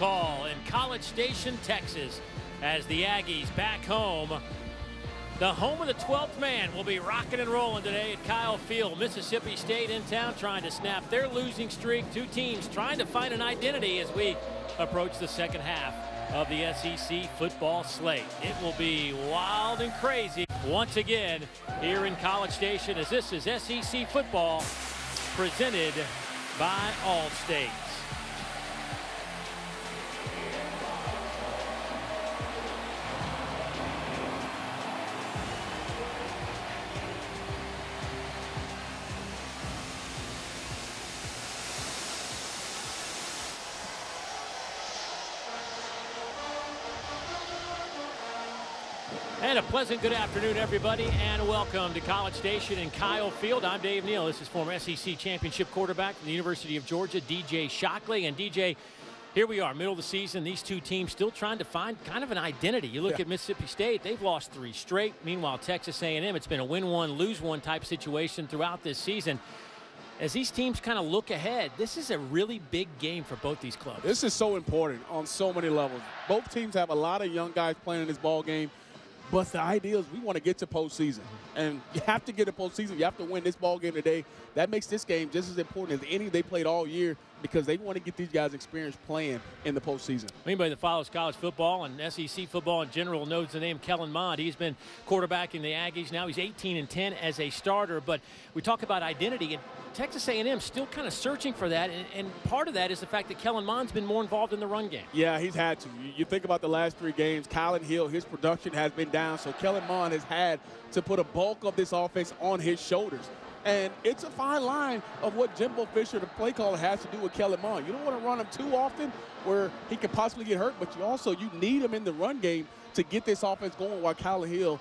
Call in College Station, Texas, as the Aggies back home. The home of the 12th man will be rocking and rolling today at Kyle Field. Mississippi State in town trying to snap their losing streak. Two teams trying to find an identity as we approach the second half of the SEC football slate. It will be wild and crazy once again here in College Station as this is SEC football presented by Allstate. Pleasant good afternoon, everybody, and welcome to College Station in Kyle Field. I'm Dave Neal. This is former SEC championship quarterback from the University of Georgia, DJ Shockley. And DJ, here we are, middle of the season. These two teams still trying to find kind of an identity. You look yeah. at Mississippi State; they've lost three straight. Meanwhile, Texas A&M, it's been a win one, lose one type situation throughout this season as these teams kind of look ahead, this is a really big game for both these clubs. This is so important on so many levels. Both teams have a lot of young guys playing in this ball game. But the idea is we want to get to postseason. And you have to get to postseason. You have to win this ball game today. That makes this game just as important as any they played all year because they want to get these guys experience playing in the postseason. Anybody that follows college football and SEC football in general knows the name Kellen Mond. He's been quarterbacking the Aggies now. He's 18 and 10 as a starter. But we talk about identity, and Texas A&M still kind of searching for that. And, and, part of that is the fact that Kellen Mond's been more involved in the run game. Yeah, he's had to. You, think about the last three games, Kylin Hill, his production has been down. So Kellen Mond has had to put a bulk of this offense on his shoulders. And it's a fine line of what Jimbo Fisher, the play caller, has to do with Kellen Mond. You don't want to run him too often where he could possibly get hurt, but you also you need him in the run game to get this offense going while Kylin Hill,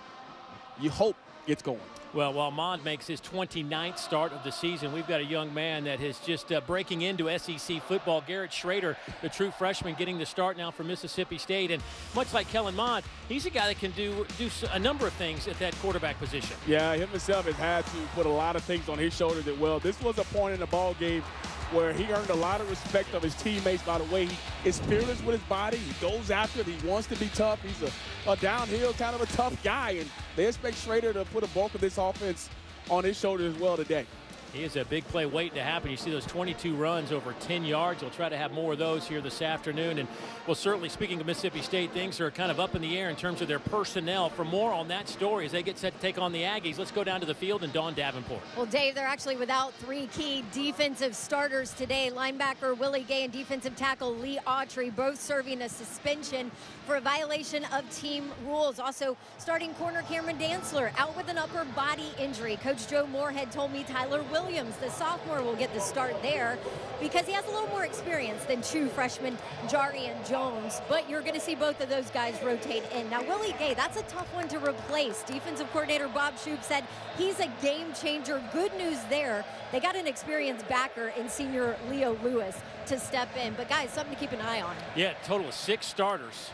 you hope, gets going. Well, while Mond makes his 29th start of the season, we've got a young man that is just uh, breaking into SEC football. Garrett Shrader, the true freshman, getting the start now for Mississippi State. And much like Kellen Mond, he's a guy that can do, do a number of things at that quarterback position. Yeah, him himself has had to put a lot of things on his shoulders as well. This was a point in the ball game where he earned a lot of respect of his teammates by the way he is fearless with his body. He goes after it. He wants to be tough. He's a, a downhill kind of a tough guy. And they expect Shrader to put a bulk of this offense on his shoulders as well today. He is a big play waiting to happen. You see those 22 runs over 10 yards. He'll try to have more of those here this afternoon. And, well, certainly speaking of Mississippi State, things are kind of up in the air in terms of their personnel. For more on that story as they get set to take on the Aggies, let's go down to the field and Dawn Davenport. Well, Dave, they're actually without three key defensive starters today. Linebacker Willie Gay and defensive tackle Lee Autry both serving a suspension for a violation of team rules. Also, starting corner Cameron Dantzler out with an upper body injury. Coach Joe Moorhead told me Tyler Williams Williams, the sophomore, will get the start there because he has a little more experience than true freshman Jarrian Jones. But you're going to see both of those guys rotate in. Now, Willie Gay, that's a tough one to replace. Defensive coordinator Bob Shoop said he's a game changer. Good news there. They got an experienced backer in senior Leo Lewis to step in. But, guys, something to keep an eye on. Yeah, total of six starters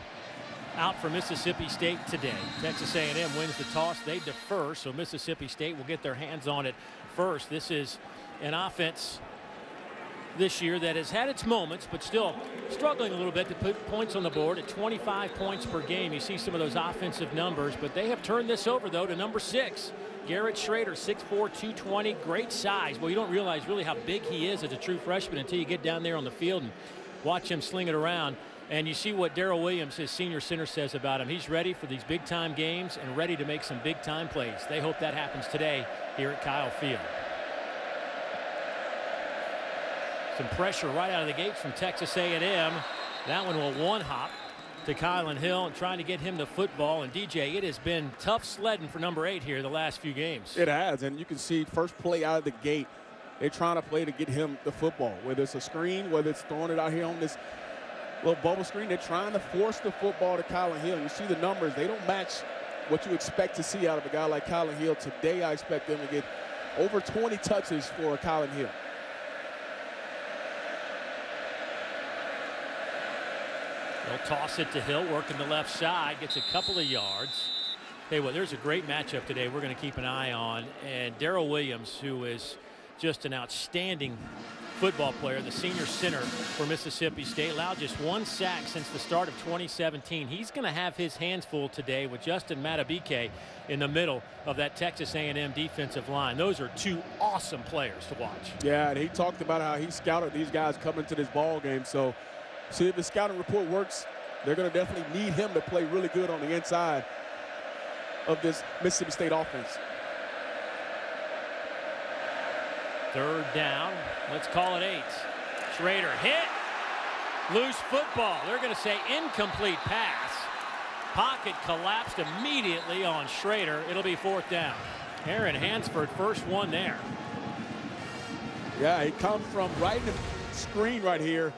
out for Mississippi State today. Texas A&M wins the toss. They defer, so Mississippi State will get their hands on it first. This is an offense this year that has had its moments, but still struggling a little bit to put points on the board at 25 points per game. You see some of those offensive numbers, but they have turned this over, though, to number six. Garrett Shrader, 6'4", 220, great size. Well, you don't realize really how big he is as a true freshman until you get down there on the field and watch him sling it around. And you see what Daryl Williams, his senior center, says about him. He's ready for these big time games and ready to make some big time plays. They hope that happens today here at Kyle Field. Some pressure right out of the gates from Texas A&M. That one will one hop to Kylin Hill and trying to get him the football. And DJ, it has been tough sledding for number eight here the last few games. It has, and you can see first play out of the gate. They're trying to play to get him the football, whether it's a screen, whether it's throwing it out here on this little bubble screen. They're trying to force the football to Kylin Hill. You see the numbers. They don't match what you expect to see out of a guy like Kylin Hill. Today, I expect them to get over 20 touches for Kylin Hill. They'll toss it to Hill, working the left side, gets a couple of yards. Hey, well, there's a great matchup today we're going to keep an eye on. And Daryl Williams, who is just an outstanding football player, the senior center for Mississippi State. Allowed just one sack since the start of 2017. He's going to have his hands full today with Justin Madubuike in the middle of that Texas A&M defensive line. Those are two awesome players to watch. Yeah, and he talked about how he scouted these guys coming to this ball game. So see if the scouting report works. They're going to definitely need him to play really good on the inside of this Mississippi State offense. Third down. Let's call it eight. Shrader hit. Loose football. They're going to say incomplete pass. Pocket collapsed immediately on Shrader. It'll be fourth down. Aaron Hansford, first one there. Yeah, he comes from right in the screen right here.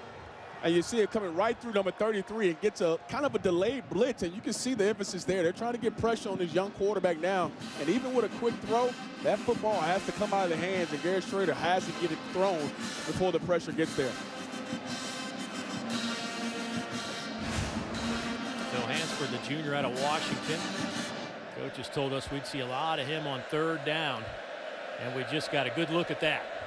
And you see it coming right through number 33 and gets a kind of a delayed blitz. And you can see the emphasis there. They're trying to get pressure on this young quarterback now. And even with a quick throw, that football has to come out of the hands. And Garrett Shrader has to get it thrown before the pressure gets there. Phil Hansford, the junior out of Washington. Coaches told us we'd see a lot of him on third down. And we just got a good look at that.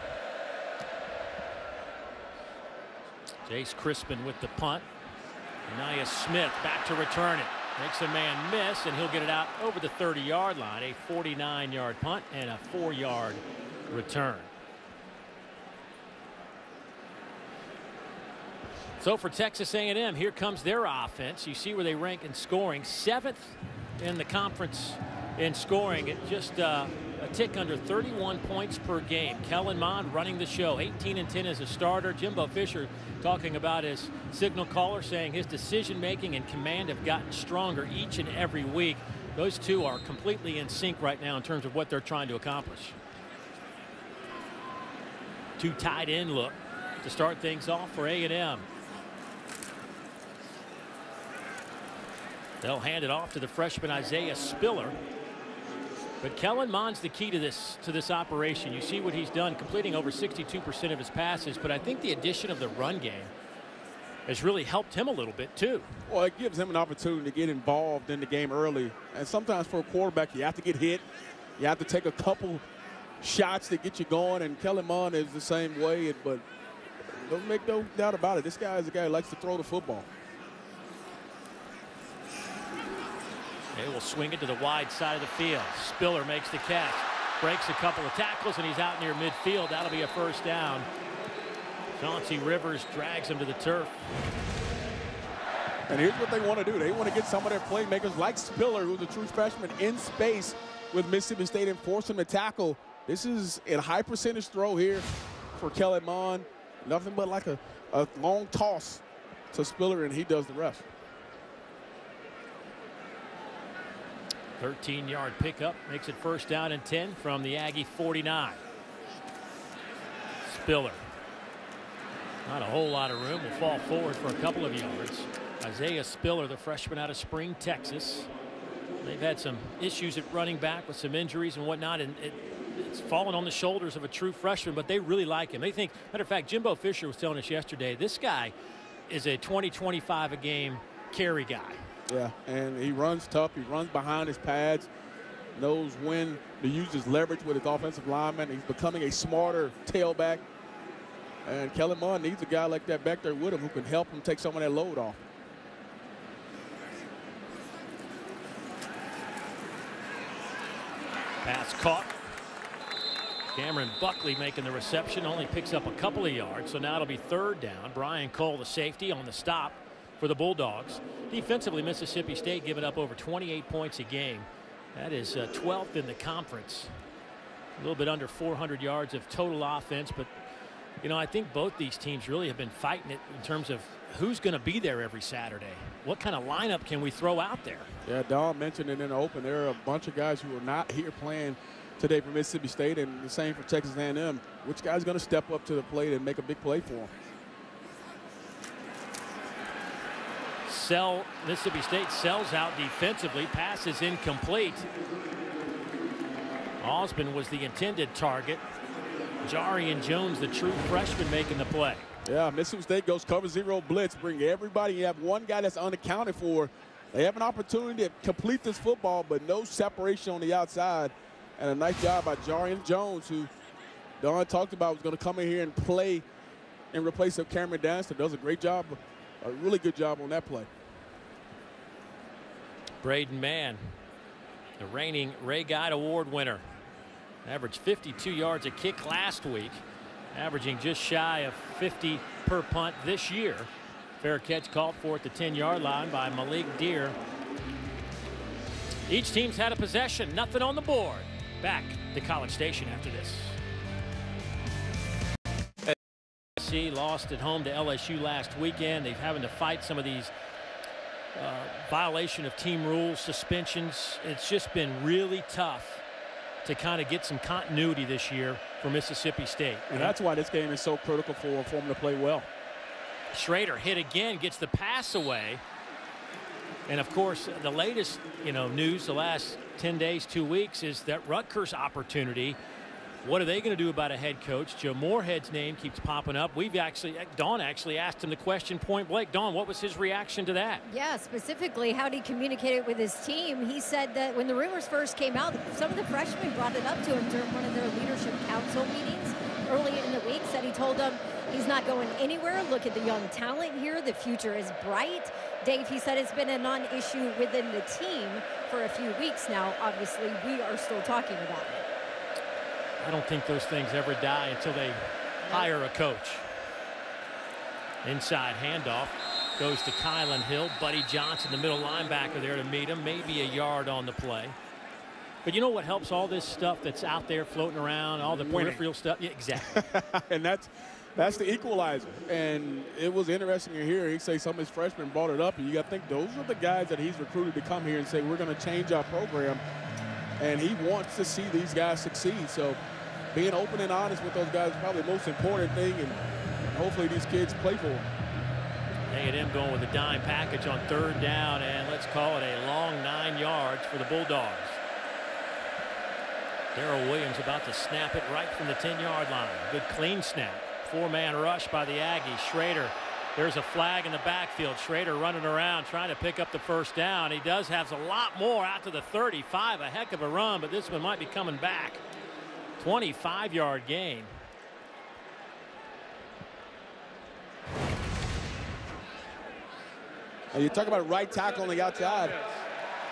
Jace Christmann with the punt. Ainias Smith back to return it. Makes a man miss, and he'll get it out over the 30-yard line. A 49-yard punt and a four-yard return. So for Texas A&M, here comes their offense. You see where they rank in scoring. Seventh in the conference in scoring at just uh, a tick under 31 points per game. Kellen Mond running the show, 18 and 10 as a starter. Jimbo Fisher talking about his signal caller, saying his decision making and command have gotten stronger each and every week. Those two are completely in sync right now in terms of what they're trying to accomplish. Two tight end look to start things off for A&M. They'll hand it off to the freshman Isaiah Spiller. But Kellen Mond's the key to this to this operation. You see what he's done, completing over 62% of his passes. But I think the addition of the run game has really helped him a little bit too. Well, it gives him an opportunity to get involved in the game early. And sometimes for a quarterback, you have to get hit. You have to take a couple shots to get you going. And Kellen Mond is the same way. But don't make no doubt about it. This guy is a guy who likes to throw the football. They will swing it to the wide side of the field. Spiller makes the catch. Breaks a couple of tackles, and he's out near midfield. That'll be a first down. Chauncey Rivers drags him to the turf. And here's what they want to do. They want to get some of their playmakers like Spiller, who's a true freshman, in space with Mississippi State and force him to tackle. This is a high percentage throw here for Kellen Mond. Nothing but like a, a long toss to Spiller, and he does the rest. 13 yard pickup makes it first down and 10 from the Aggie 49. Spiller. Not a whole lot of room. Will fall forward for a couple of yards. Isaiah Spiller, the freshman out of Spring, Texas. They've had some issues at running back with some injuries and whatnot, and it, it's fallen on the shoulders of a true freshman, but they really like him. They think, matter of fact, Jimbo Fisher was telling us yesterday, this guy is a 20 25 a game carry guy. Yeah, and he runs tough. He runs behind his pads, knows when to use his leverage with his offensive lineman. He's becoming a smarter tailback. And Kellen Mond needs a guy like that back there with him who can help him take some of that load off. Pass caught. Cameron Buckley making the reception only picks up a couple of yards so now it'll be third down. Brian Cole the safety on the stop for the Bulldogs. Defensively, Mississippi State giving up over 28 points a game. That is uh, 12th in the conference. A little bit under 400 yards of total offense, but you know I think both these teams really have been fighting it in terms of who's going to be there every Saturday. What kind of lineup can we throw out there? Yeah, Dawn mentioned it in the open. There are a bunch of guys who are not here playing today for Mississippi State, and the same for Texas A&M. Which guy's going to step up to the plate and make a big play for them? Sell Mississippi State sells out defensively. Pass is incomplete. Ausbon was the intended target. Jarrian Jones, the true freshman, making the play. Yeah, Mississippi State goes cover zero blitz. Bring everybody. You have one guy that's unaccounted for. They have an opportunity to complete this football, but no separation on the outside. And a nice job by Jarrian Jones, who Dawn talked about was going to come in here and play in replace of Cameron Dantzler. Does a great job, a really good job on that play. Braden Mann, the reigning Ray Guy Award winner, averaged 52 yards a kick last week, averaging just shy of 50 per punt this year. Fair catch called for at the 10 yard line by Malik Dear. Each team's had a possession, nothing on the board. Back to College Station after this. SC lost at home to LSU last weekend. They're having to fight some of these uh, violation of team rules, suspensions. It's just been really tough to kind of get some continuity this year for Mississippi State. And that's why this game is so critical for, for them to play well. Shrader hit again, gets the pass away. And of course, the latest, you know, news the last 10 days, two weeks is that Rutgers opportunity. What are they going to do about a head coach? Joe Moorhead's name keeps popping up. We've actually, Dawn actually asked him the question point blank. Dawn, what was his reaction to that? Yeah, specifically, how did he communicate it with his team? He said that when the rumors first came out, some of the freshmen brought it up to him during one of their leadership council meetings early in the week, said he told them he's not going anywhere. Look at the young talent here. The future is bright. Dave, he said it's been a non-issue within the team for a few weeks now. Obviously, we are still talking about it. I don't think those things ever die until they hire a coach. Inside handoff goes to Kylin Hill. Buddy Johnson, the middle linebacker there to meet him. Maybe a yard on the play. But you know what helps all this stuff that's out there floating around, all the Winning. peripheral stuff? Yeah, exactly. and that's that's the equalizer. And it was interesting to hear he say some of his freshmen brought it up, and you got to think those are the guys that he's recruited to come here and say we're going to change our program. And he wants to see these guys succeed. So being open and honest with those guys is probably the most important thing, and hopefully these kids play for him. A&M going with a dime package on third down, and let's call it a long nine yards for the Bulldogs. Daryl Williams about to snap it right from the 10-yard line. Good clean snap. Four-man rush by the Aggies. Shrader, there's a flag in the backfield. Shrader running around trying to pick up the first down. He does have a lot more out to the 35. A heck of a run, but this one might be coming back. 25-yard gain. And you talk about right tackle on the outside.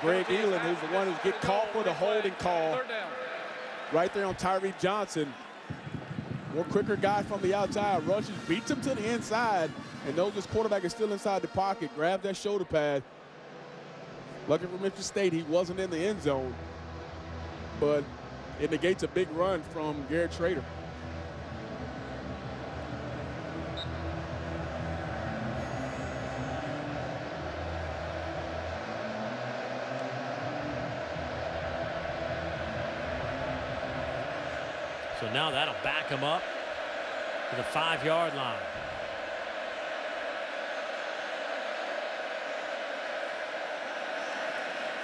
Greg Eiland, who's the one who's get caught for the holding call. Right there on Tyree Johnson. More quicker guy from the outside. Rushes, beats him to the inside, and knows his quarterback is still inside the pocket. Grab that shoulder pad. Lucky for Memphis State, he wasn't in the end zone. But it negates a big run from Garrett Shrader. So now that'll back him up to the five-yard line.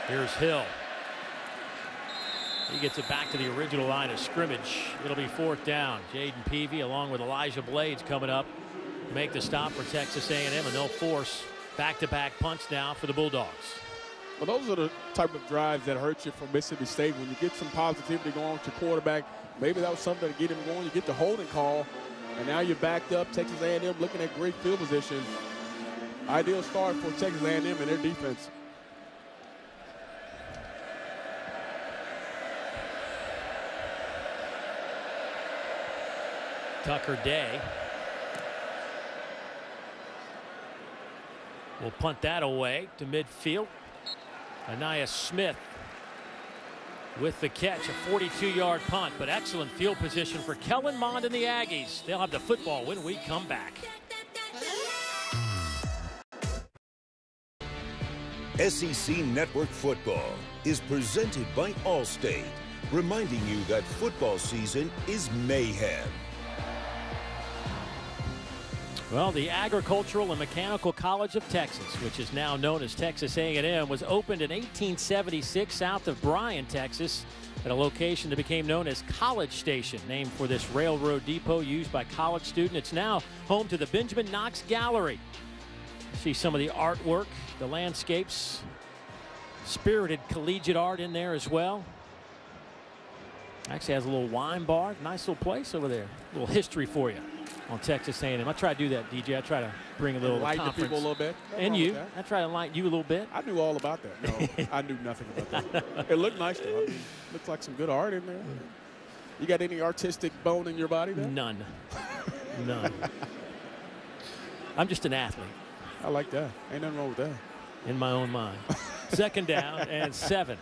Here's Hill. He gets it back to the original line of scrimmage. It'll be fourth down. Jayden Peevy along with Elijah Blades coming up make the stop for Texas A&M and they'll force back-to-back -back punts now for the Bulldogs. Well, those are the type of drives that hurt you from Mississippi State. When you get some positivity going with your quarterback, maybe that was something to get him going. You get the holding call, and now you're backed up. Texas A&M looking at great field position. Ideal start for Texas A&M and their defense. Tucker Day will punt that away to midfield. Ainias Smith with the catch, a 42-yard punt, but excellent field position for Kellen Mond and the Aggies. They'll have the football when we come back. SEC Network Football is presented by Allstate, reminding you that football season is mayhem. Well, the Agricultural and Mechanical College of Texas, which is now known as Texas A&M, was opened in 1876 south of Bryan, Texas, at a location that became known as College Station, named for this railroad depot used by college students. It's now home to the Benjamin Knox Gallery. See some of the artwork, the landscapes, spirited collegiate art in there as well. Actually has a little wine bar, nice little place over there. A little history for you. On Texas A&M. I try to do that, DJ. I try to bring a little conference. people a little bit. Nothing and you. I try to lighten you a little bit. I knew all about that. No, I knew nothing about that. It looked nice though. I mean, looked like some good art in there. You got any artistic bone in your body there? None. None. I'm just an athlete I like that. Ain't nothing wrong with that. in my own mind. Second down and seven.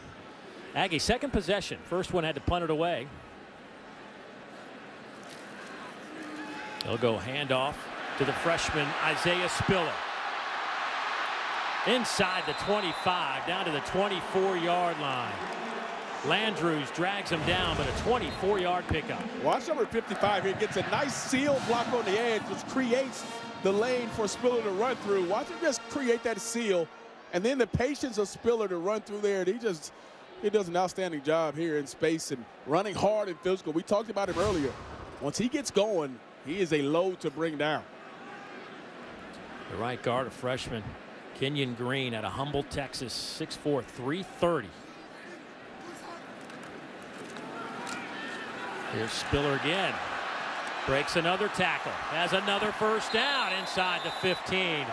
Aggie, second possession. First one had to punt it away. They'll go handoff to the freshman Isaiah Spiller. Inside the 25, down to the 24-yard line. Landrews drags him down, but a 24-yard pickup. Watch number 55 here gets a nice seal block on the edge, which creates the lane for Spiller to run through. Watch him just create that seal, and then the patience of Spiller to run through there. And he just he does an outstanding job here in space and running hard and physical. We talked about him earlier. Once he gets going, he is a load to bring down. The right guard, a freshman, Kenyon Green out of Humble, Texas, 6'4", 330. Here's Spiller again. Breaks another tackle. Has another first down inside the 15.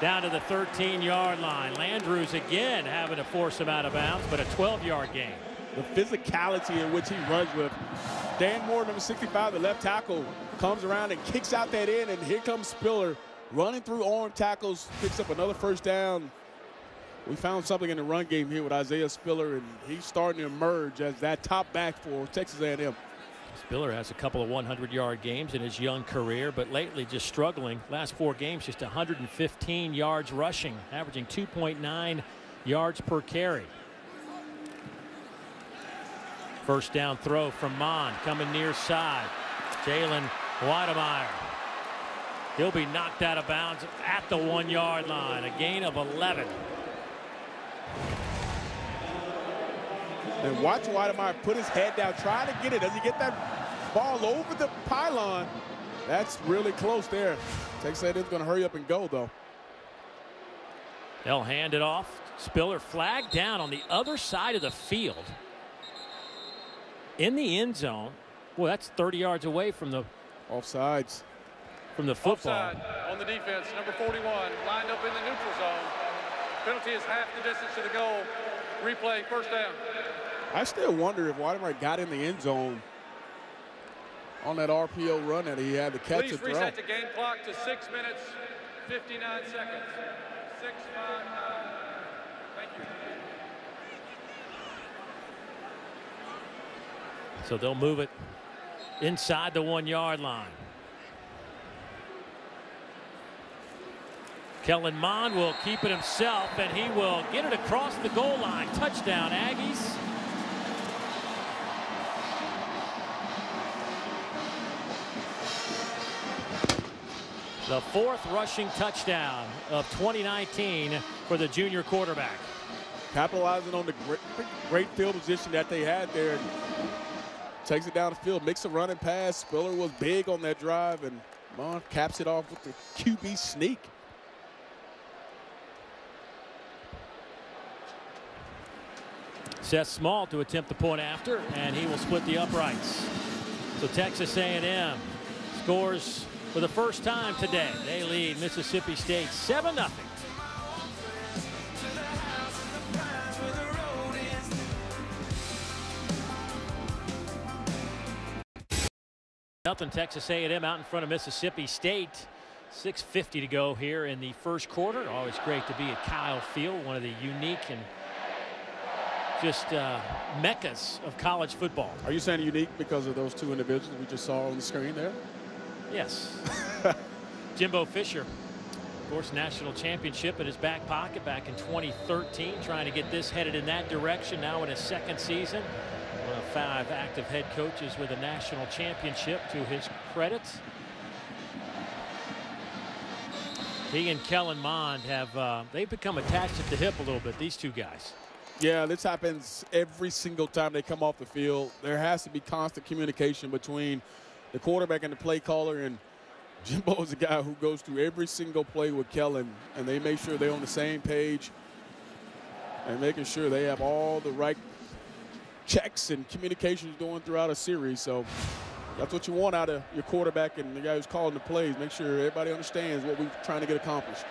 Down to the 13-yard line. Landrews again having to force him out of bounds, but a 12-yard gain. The physicality in which he runs with. Dan Moore, number 65, the left tackle, comes around and kicks out that end, and here comes Spiller running through arm tackles, picks up another first down. We found something in the run game here with Isaiah Spiller, and he's starting to emerge as that top back for Texas A&M. Spiller has a couple of 100-yard games in his young career, but lately just struggling. Last four games, just 115 yards rushing, averaging 2.9 yards per carry. First down throw from Mon coming near side. Jalen Wydermyer. He'll be knocked out of bounds at the one-yard line. A gain of 11. And watch Wydermyer put his head down, trying to get it. Does he get that ball over the pylon? That's really close there. Texas A&M's going to hurry up and go, though. They'll hand it off. Spiller flagged down on the other side of the field. In the end zone. Well, that's 30 yards away from the Offsides. from the football. Offside on the defense, number 41, lined up in the neutral zone. Penalty is half the distance to the goal. Replay, first down. I still wonder if Wydermyer got in the end zone on that RPO run that he had to catch Please and throw. reset the game clock to six minutes, 59 seconds. Six, five, nine. Thank you. So they'll move it inside the one yard line. Kellen Mond will keep it himself and he will get it across the goal line. Touchdown Aggies. The fourth rushing touchdown of 2019 for the junior quarterback. Capitalizing on the great, great field position that they had there. Takes it down the field, makes a running pass. Spiller was big on that drive, and Mon caps it off with the QB sneak. Seth Small to attempt the point after, and he will split the uprights. So Texas A&M scores for the first time today. They lead Mississippi State 7 Nothing Texas A&M out in front of Mississippi State. 6.50 to go here in the first quarter. Always great to be at Kyle Field, one of the unique and just uh, meccas of college football. Are you saying unique because of those two individuals we just saw on the screen there? Yes. Jimbo Fisher, of course, national championship in his back pocket back in 2013, trying to get this headed in that direction now in his second season. One of five active head coaches with a national championship to his credit. He and Kellen Mond have uh, they've become attached at the hip a little bit. These two guys. Yeah, this happens every single time they come off the field. There has to be constant communication between the quarterback and the play caller. And Jimbo is a guy who goes through every single play with Kellen, and they make sure they're on the same page and making sure they have all the right checks and communications going throughout a series. So That's what you want out of your quarterback and the guy who's calling the plays. Make sure everybody understands what we're trying to get accomplished.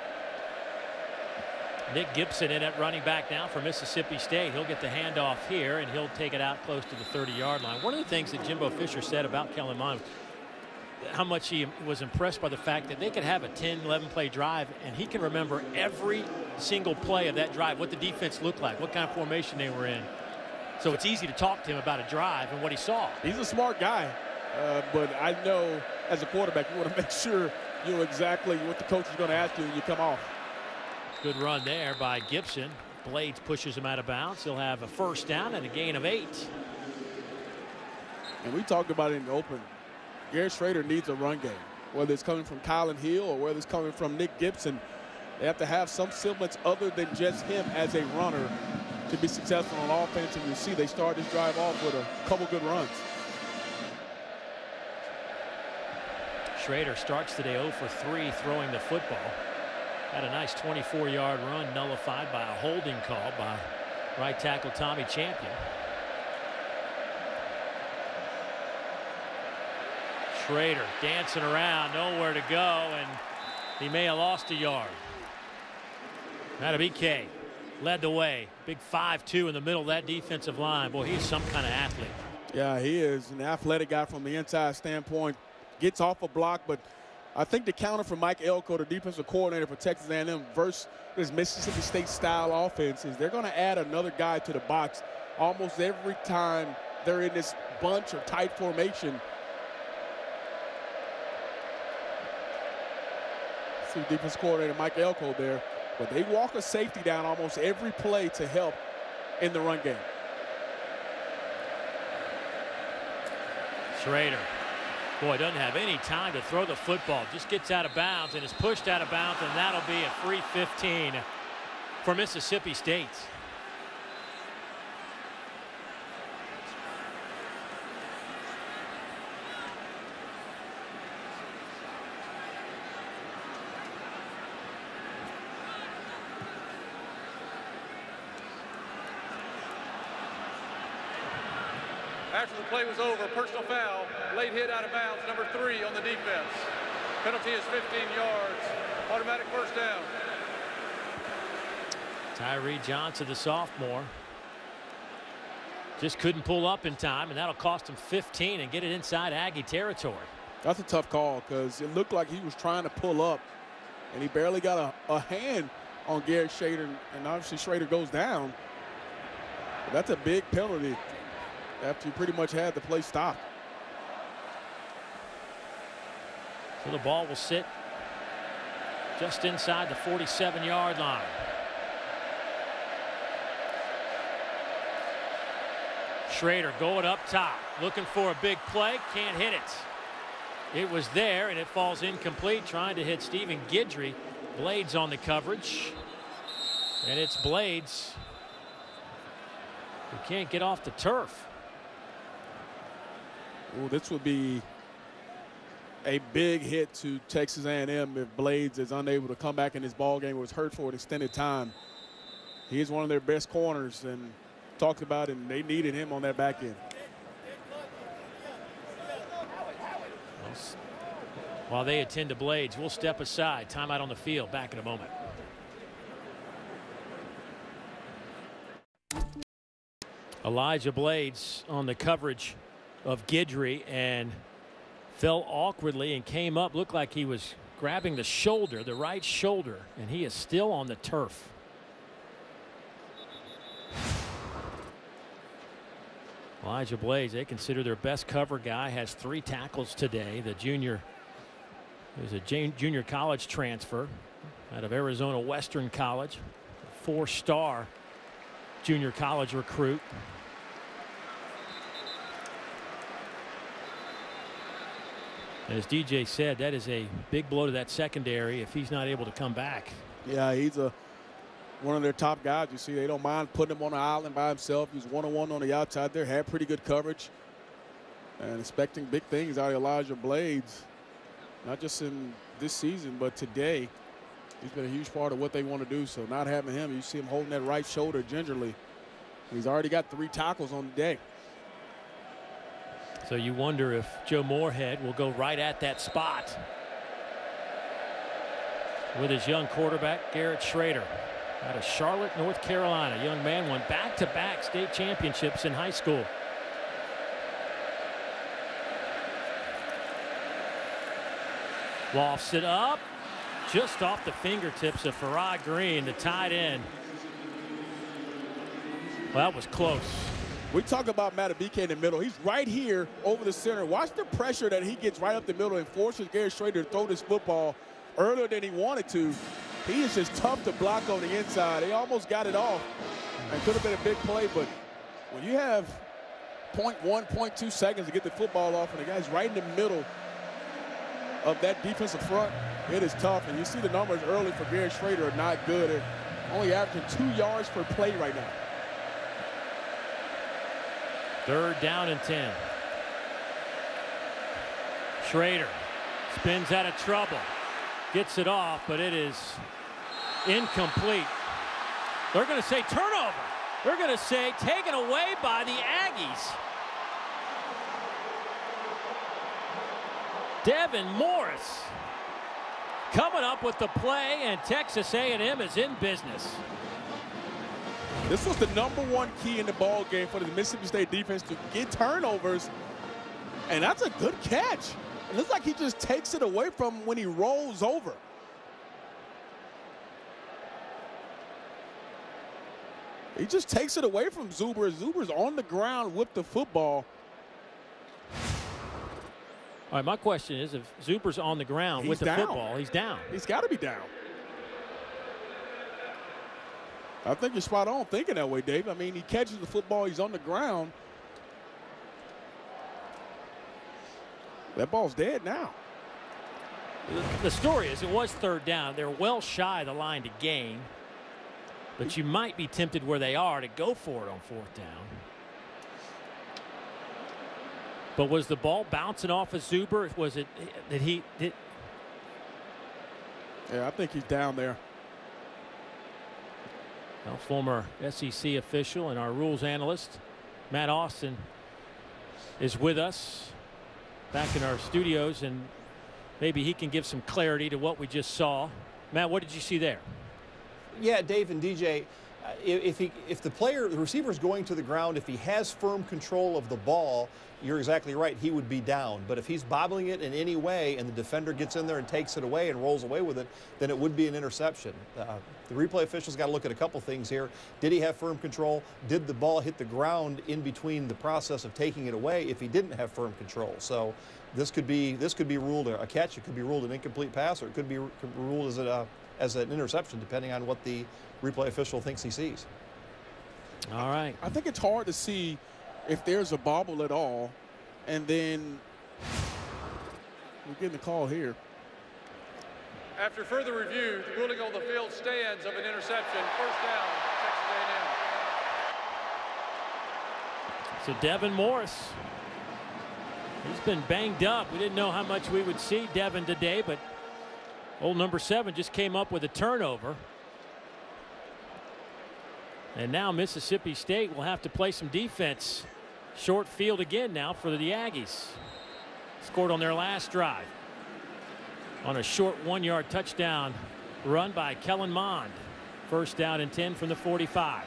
Nick Gibson in at running back now for Mississippi State. He'll get the handoff here, and he'll take it out close to the 30-yard line. One of the things that Jimbo Fisher said about Kellen Mond how much he was impressed by the fact that they could have a 10, 11 play drive, and he can remember every single play of that drive, what the defense looked like, what kind of formation they were in. So it's easy to talk to him about a drive and what he saw. He's a smart guy, uh, but I know as a quarterback, you want to make sure you know exactly what the coach is going to ask you when you come off. Good run there by Gibson. Blades pushes him out of bounds. He'll have a first down and a gain of eight. And we talked about it in the open. Garrett Shrader needs a run game, whether it's coming from Kylin Hill or whether it's coming from Nick Gibson. They have to have some semblance other than just him as a runner to be successful on offense. And you see they start this drive off with a couple good runs. Shrader starts today 0 for 3 throwing the football. Had a nice 24-yard run nullified by a holding call by right tackle Tommy Champion. Shrader dancing around, nowhere to go, and he may have lost a yard. Madubuike led the way. Big 5-2 in the middle of that defensive line. Boy, he's some kind of athlete. Yeah, he is an athletic guy from the inside standpoint. Gets off a block, but I think the counter for Mike Elko, the defensive coordinator for Texas A&M, versus this Mississippi State style offense is they're going to add another guy to the box almost every time they're in this bunch or tight formation. See defense coordinator Mike Elko there. But they walk a safety down almost every play to help in the run game. Shrader. Boy, doesn't have any time to throw the football. Just gets out of bounds and is pushed out of bounds, and that'll be a free 15 for Mississippi State. After the play was over, personal foul, late hit out of bounds, number three on the defense. Penalty is 15 yards. Automatic first down. Tyree Johnson, the sophomore, just couldn't pull up in time, and that'll cost him 15 and get it inside Aggie territory. That's a tough call because it looked like he was trying to pull up, and he barely got a, a hand on Garrett Shrader, and obviously Shrader goes down. But that's a big penalty after you pretty much had the play stopped. So the ball will sit just inside the 47-yard line. Shrader going up top, looking for a big play, can't hit it. It was there, and it falls incomplete, trying to hit Stephen Guidry. Blades on the coverage, and it's Blades who can't get off the turf. Well, this would be a big hit to Texas A&M if Blades is unable to come back in this ball game. Was hurt for an extended time. He is one of their best corners, and talked about and they needed him on that back end. While they attend to Blades, we'll step aside. Timeout on the field. Back in a moment. Elijah Blades on the coverage of Guidry and fell awkwardly and came up. Looked like he was grabbing the shoulder, the right shoulder, and he is still on the turf. Elijah Blades, they consider their best cover guy, has three tackles today. The junior is a junior college transfer out of Arizona Western College, four star junior college recruit. As DJ said, that is a big blow to that secondary if he's not able to come back. Yeah, he's a one of their top guys. You see, they don't mind putting him on the island by himself. He's one-on-one on the outside there, had pretty good coverage. And expecting big things out of Elijah Blades, not just in this season, but today. He's been a huge part of what they want to do. So not having him, you see him holding that right shoulder gingerly. He's already got three tackles on the day. So you wonder if Joe Moorhead will go right at that spot with his young quarterback Garrett Shrader, out of Charlotte, North Carolina. Young man won back-to-back state championships in high school. Lofts it up just off the fingertips of Farrod Green, the tight end. Well, that was close. We talk about Madubuike in the middle. He's right here over the center. Watch the pressure that he gets right up the middle and forces Garrett Shrader to throw this football earlier than he wanted to. He is just tough to block on the inside. He almost got it off and could have been a big play, but when you have 0.1, 0.2 seconds to get the football off and the guy's right in the middle of that defensive front, it is tough. And you see the numbers early for Garrett Shrader are not good. They're only averaging two yards per play right now. Third down and 10. Shrader spins out of trouble. Gets it off, but it is incomplete. They're going to say turnover. They're going to say taken away by the Aggies. Devin Morris coming up with the play, and Texas A&M is in business. This was the number one key in the ball game for the Mississippi State defense to get turnovers, and that's a good catch. It looks like he just takes it away from him when he rolls over. He just takes it away from Zuber. Zuber's on the ground with the football. All right, my question is if Zuber's on the ground he's with the down. football, he's down. He's got to be down. I think you're spot on thinking that way, Dave. I mean, he catches the football, he's on the ground. That ball's dead now. The story is it was third down. They're well shy of the line to gain. But you might be tempted where they are to go for it on fourth down. But was the ball bouncing off of Zuber? Was it that he did? Yeah, I think he's down there. Well, former SEC official and our rules analyst, Matt Austin, is with us back in our studios, and maybe he can give some clarity to what we just saw. Matt, what did you see there? Yeah, Dave and DJ, uh, if he if the player the receiver is going to the ground, if he has firm control of the ball, you're exactly right. He would be down. But if he's bobbling it in any way and the defender gets in there and takes it away and rolls away with it, then it would be an interception. Uh, the replay officials got to look at a couple things here. Did he have firm control? Did the ball hit the ground in between the process of taking it away? If he didn't have firm control, so this could be this could be ruled a catch. It could be ruled an incomplete pass, or it could be ruled as a as an interception, depending on what the replay official thinks he sees. All right. I think it's hard to see if there's a bobble at all, and then we're getting the call here. After further review, the ruling on the field stands of an interception. First down, Texas A&M. So Devin Morris, he's been banged up. We didn't know how much we would see Devin today, but old number seven just came up with a turnover. And now Mississippi State will have to play some defense. Short field again now for the Aggies. Scored on their last drive. On a short one yard touchdown run by Kellen Mond. First down and 10 from the 45.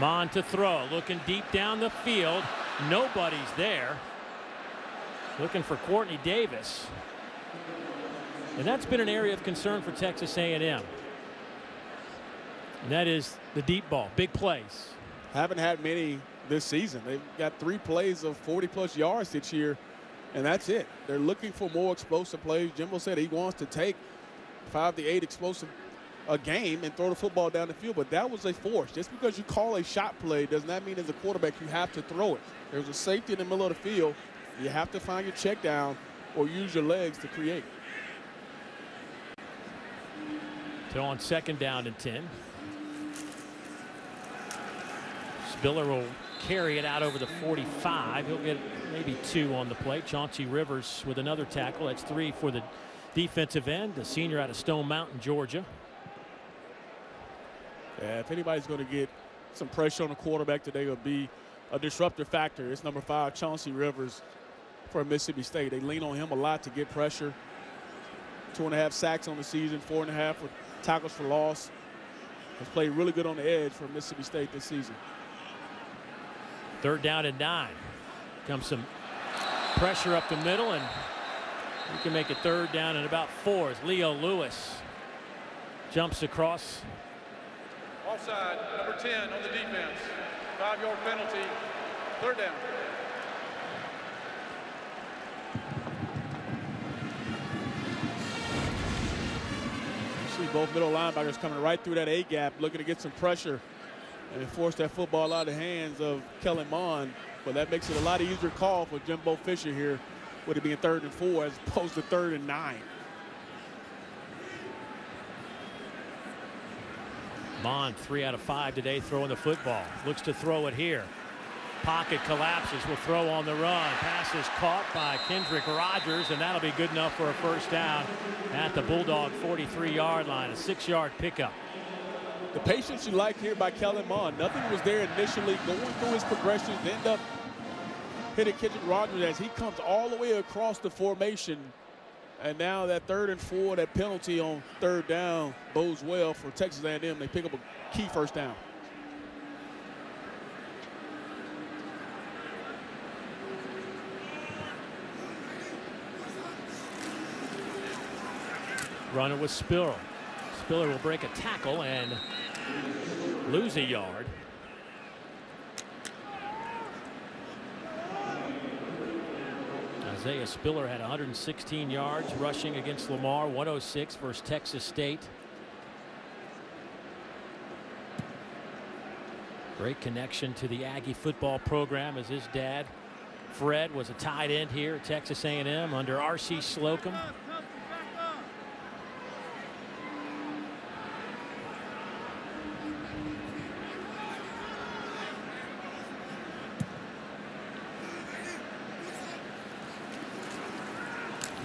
Mond to throw. Looking deep down the field. Nobody's there. Looking for Quartney Davis. And that's been an area of concern for Texas A&M. And that is the deep ball, big plays. Haven't had many this season. They've got three plays of 40 plus yards this year, and that's it. They're looking for more explosive plays. Jimbo said he wants to take five to eight explosive a game and throw the football down the field, but that was a force. Just because you call a shot play does not mean as a quarterback you have to throw it. There's a safety in the middle of the field. You have to find your check down or use your legs to create. So on second down and 10. Spiller will carry it out over the 45. He'll get maybe two on the plate. Chauncey Rivers with another tackle. That's three for the defensive end, the senior out of Stone Mountain, Georgia. Yeah, if anybody's going to get some pressure on the quarterback today, it'll be a disruptor factor. It's number five, Chauncey Rivers for Mississippi State. They lean on him a lot to get pressure. Two and a half sacks on the season, four and a half for tackles for loss. Has played really good on the edge for Mississippi State this season. Third down and nine. Comes some pressure up the middle, and you can make it third down and about four as Leo Lewis jumps across. Offside, number 10 on the defense. Five-yard penalty, third down. see both middle linebackers coming right through that A gap, looking to get some pressure and force that football out of the hands of Kellen Mond. But that makes it a lot easier call for Jimbo Fisher here, with it being third and four as opposed to third and nine. Mond, three out of five today throwing the football. Looks to throw it here. Pocket collapses. Will throw on the run. Pass is caught by Kendrick Rogers, and that'll be good enough for a first down at the Bulldog 43-yard line. A six-yard pickup. The patience you like here by Kellen Mond. Nothing was there initially. Going through his progressions, end up hitting Kendrick Rogers as he comes all the way across the formation. And now that third and four, that penalty on third down bodes well for Texas A&M. They pick up a key first down. Running with Spiller. Spiller will break a tackle and lose a yard. Isaiah Spiller had 116 yards rushing against Lamar, 106 versus Texas State. Great connection to the Aggie football program as his dad, Fred, was a tight end here at Texas A&M under R.C. Slocum.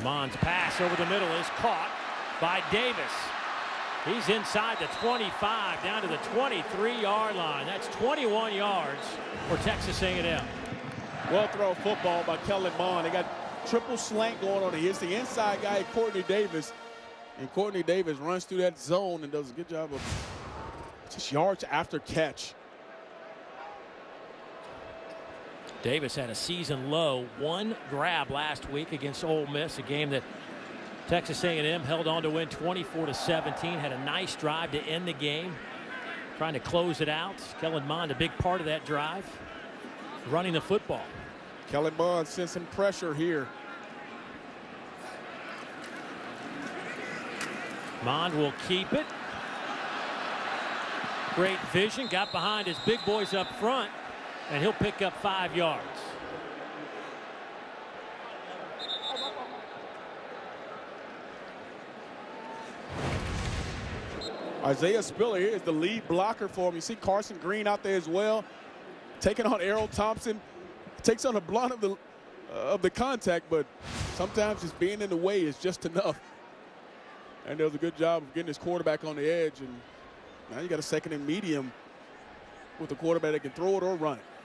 Mond's pass over the middle is caught by Davis. He's inside the 25 down to the 23 yard line. That's 21 yards for Texas A&M. Well thrown football by Kellen Mond. They got triple slant going on here. It's the inside guy, Quartney Davis. And Quartney Davis runs through that zone and does a good job of just yards after catch. Davis had a season low one grab last week against Ole Miss, a game that Texas A&M held on to win 24 to 17. Had a nice drive to end the game, trying to close it out. Kellen Mond, a big part of that drive, running the football. Kellen Mond sends some pressure here. Mond will keep it. Great vision, got behind his big boys up front and he'll pick up five yards. Isaiah Spiller here is the lead blocker for him. You see Carson Green out there as well, taking on Errol Thompson. Takes on a blunt of the uh, of the contact, but sometimes just being in the way is just enough. And does a good job of getting his quarterback on the edge. And now you got a second and medium with a quarterback that can throw it or run it.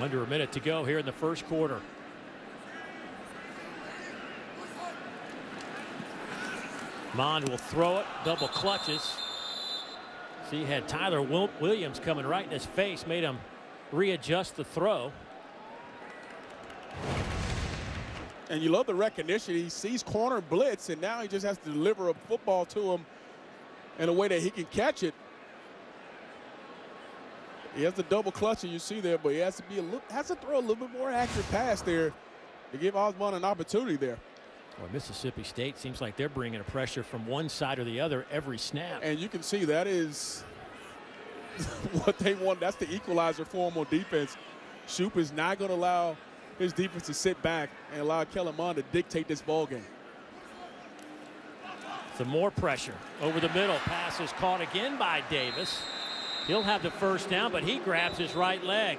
Under a minute to go here in the first quarter. Mond will throw it, double clutches. See, he had Tyler Williams coming right in his face, made him readjust the throw. And you love the recognition. He sees corner blitz, and now he just has to deliver a football to him in a way that he can catch it. He has the double clutch you see there, but he has to be a little, has to throw a little bit more accurate pass there to give Ausbon an opportunity there. Well, Mississippi State seems like they're bringing a pressure from one side or the other every snap. And you can see that is what they want. That's the equalizer for them on defense. Shoop is not going to allow his defense to sit back and allow Kellen Mond to dictate this ball game. Some more pressure over the middle. Pass is caught again by Davis. He'll have the first down, but he grabs his right leg.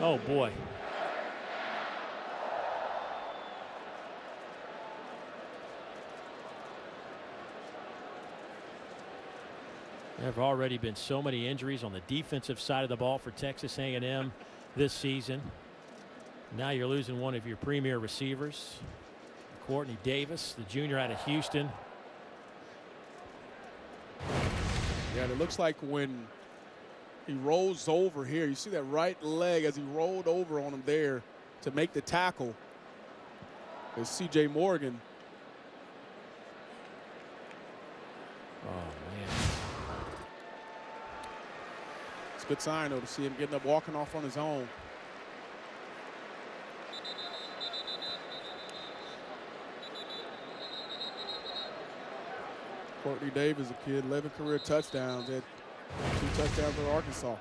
Oh, boy. There have already been so many injuries on the defensive side of the ball for Texas A&M this season. Now you're losing one of your premier receivers, Quartney Davis, the junior out of Houston. Yeah, it looks like when he rolls over here, you see that right leg as he rolled over on him there to make the tackle. Is C.J. Morgan. Oh, man. It's a good sign, though, to see him getting up, walking off on his own. Quartney Davis, a kid, 11 career touchdowns, had two touchdowns for Arkansas.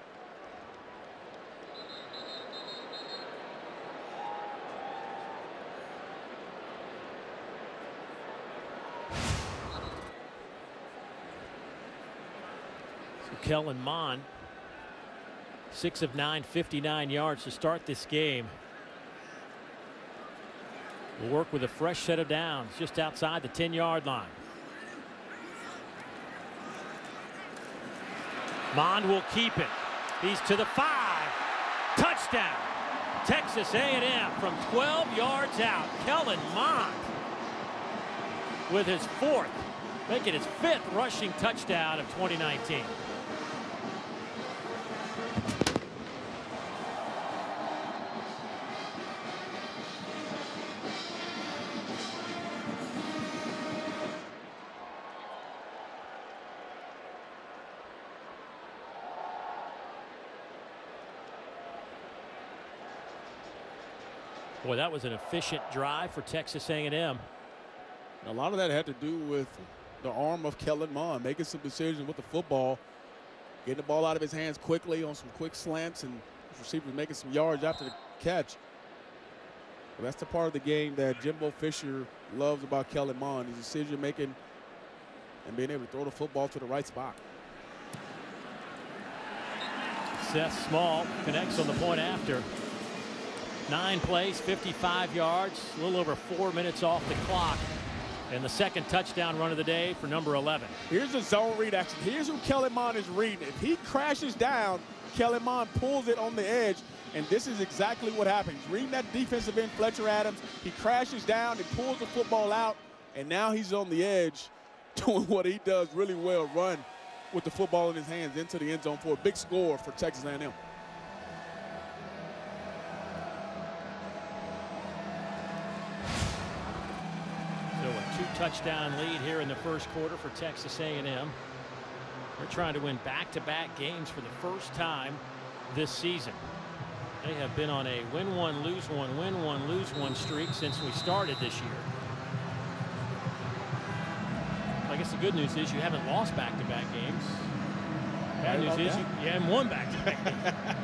Kellen Mond, six of nine, 59 yards to start this game. Will work with a fresh set of downs just outside the 10 yard line. Mond will keep it. He's to the five. Touchdown. Texas A&M from 12 yards out. Kellen Mond with his fourth, making his fifth rushing touchdown of 2019. That was an efficient drive for Texas A&M. A lot of that had to do with the arm of Kellen Mond, making some decisions with the football, getting the ball out of his hands quickly on some quick slants, and receivers making some yards after the catch. But that's the part of the game that Jimbo Fisher loves about Kellen Mond, his decision making and being able to throw the football to the right spot. Seth Small connects on the point after. Nine plays, 55 yards, a little over four minutes off the clock. And the second touchdown run of the day for number 11. Here's the zone read action. Here's who Kellen Mond is reading. If he crashes down, Kellen Mond pulls it on the edge, and this is exactly what happens. Reading that defensive end, Fletcher Adams, he crashes down and pulls the football out, and now he's on the edge doing what he does really well, run with the football in his hands into the end zone for a big score for Texas A&M. Touchdown lead here in the first quarter for Texas A&M. They're trying to win back-to-back -back games for the first time this season. They have been on a win one, lose one, win one, lose one streak since we started this year. I guess the good news is you haven't lost back-to-back -back games. Bad news is you, you haven't won back-to-back -back games.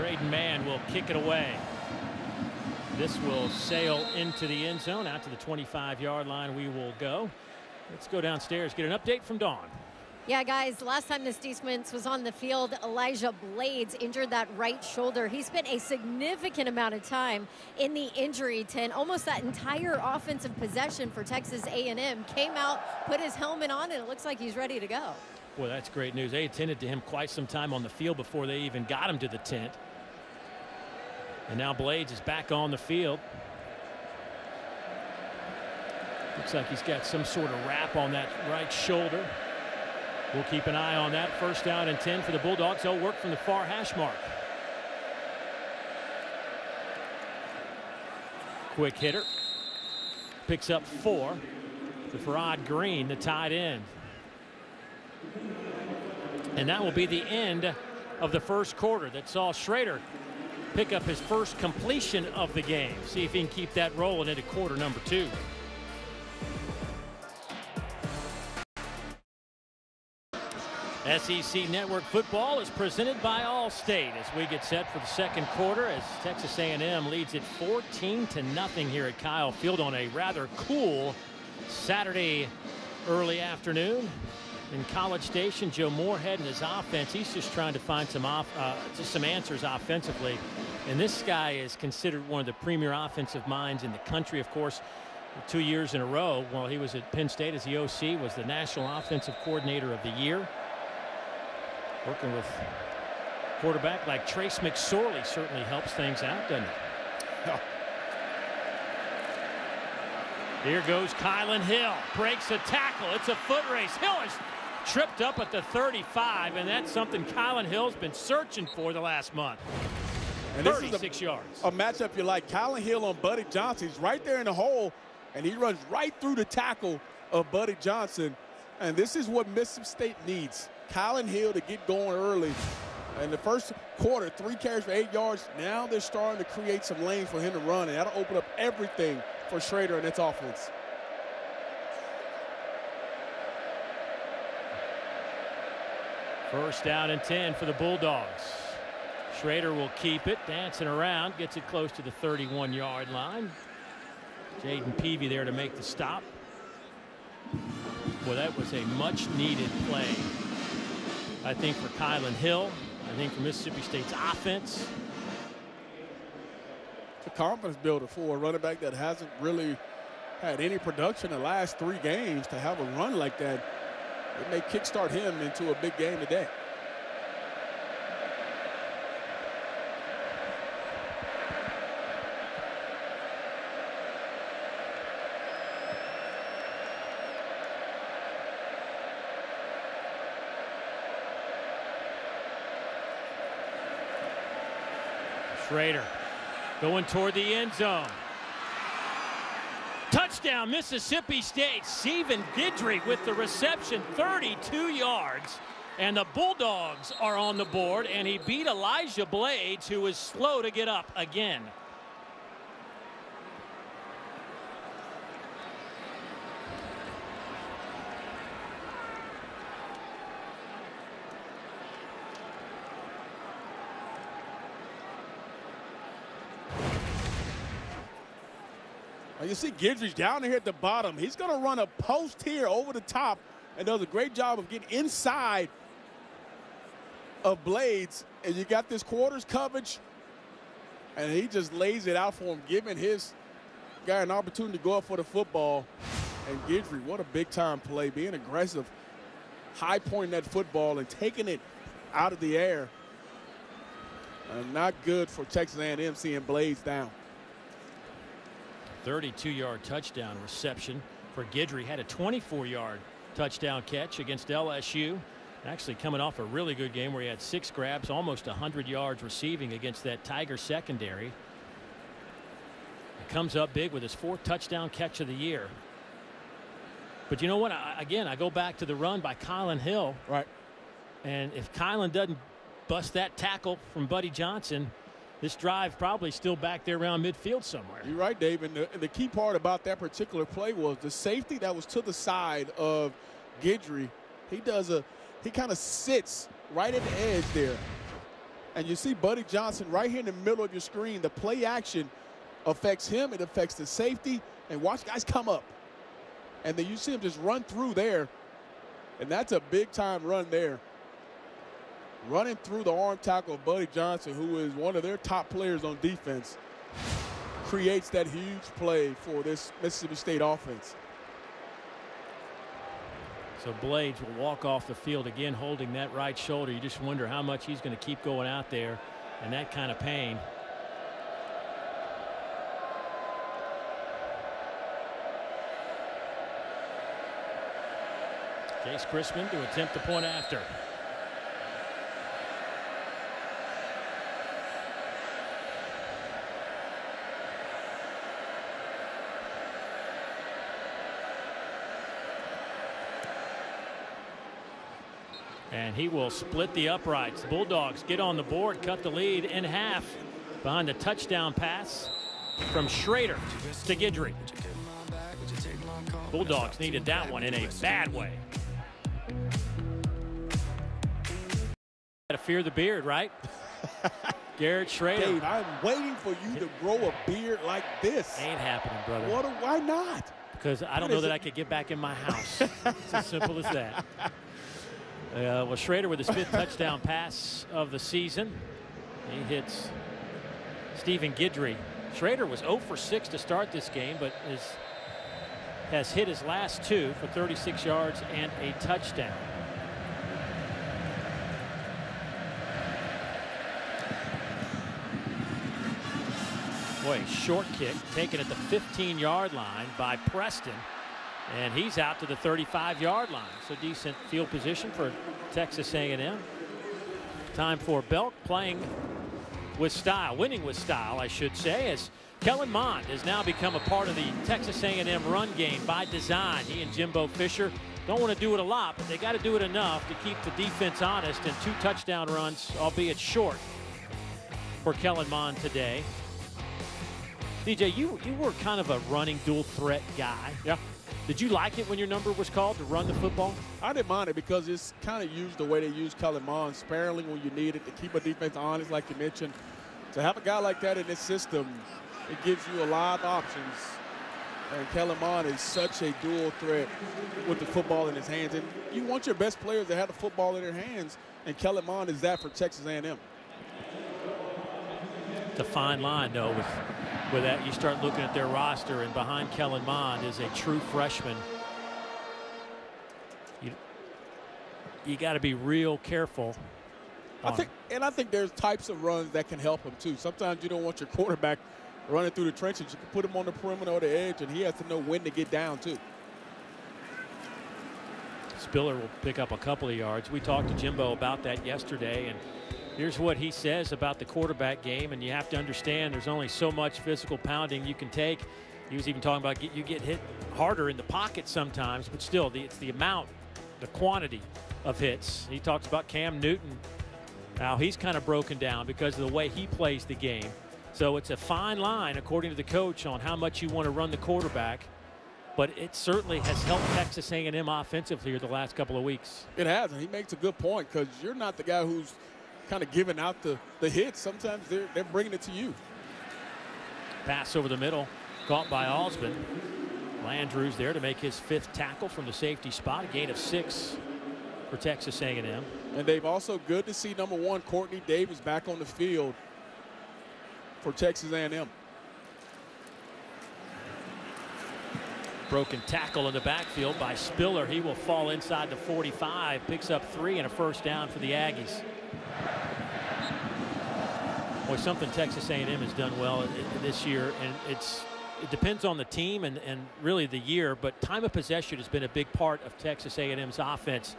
Braden Mann will kick it away. This will sail into the end zone. Out to the 25-yard line we will go. Let's go downstairs, get an update from Dawn. Yeah, guys, last time this defense was on the field, Elijah Blades injured that right shoulder. He spent a significant amount of time in the injury tent. Almost that entire offensive possession for Texas A&M came out, put his helmet on, and it looks like he's ready to go. Boy, that's great news. They attended to him quite some time on the field before they even got him to the tent. And now Blades is back on the field. Looks like he's got some sort of wrap on that right shoulder. We'll keep an eye on that. First down and 10 for the Bulldogs. They'll work from the far hash mark. Quick hitter. Picks up four. The Farrod Green, the tight end. And that will be the end of the first quarter that saw Shrader pick up his first completion of the game. See if he can keep that rolling into quarter number two. SEC Network Football is presented by Allstate as we get set for the second quarter as Texas A&M leads it 14 to nothing here at Kyle Field on a rather cool Saturday early afternoon in College Station. Joe Moorhead and his offense, he's just trying to find some off, uh, just some answers offensively. And this guy is considered one of the premier offensive minds in the country. Of course, two years in a row while he was at Penn State as the OC was the National Offensive Coordinator of the Year. Working with quarterback like Trace McSorley certainly helps things out, doesn't it? Here goes Kylin Hill. Breaks a tackle. It's a foot race. Hill is tripped up at the 35, and that's something Kylin Hill's been searching for the last month. And 36 a, yards. A matchup you like. Kylin Hill on Buddy Johnson. He's right there in the hole, and he runs right through the tackle of Buddy Johnson. And this is what Mississippi State needs. Kylin Hill to get going early. In the first quarter, three carries for eight yards. Now they're starting to create some lanes for him to run, and that'll open up everything for Shrader and its offense. First down and 10 for the Bulldogs. Shrader will keep it, dancing around, gets it close to the 31 yard line. Jayden Peevy there to make the stop. Well, that was a much needed play, I think, for Kylin Hill. I think for Mississippi State's offense. It's a confidence builder for a running back that hasn't really had any production in the last three games to have a run like that. It may kickstart him into a big game today. Shrader going toward the end zone. Touchdown, Mississippi State. Stephen Guidry with the reception, 32 yards. And the Bulldogs are on the board, and he beat Elijah Blades, who was slow to get up again. You see Guidry down here at the bottom. He's going to run a post here over the top and does a great job of getting inside of Blades. And you got this quarters coverage, and he just lays it out for him, giving his guy an opportunity to go up for the football. And Guidry, what a big-time play, being aggressive, high pointing that football and taking it out of the air. Not good for Texas A&M seeing Blades down. 32-yard touchdown reception for Guidry. Had a 24-yard touchdown catch against LSU. Actually coming off a really good game where he had six grabs, almost 100 yards receiving against that Tiger secondary. He comes up big with his fourth touchdown catch of the year. But you know what? I, again, I go back to the run by Kylin Hill. Right. And if Kylin doesn't bust that tackle from Buddy Johnson, this drive probably still back there around midfield somewhere. You're right, Dave. And the, and the, key part about that particular play was the safety that was to the side of Guidry. He does a, he kind of sits right at the edge there. And you see Buddy Johnson right here in the middle of your screen. The play action affects him. It affects the safety. And watch guys come up. And then you see him just run through there. And that's a big time run there running through the arm tackle of Buddy Johnson, who is one of their top players on defense, creates that huge play for this Mississippi State offense. So Blades will walk off the field again holding that right shoulder. You just wonder how much he's going to keep going out there and that kind of pain. Jace Christmann to attempt the point after. And he will split the uprights. Bulldogs get on the board, cut the lead in half behind the touchdown pass from Shrader to Guidry. Bulldogs needed that one in a bad way. Got to fear the beard, right? Garrett Shrader. Dave, I'm waiting for you to grow a beard like this. Ain't happening, brother. What? Why not? Because I don't know that it? I could get back in my house. it's as simple as that. Uh, well, Shrader with his fifth touchdown pass of the season. He hits Stephen Guidry. Shrader was 0 for 6 to start this game, but his has hit his last two for 36 yards and a touchdown. Boy, short kick taken at the 15 yard line by Preston. And he's out to the 35 yard line. So decent field position for Texas A&M. Time for Belk playing with style, winning with style, I should say, as Kellen Mond has now become a part of the Texas A&M run game by design. He and Jimbo Fisher don't want to do it a lot, but they got to do it enough to keep the defense honest and two touchdown runs, albeit short, for Kellen Mond today. DJ, you you were kind of a running dual threat guy. Yeah. Did you like it when your number was called to run the football? I didn't mind it because it's kind of used the way they use Kellen Mond, sparingly when you need it to keep a defense honest, like you mentioned. To have a guy like that in this system, it gives you a lot of options. And Kellen Mond is such a dual threat with the football in his hands. And you want your best players to have the football in their hands, and Kellen Mond is that for Texas A&M. It's a fine line, though, with with that. You start looking at their roster, and behind Kellen Mond is a true freshman. You, you got to be real careful. I think, and I think there's types of runs that can help him too. Sometimes you don't want your quarterback running through the trenches. You can put him on the perimeter or the edge, and he has to know when to get down too. Spiller will pick up a couple of yards. We talked to Jimbo about that yesterday, and here's what he says about the quarterback game. And you have to understand there's only so much physical pounding you can take. He was even talking about you get hit harder in the pocket sometimes, but still, it's the amount, the quantity of hits. He talks about Cam Newton, how he's kind of broken down because of the way he plays the game. So it's a fine line, according to the coach, on how much you want to run the quarterback. But it certainly has helped Texas A&M offensively here the last couple of weeks. It has, and he makes a good point because you're not the guy who's kind of giving out the, the hits. Sometimes they're, they're bringing it to you. Pass over the middle, caught by Ausbon. Landrews there to make his fifth tackle from the safety spot, a gain of six for Texas A&M. And they've also good to see number one Quartney Davis back on the field for Texas A&M. Broken tackle in the backfield by Spiller. He will fall inside the 45, picks up three and a first down for the Aggies. Boy, something Texas A&M has done well this year, and it's it depends on the team and, and really the year, but time of possession has been a big part of Texas A&M's offense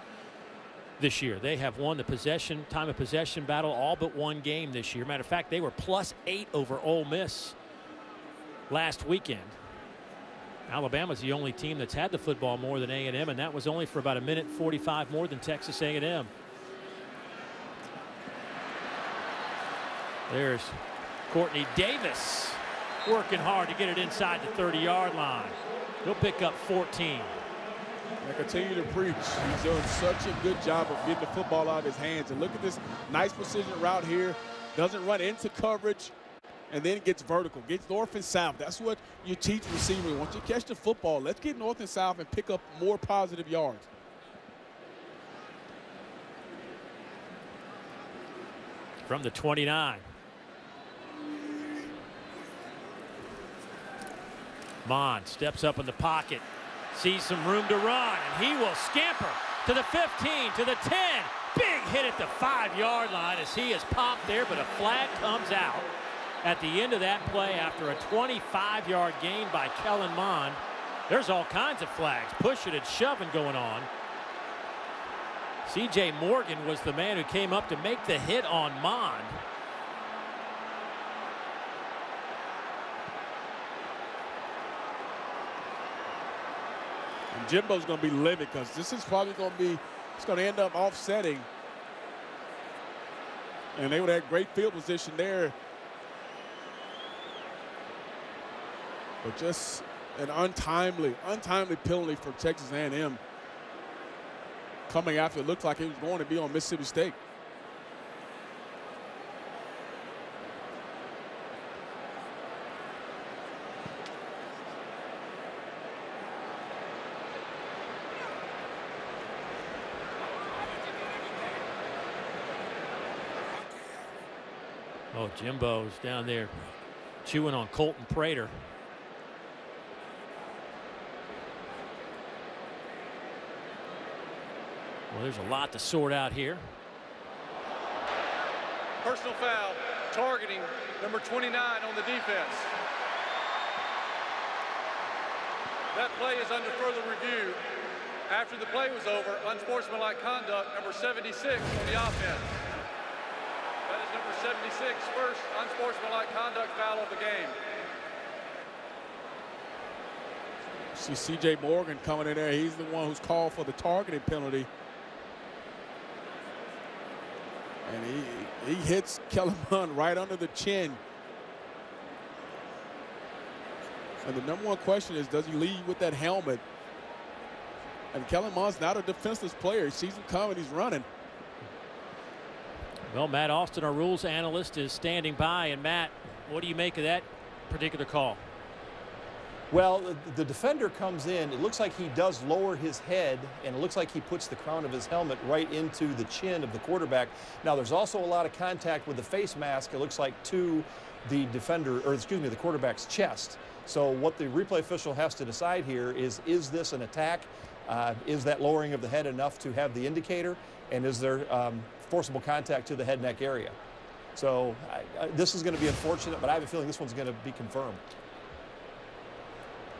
this year. They have won the possession, time of possession battle all but one game this year. Matter of fact, they were plus eight over Ole Miss last weekend. Alabama's the only team that's had the football more than A&M, and that was only for about a minute 45 more than Texas A&M. There's Quartney Davis working hard to get it inside the 30-yard line. He'll pick up 14. I continue to preach. He's doing such a good job of getting the football out of his hands. And look at this nice precision route here. Doesn't run into coverage and then gets vertical. Gets north and south. That's what you teach receivers. Once you catch the football, let's get north and south and pick up more positive yards. From the 29. Mond steps up in the pocket, sees some room to run, and he will scamper to the 15, to the 10. Big hit at the five-yard line as he is popped there, but a flag comes out at the end of that play after a 25-yard gain by Kellen Mond. There's all kinds of flags, pushing and shoving going on. C.J. Morgan was the man who came up to make the hit on Mond. And Jimbo's going to be livid because this is probably going to be, it's going to end up offsetting. And they would have great field position there. But just an untimely, untimely penalty for Texas A&M coming after it looked like it was going to be on Mississippi State. Jimbo's down there chewing on Colton Prater. Well, there's a lot to sort out here. Personal foul, targeting number 29 on the defense. That play is under further review. After the play was over, unsportsmanlike conduct, number 76 on the offense. That is number 76, first unsportsmanlike conduct foul of the game. See C.J. Morgan coming in there. He's the one who's called for the targeting penalty. And he, he hits Kellen Mond right under the chin. And the number one question is, does he lead with that helmet? And Kellen Mond's not a defenseless player. He sees him coming, he's running. Well, Matt Austin, our rules analyst, is standing by. And Matt, what do you make of that particular call? Well, the, defender comes in. It looks like he does lower his head, and it looks like he puts the crown of his helmet right into the chin of the quarterback. Now, there's also a lot of contact with the face mask. It looks like to the defender, or excuse me, the quarterback's chest. So what the replay official has to decide here is, is this an attack? Uh, is that lowering of the head enough to have the indicator? And is there um, forcible contact to the head neck area? So I, I, this is going to be unfortunate, but I have a feeling this one's going to be confirmed.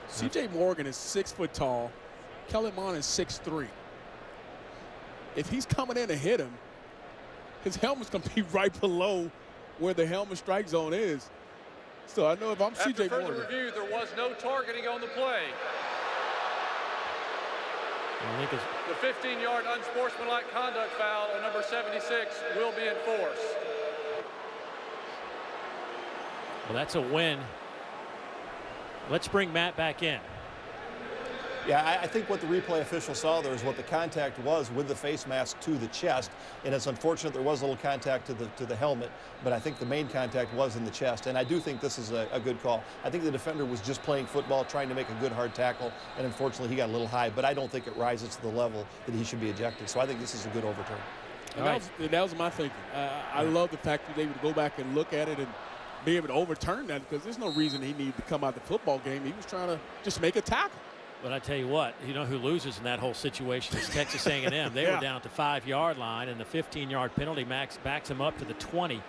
C.J. Morgan is six foot tall. Kellen Mond is six three. If he's coming in to hit him, his helmet's going to be right below where the helmet strike zone is. So I know if I'm C.J. After Morgan. further review, there was no targeting on the play. The 15-yard unsportsmanlike conduct foul on number 76 will be enforced. Well, that's a win Let's bring Matt back in. Yeah, I, I, think what the replay official saw there is what the contact was with the face mask to the chest, and it's unfortunate there was a little contact to the to the helmet, but I think the main contact was in the chest, and I do think this is a, a good call. I think the defender was just playing football, trying to make a good hard tackle, and unfortunately he got a little high, but I don't think it rises to the level that he should be ejected. So I think this is a good overturn. And that, was, that, was, my thinking. Uh, I love the fact that they would go back and look at it and be able to overturn that because there's no reason he needed to come out the football game. He was trying to just make a tackle. But I tell you what, you know who loses in that whole situation is Texas A&M. They yeah. were down to five-yard line, and the 15-yard penalty max backs them up to the 20. Yep.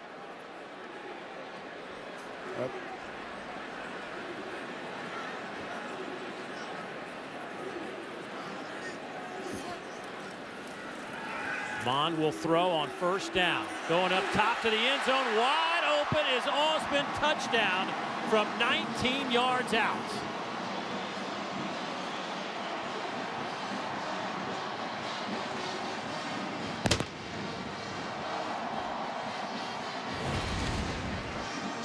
Mond will throw on first down. Going up top to the end zone. Wide open is Ausbon. Touchdown from 19 yards out.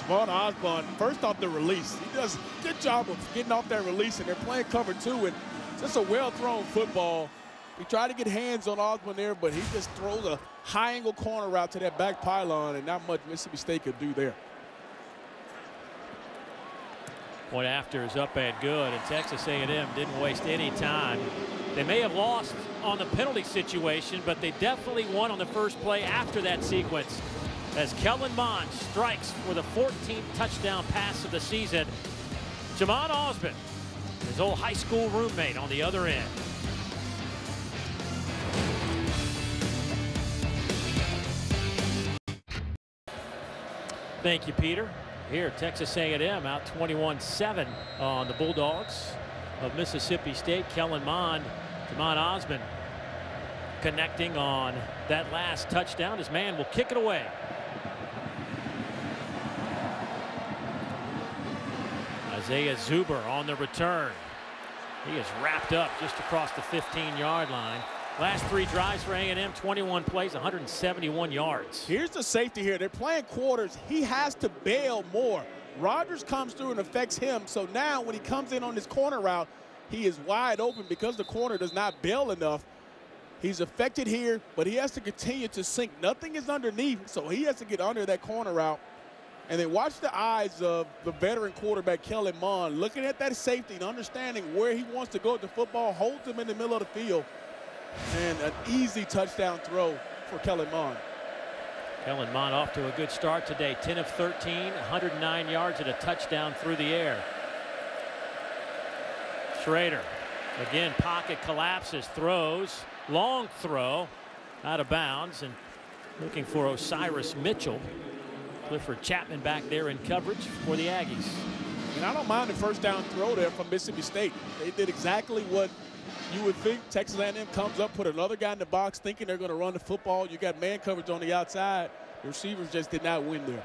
Jhamon Ausbon, first off the release. He does a good job of getting off that release, and they're playing cover two, and just a well-thrown football he tried to get hands on Ausbon there, but he just throws a high angle corner route to that back pylon, and not much Mississippi State could do there. Point after is up and good, and Texas A&M didn't waste any time. They may have lost on the penalty situation, but they definitely won on the first play after that sequence. As Kellen Mond strikes for the 14th touchdown pass of the season, Jhamon Ausbon, his old high school roommate on the other end. Thank you, Peter. Here, Texas A&M out 21-7 on the Bulldogs of Mississippi State. Kellen Mond, Jhamon Ausbon connecting on that last touchdown. His man will kick it away. Isaiah Zuber on the return. He is wrapped up just across the 15-yard line. Last three drives for A&M, 21 plays, 171 yards. Here's the safety here. They're playing quarters. He has to bail more. Rogers comes through and affects him. So now when he comes in on this corner route, he is wide open because the corner does not bail enough. He's affected here, but he has to continue to sink. Nothing is underneath, so he has to get under that corner route. And then watch the eyes of the veteran quarterback, Kellen Mond, looking at that safety and understanding where he wants to go with the football, holds him in the middle of the field. And an easy touchdown throw for Kellen Mond. Kellen Mond off to a good start today. 10 of 13, 109 yards and a touchdown through the air. Shrader Again, pocket collapses, throws, long throw, out of bounds, and looking for Osiris Mitchell. Clifford Chapman back there in coverage for the Aggies. And I don't mind the first down throw there from Mississippi State. They did exactly what you would think Texas A&M comes up, put another guy in the box thinking they're going to run the football. You got man coverage on the outside. The receivers just did not win there.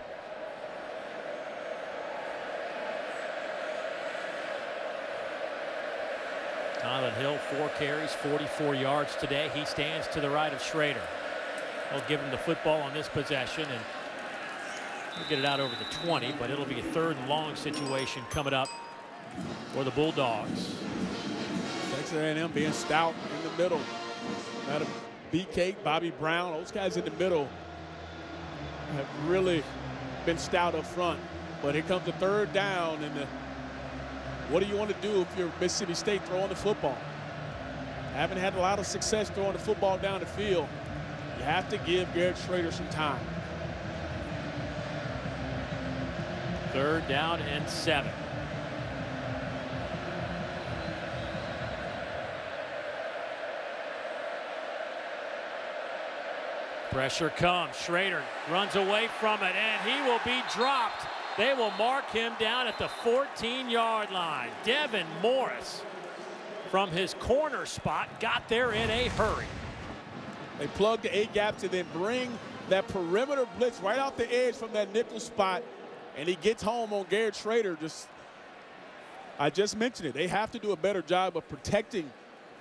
Kylin Hill, four carries, 44 yards today. He stands to the right of Shrader. They'll give him the football on this possession, and he'll get it out over the 20, but it'll be a third and long situation coming up for the Bulldogs. Texas A&M being stout in the middle. Not a BK, Bobby Brown, those guys in the middle have really been stout up front. But here comes the third down, and the, what do you want to do if you're Mississippi State throwing the football? Haven't had a lot of success throwing the football down the field. You have to give Garrett Shrader some time. Third down and seven. Pressure comes. Shrader runs away from it, and he will be dropped. They will mark him down at the 14-yard line. Devin Morris from his corner spot got there in a hurry. They plug the A gap to then bring that perimeter blitz right off the edge from that nickel spot, and he gets home on Garrett Shrader. Just, I just mentioned it. They have to do a better job of protecting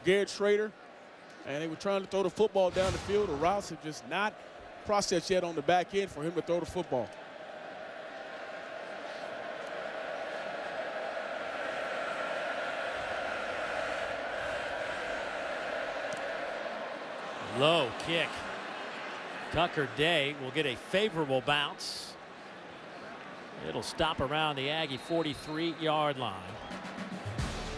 Garrett Shrader and they were trying to throw the football down the field. The routes have just not processed yet on the back end for him to throw the football. Low kick. Tucker Day will get a favorable bounce. It'll stop around the Aggie 43 yard line.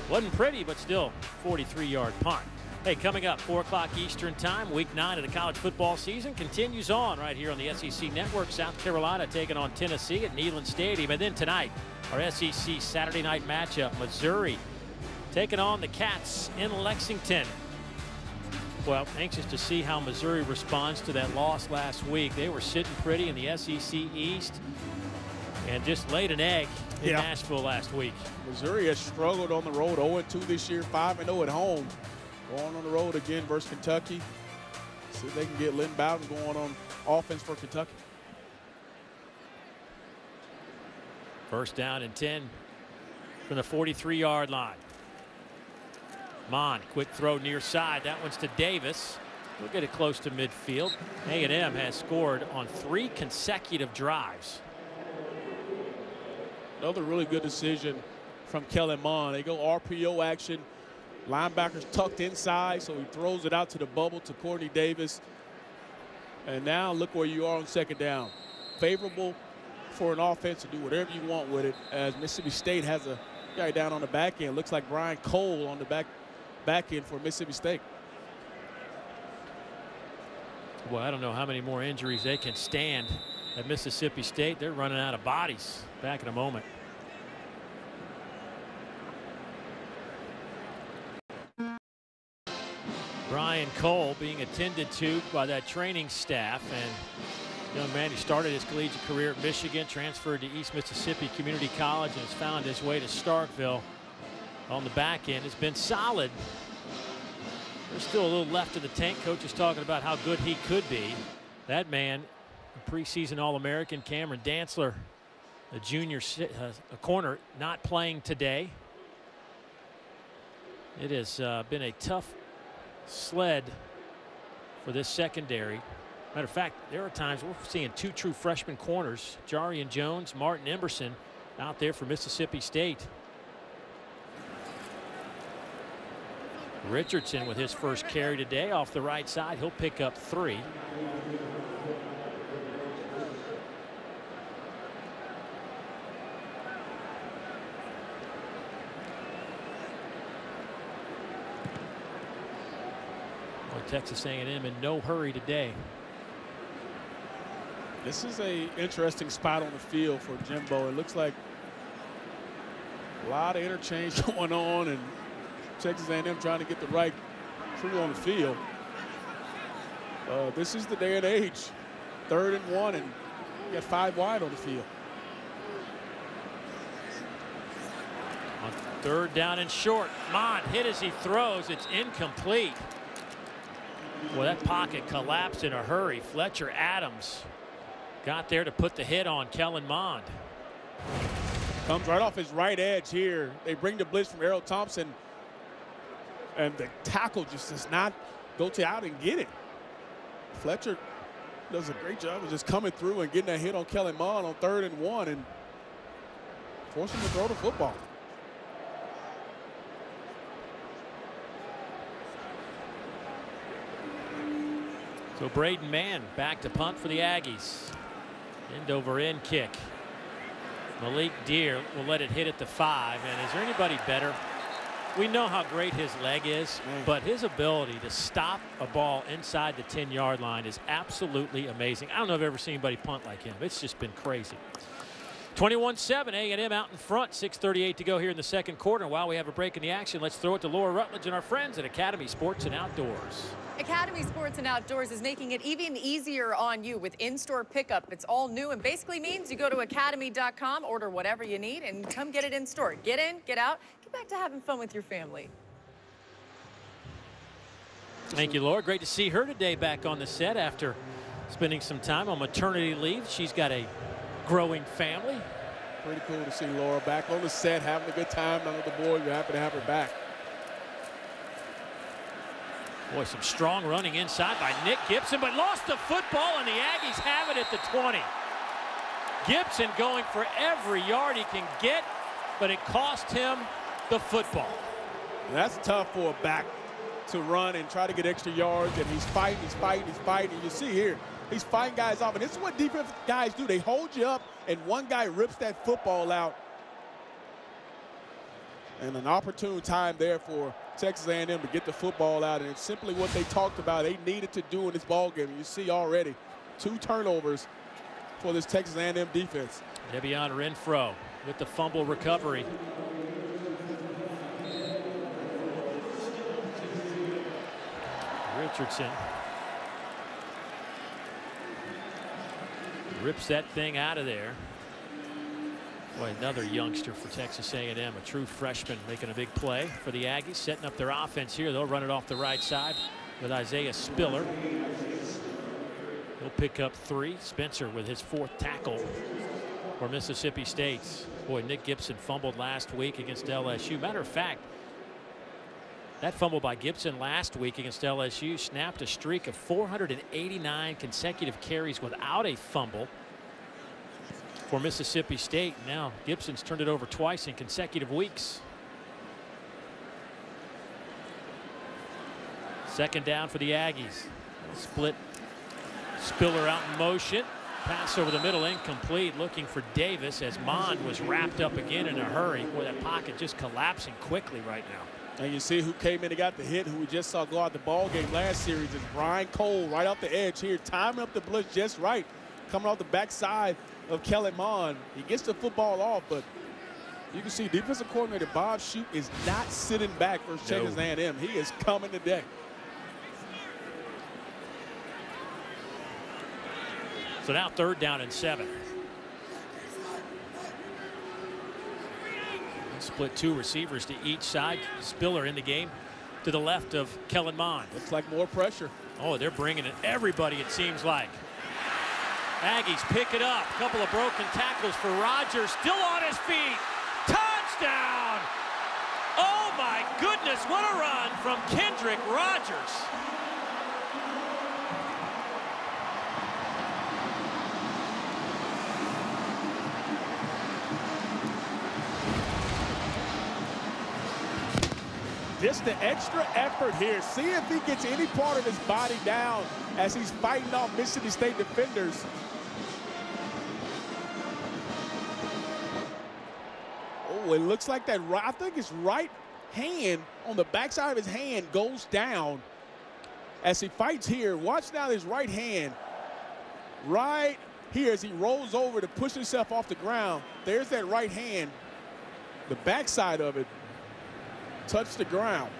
Wasn't pretty, but still 43 yard punt. Hey, coming up, 4 o'clock Eastern Time, week nine of the college football season continues on right here on the SEC Network. South Carolina taking on Tennessee at Neyland Stadium. And then tonight, our SEC Saturday night matchup, Missouri taking on the Cats in Lexington. Well, anxious to see how Missouri responds to that loss last week. They were sitting pretty in the SEC East and just laid an egg in yeah. Nashville last week. Missouri has struggled on the road 0-2 this year, 5-0 at home. Going on the road again versus Kentucky. See if they can get Lynn Bowden going on offense for Kentucky. First down and 10 from the 43-yard line. Mond, quick throw near side. That one's to Davis. We'll get it close to midfield. A&M has scored on three consecutive drives. Another really good decision from Kellen Mond. They go RPO action Linebackers tucked inside, so he throws it out to the bubble to Quartney Davis. And now look where you are on second down. Favorable for an offense to do whatever you want with it as Mississippi State has a guy down on the back end. Looks like Brian Cole on the back back end for Mississippi State. Well, I don't know how many more injuries they can stand at Mississippi State. They're running out of bodies. Back in a moment. Brian Cole being attended to by that training staff and young man who started his collegiate career at Michigan transferred to East Mississippi Community College and has found his way to Starkville on the back end has been solid there's still a little left of the tank coach is talking about how good he could be that man preseason All-American Cameron Dantzler a junior uh, a corner not playing today it has uh, been a tough sled for this secondary. Matter of fact, there are times we're seeing two true freshman corners, Jarrian Jones, Martin Emerson, out there for Mississippi State. Richardson with his first carry today off the right side. He'll pick up three. Texas A&M in no hurry today. This is a interesting spot on the field for Jimbo. It looks like a lot of interchange going on and Texas A&M trying to get the right crew on the field. Uh, this is the day and age. Third and one, and you got five wide on the field. On third down and short, Mond hit as he throws. It's incomplete. Well, that pocket collapsed in a hurry. Fletcher Adams got there to put the hit on Kellen Mond. Comes right off his right edge here. They bring the blitz from Errol Thompson. And the tackle just does not go to out and get it. Fletcher does a great job of just coming through and getting that hit on Kellen Mond on third and one and forcing him to throw the football. So Braden Mann back to punt for the Aggies. End over end kick. Malik Dear will let it hit at the five. And is there anybody better? We know how great his leg is, Man. but his ability to stop a ball inside the 10 yard line is absolutely amazing. I don't know if I've ever seen anybody punt like him. It's just been crazy. 21-7 A&M out in front 638 to go here in the second quarter while we have a break in the action let's throw it to Laura Rutledge and our friends at Academy Sports and Outdoors Academy Sports and Outdoors is making it even easier on you with in-store pickup. It's all new and basically means you go to academy.com, order whatever you need, and come get it in store. Get in, get out, get back to having fun with your family. Thank you, Laura. Great to see her today back on the set after spending some time on maternity leave. She's got a growing family. Pretty cool to see Laura back on the set, having a good time. None of the boys are happy to have her back. Boy, some strong running inside by Nick Gibson, but lost the football, and the Aggies have it at the 20. Gibson going for every yard he can get, but it cost him the football. That's tough for a back to run and try to get extra yards, and he's fighting, he's fighting, he's fighting. You see here, he's fighting guys off, and this is what defense guys do. They hold you up, and one guy rips that football out. And an opportune time there for Texas A&M to get the football out, and it's simply what they talked about they needed to do in this ball game. You see already two turnovers for this Texas A&M defense. Debione Renfro with the fumble recovery. Richardson rips that thing out of there. Boy, another youngster for Texas A&M, a true freshman making a big play for the Aggies, setting up their offense here. They'll run it off the right side with Isaiah Spiller. He'll pick up three. Spencer with his fourth tackle for Mississippi State. Boy, Nick Gibson fumbled last week against LSU. Matter of fact, that fumble by Gibson last week against LSU snapped a streak of 489 consecutive carries without a fumble for Mississippi State. Now Gibson's turned it over twice in consecutive weeks. Second down for the Aggies. Split Spiller out in motion. Pass over the middle, incomplete. Looking for Davis as Mond was wrapped up again in a hurry. Boy, that pocket just collapsing quickly right now. And you see who came in and got the hit, who we just saw go out the ball game last series is Brian Cole right off the edge here, timing up the blitz just right, coming off the backside of Kellen Mond. He gets the football off, but you can see defensive coordinator Bob Shoop is not sitting back for Texas A&M. He is coming today. So now third down and seven. Split two receivers to each side. Spiller in the game to the left of Kellen Mond. Looks like more pressure. Oh, they're bringing it. Everybody, it seems like. Aggies pick it up. A couple of broken tackles for Rogers. Still on his feet. Touchdown! Oh, my goodness. What a run from Kendrick Rogers. Just the extra effort here. See if he gets any part of his body down as he's fighting off Mississippi State defenders. Oh, it looks like that. I think his right hand on the backside of his hand goes down as he fights here. Watch now his right hand. Right here as he rolls over to push himself off the ground. There's that right hand. The backside of it touched the ground.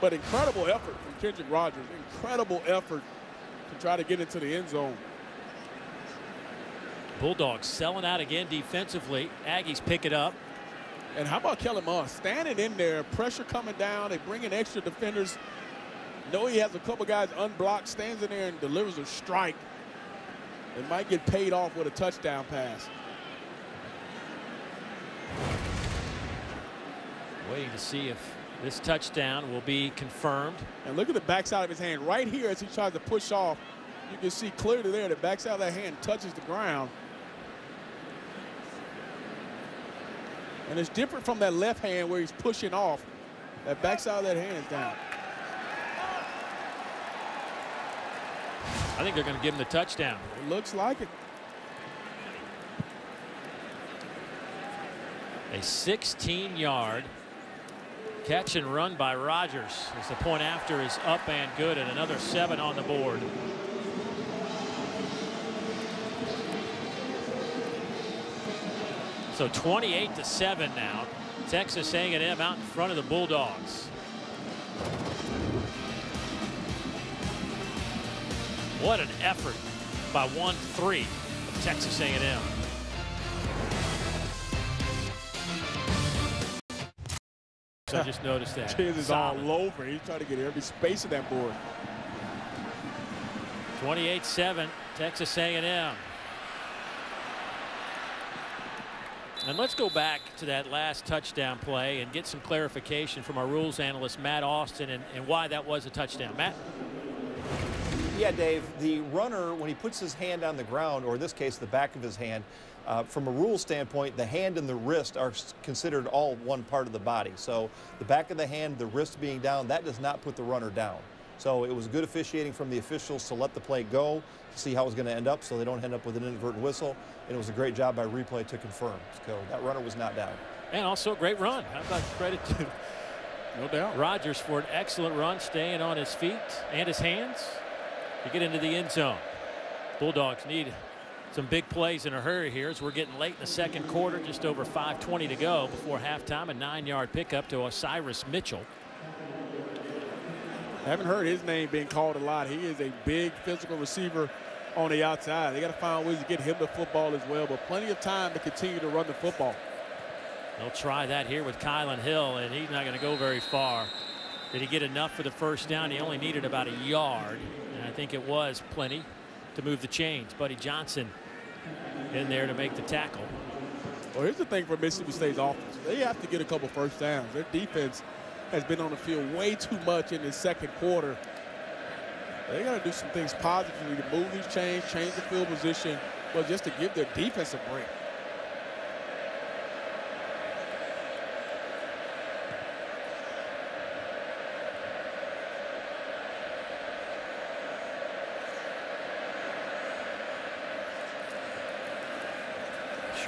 But incredible effort from Kendrick Rogers. Incredible effort to try to get into the end zone. Bulldogs selling out again defensively. Aggies pick it up. And how about Kellen Mond standing in there, pressure coming down, they bring in extra defenders. Know he has a couple guys unblocked, stands in there and delivers a strike. It might get paid off with a touchdown pass. Waiting to see if this touchdown will be confirmed. And look at the backside of his hand right here as he tries to push off. You can see clearly there the backside of that hand touches the ground. And it's different from that left hand where he's pushing off. That backside of that hand is down. I think they're going to give him the touchdown. It looks like it. A 16 yard catch and run by Rogers as the point after is up and good and another seven on the board. So 28 to 7 now. Texas A&M out in front of the Bulldogs. What an effort by 1-3 of Texas A&M. So I just noticed that. Chiz is Solid. all over. He's trying to get every space of that board. 28-7 Texas A&M. And let's go back to that last touchdown play and get some clarification from our rules analyst Matt Austin and, and why that was a touchdown. Matt? Yeah, Dave, the runner, when he puts his hand on the ground, or in this case, the back of his hand, uh, from a rule standpoint, the hand and the wrist are considered all one part of the body. So the back of the hand, the wrist being down, that does not put the runner down. So it was good officiating from the officials to let the play go, to see how it was going to end up so they don't end up with an inadvertent whistle. And it was a great job by replay to confirm. So that runner was not down. And also a great run. How about credit to No doubt. Rogers for an excellent run, staying on his feet and his hands to get into the end zone. Bulldogs need some big plays in a hurry here as we're getting late in the second quarter, just over 5.20 to go before halftime. A nine yard pickup to Osiris Mitchell. Haven't heard his name being called a lot. He is a big physical receiver on the outside. They got to find ways to get him the football as well, but plenty of time to continue to run the football. They'll try that here with Kylin Hill, and he's not going to go very far. Did he get enough for the first down? He only needed about a yard, and I think it was plenty to move the chains. Buddy Johnson in there to make the tackle. Well, here's the thing for Mississippi State's offense. They have to get a couple first downs. Their defense has been on the field way too much in the second quarter. They got to do some things positively to move these chains, change the field position, but just to give their defense a break.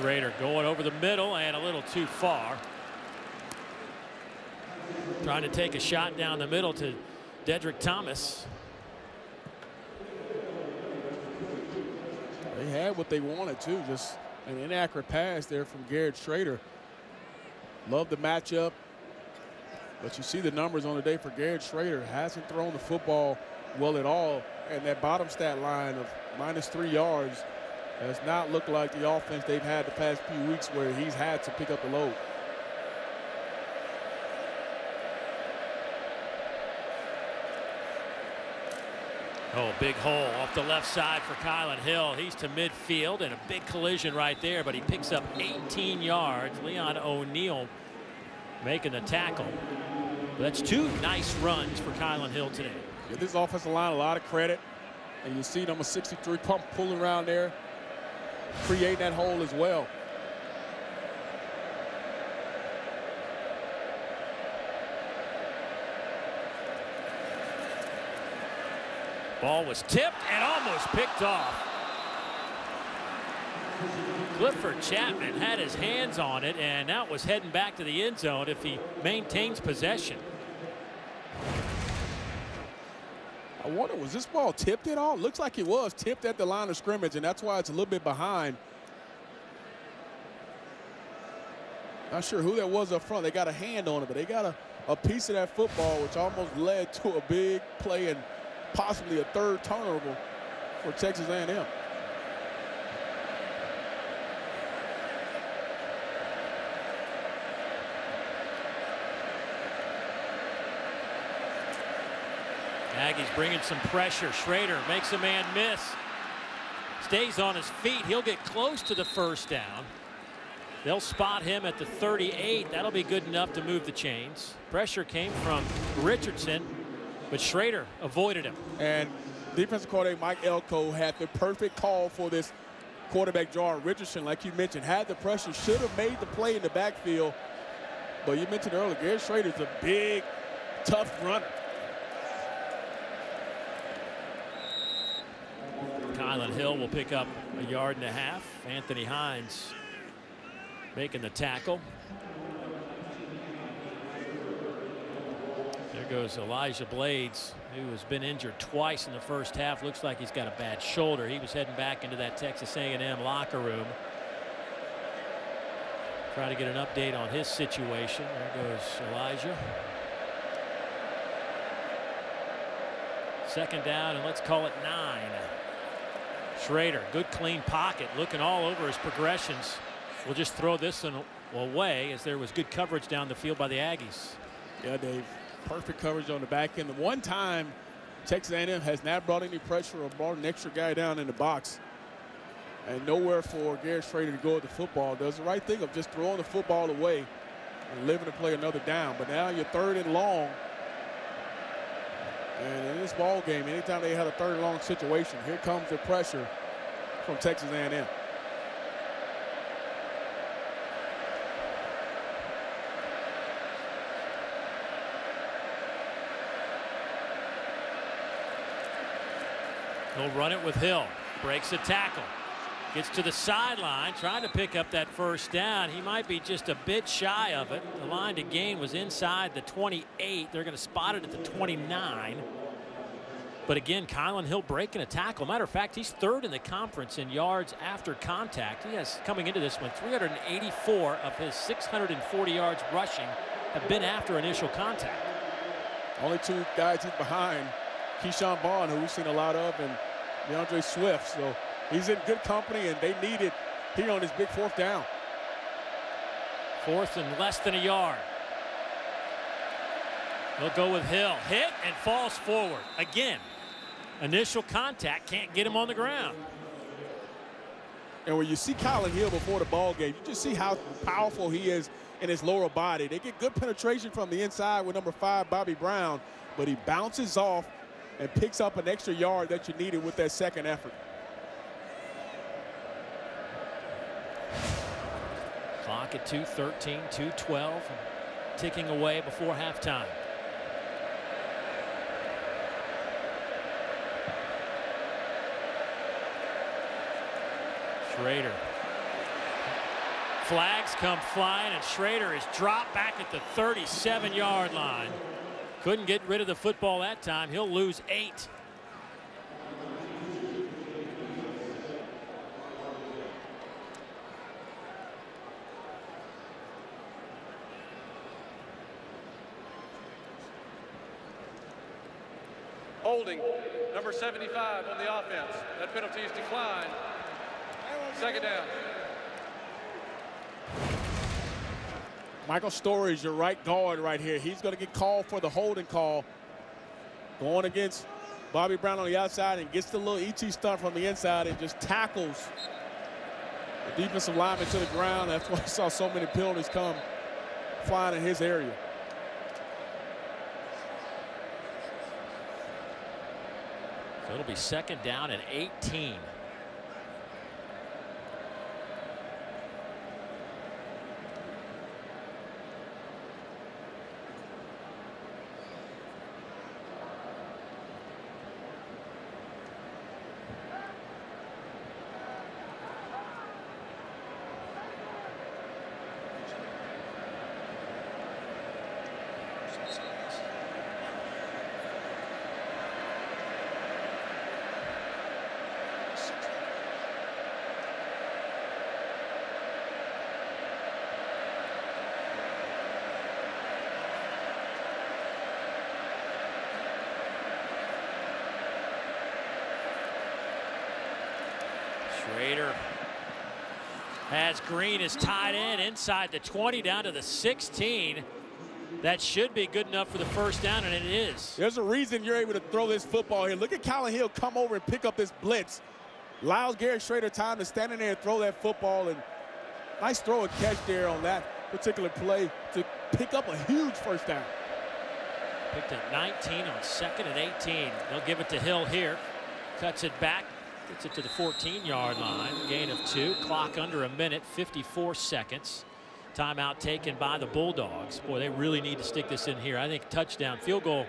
Shrader going over the middle and a little too far. Trying to take a shot down the middle to Deddrick Thomas. They had what they wanted too, just an inaccurate pass there from Garrett Shrader. Love the matchup, but you see the numbers on the day for Garrett Shrader. Hasn't thrown the football well at all, and that bottom stat line of minus three yards does not look like the offense they've had the past few weeks where he's had to pick up the load. Oh, big hole off the left side for Kylin Hill. He's to midfield and a big collision right there, but he picks up 18 yards. Leon O'Neal making the tackle. That's two nice runs for Kylin Hill today. Give this offensive line a lot of credit. And you see number 63 pump pulling around there, creating that hole as well. Ball was tipped and almost picked off. Clifford Chattman had his hands on it, and that was heading back to the end zone if he maintains possession. I wonder, was this ball tipped at all? Looks like it was tipped at the line of scrimmage, and that's why it's a little bit behind. Not sure who that was up front. They got a hand on it, but they got a, a piece of that football, which almost led to a big play and possibly a third turnover for Texas A&M. Aggies bringing some pressure. Shrader makes a man miss. Stays on his feet. He'll get close to the first down. They'll spot him at the 38. That'll be good enough to move the chains. Pressure came from Richardson, but Shrader avoided him. And defensive coordinator Mike Elko had the perfect call for this quarterback draw. Richardson, like you mentioned, had the pressure, should have made the play in the backfield. But you mentioned earlier, Garrett Shrader's a big, tough runner. Kylin Hill will pick up a yard and a half. Anthony Hines making the tackle. There goes Elijah Blades, who has been injured twice in the first half. Looks like he's got a bad shoulder. He was heading back into that Texas A&M locker room. Try to get an update on his situation. There goes Elijah. Second down, and let's call it nine. Shrader, good clean pocket, looking all over his progressions. We'll just throw this one away as there was good coverage down the field by the Aggies. Yeah, Dave. Perfect coverage on the back end. The one time Texas A&M has not brought any pressure or brought an extra guy down in the box. And nowhere for Garrett Shrader to go with the football. Does the right thing of just throwing the football away and living to play another down. But now you're third and long. And in this ball game, anytime they had a third long situation, here comes the pressure from Texas A&M. He'll run it with Hill. Breaks a tackle. Gets to the sideline, trying to pick up that first down. He might be just a bit shy of it. The line to gain was inside the 28. They're going to spot it at the 29. But again, Kylin Hill breaking a tackle. Matter of fact, he's third in the conference in yards after contact. He has, coming into this one, 384 of his 640 yards rushing have been after initial contact. Only two guys he's behind Ke'Shawn Vaughn, who we've seen a lot of, and D'Andre Swift. So he's in good company, and they need it here on his big fourth down. Fourth and less than a yard. They'll go with Hill. Hit and falls forward. Again, initial contact can't get him on the ground. And when you see Kylin Hill before the ball game, you just see how powerful he is in his lower body. They get good penetration from the inside with number five, Bobby Brown, but he bounces off and picks up an extra yard that you needed with that second effort. Clock at 2.13, 2.12, ticking away before halftime. Shrader. Flags come flying, and Shrader is dropped back at the 37-yard line. Couldn't get rid of the football that time. He'll lose eight. Holding, number 75 on the offense. That penalty is declined. Second down. Michael Story is your right guard right here. He's going to get called for the holding call. Going against Bobby Brown on the outside and gets the little ET stunt from the inside and just tackles the defensive lineman to the ground. That's why I saw so many penalties come flying in his area. It'll be second down and 18. Green is tied in inside the 20 down to the 16. That should be good enough for the first down, and it is. There's a reason you're able to throw this football here. Look at Kylin Hill come over and pick up this blitz. Allows Garrett Shrader time to stand in there and throw that football. And nice throw and catch there on that particular play to pick up a huge first down. Picked up 19 on second and 18. They'll give it to Hill here. Cuts it back. Gets it to the 14-yard line. Gain of two. Clock under a minute, 54 seconds. Timeout taken by the Bulldogs. Boy, they really need to stick this in here. I think touchdown, field goal,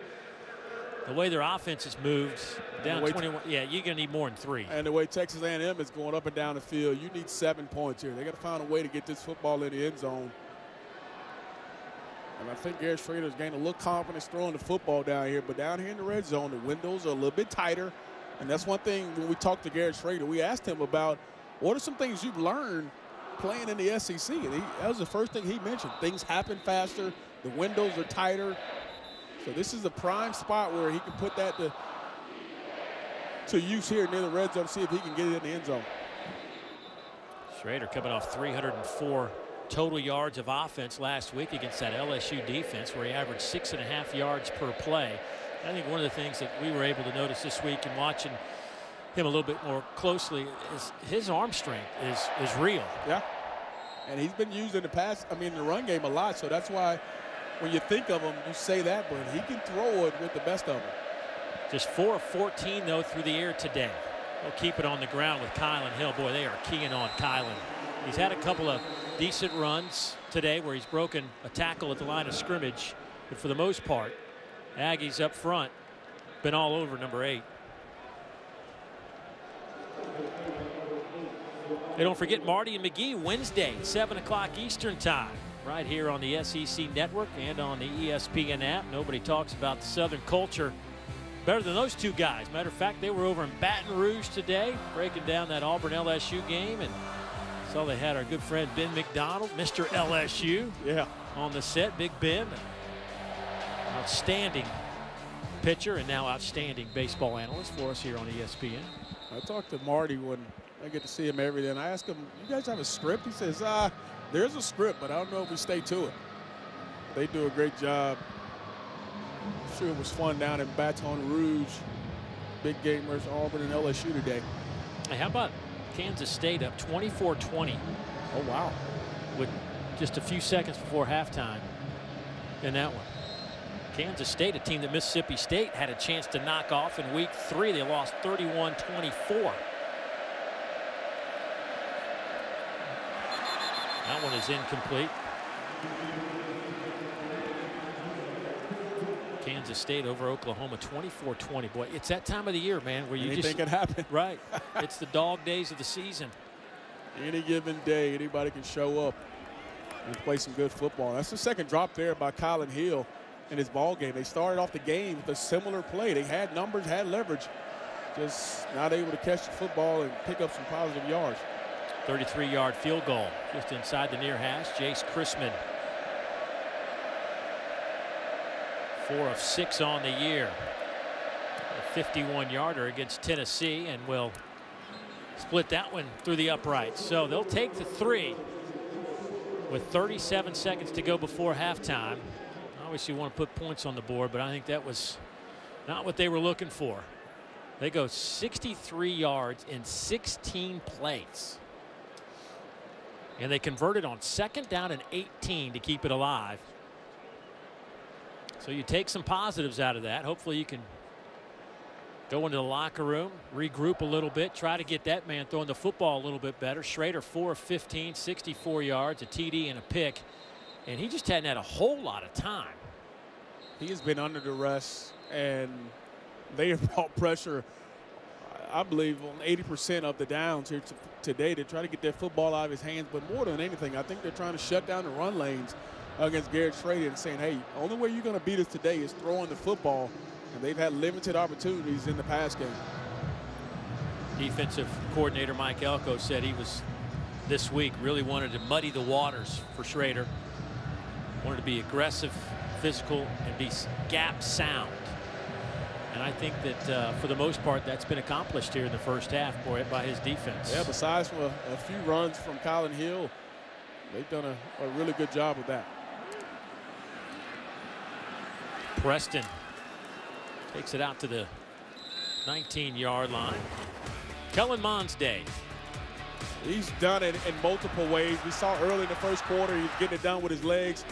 the way their offense has moved down 21. Yeah, you're going to need more than three. And the way Texas A&M is going up and down the field, you need seven points here. They got to find a way to get this football in the end zone. And I think Garrett Shrader's gained a little confidence throwing the football down here. But down here in the red zone, the windows are a little bit tighter. And that's one thing when we talked to Garrett Shrader, we asked him about what are some things you've learned playing in the SEC. And he, that was the first thing he mentioned. Things happen faster. The windows are tighter. So this is a prime spot where he can put that to, to use here near the red zone, see if he can get it in the end zone. Shrader coming off 304 total yards of offense last week against that LSU defense where he averaged six and a half yards per play. I think one of the things that we were able to notice this week and watching him a little bit more closely is his arm strength is is real. Yeah. And he's been used in the past, I mean, in the run game a lot. So that's why when you think of him, you say that, but he can throw it with the best of them. Just 4 of 14, though, through the air today. They'll keep it on the ground with Kylin Hill. Boy, they are keying on Kylin. He's had a couple of decent runs today where he's broken a tackle at the line of scrimmage. But for the most part, Aggies up front been all over number eight. Hey, don't forget Marty and McGee Wednesday, 7 o'clock Eastern Time, right here on the SEC Network and on the ESPN app. Nobody talks about the Southern culture better than those two guys. Matter of fact, they were over in Baton Rouge today, breaking down that Auburn LSU game, and saw they had our good friend Ben McDonald, Mr. LSU, yeah, on the set. Big Ben, outstanding pitcher and now outstanding baseball analyst for us here on ESPN. I talked to Marty when I get to see him every day, and I ask him, "You guys have a script?" He says, "Ah, there's a script, but I don't know if we stay to it." They do a great job. I'm sure it was fun down in Baton Rouge. Big gamers, Auburn and LSU today. Hey, how about Kansas State up 24-20? Oh wow! With just a few seconds before halftime in that one. Kansas State, a team that Mississippi State had a chance to knock off in week three. They lost 31-24. That one is incomplete. Kansas State over Oklahoma 24-20. Boy, it's that time of the year, man, where you just Anything just can happen. Right. it's the dog days of the season. Any given day, anybody can show up and play some good football. That's the second drop there by Kylin Hill in his ball game. They started off the game with a similar play. They had numbers, had leverage, just not able to catch the football and pick up some positive yards. 33-yard field goal just inside the near hash. Jace Christmann. Four of six on the year. A 51-yarder against Tennessee and will split that one through the uprights. So they'll take the three with 37 seconds to go before halftime. Obviously you want to put points on the board, but I think that was not what they were looking for. They go 63 yards in 16 plays. And they converted on second down and 18 to keep it alive. So you take some positives out of that. Hopefully you can go into the locker room, regroup a little bit, try to get that man throwing the football a little bit better. Shrader 4 of 15, 64 yards, a TD and a pick. And he just hadn't had a whole lot of time. He has been under duress, and they have brought pressure, I believe, on 80% of the downs here today to try to get that football out of his hands. But more than anything, I think they're trying to shut down the run lanes against Garrett Shrader and saying, hey, only way you're going to beat us today is throwing the football. And they've had limited opportunities in the pass game. Defensive coordinator Mike Elko said he was this week really wanted to muddy the waters for Shrader. Wanted to be aggressive, physical, and be gap sound. And I think that uh, for the most part, that's been accomplished here in the first half boy, by his defense. Yeah, besides from a, a few runs from Kylin Hill, they've done a, a really good job with that. Preston takes it out to the 19-yard line. Kellen Mond's day. He's done it in multiple ways. We saw early in the first quarter, he's getting it done with his legs.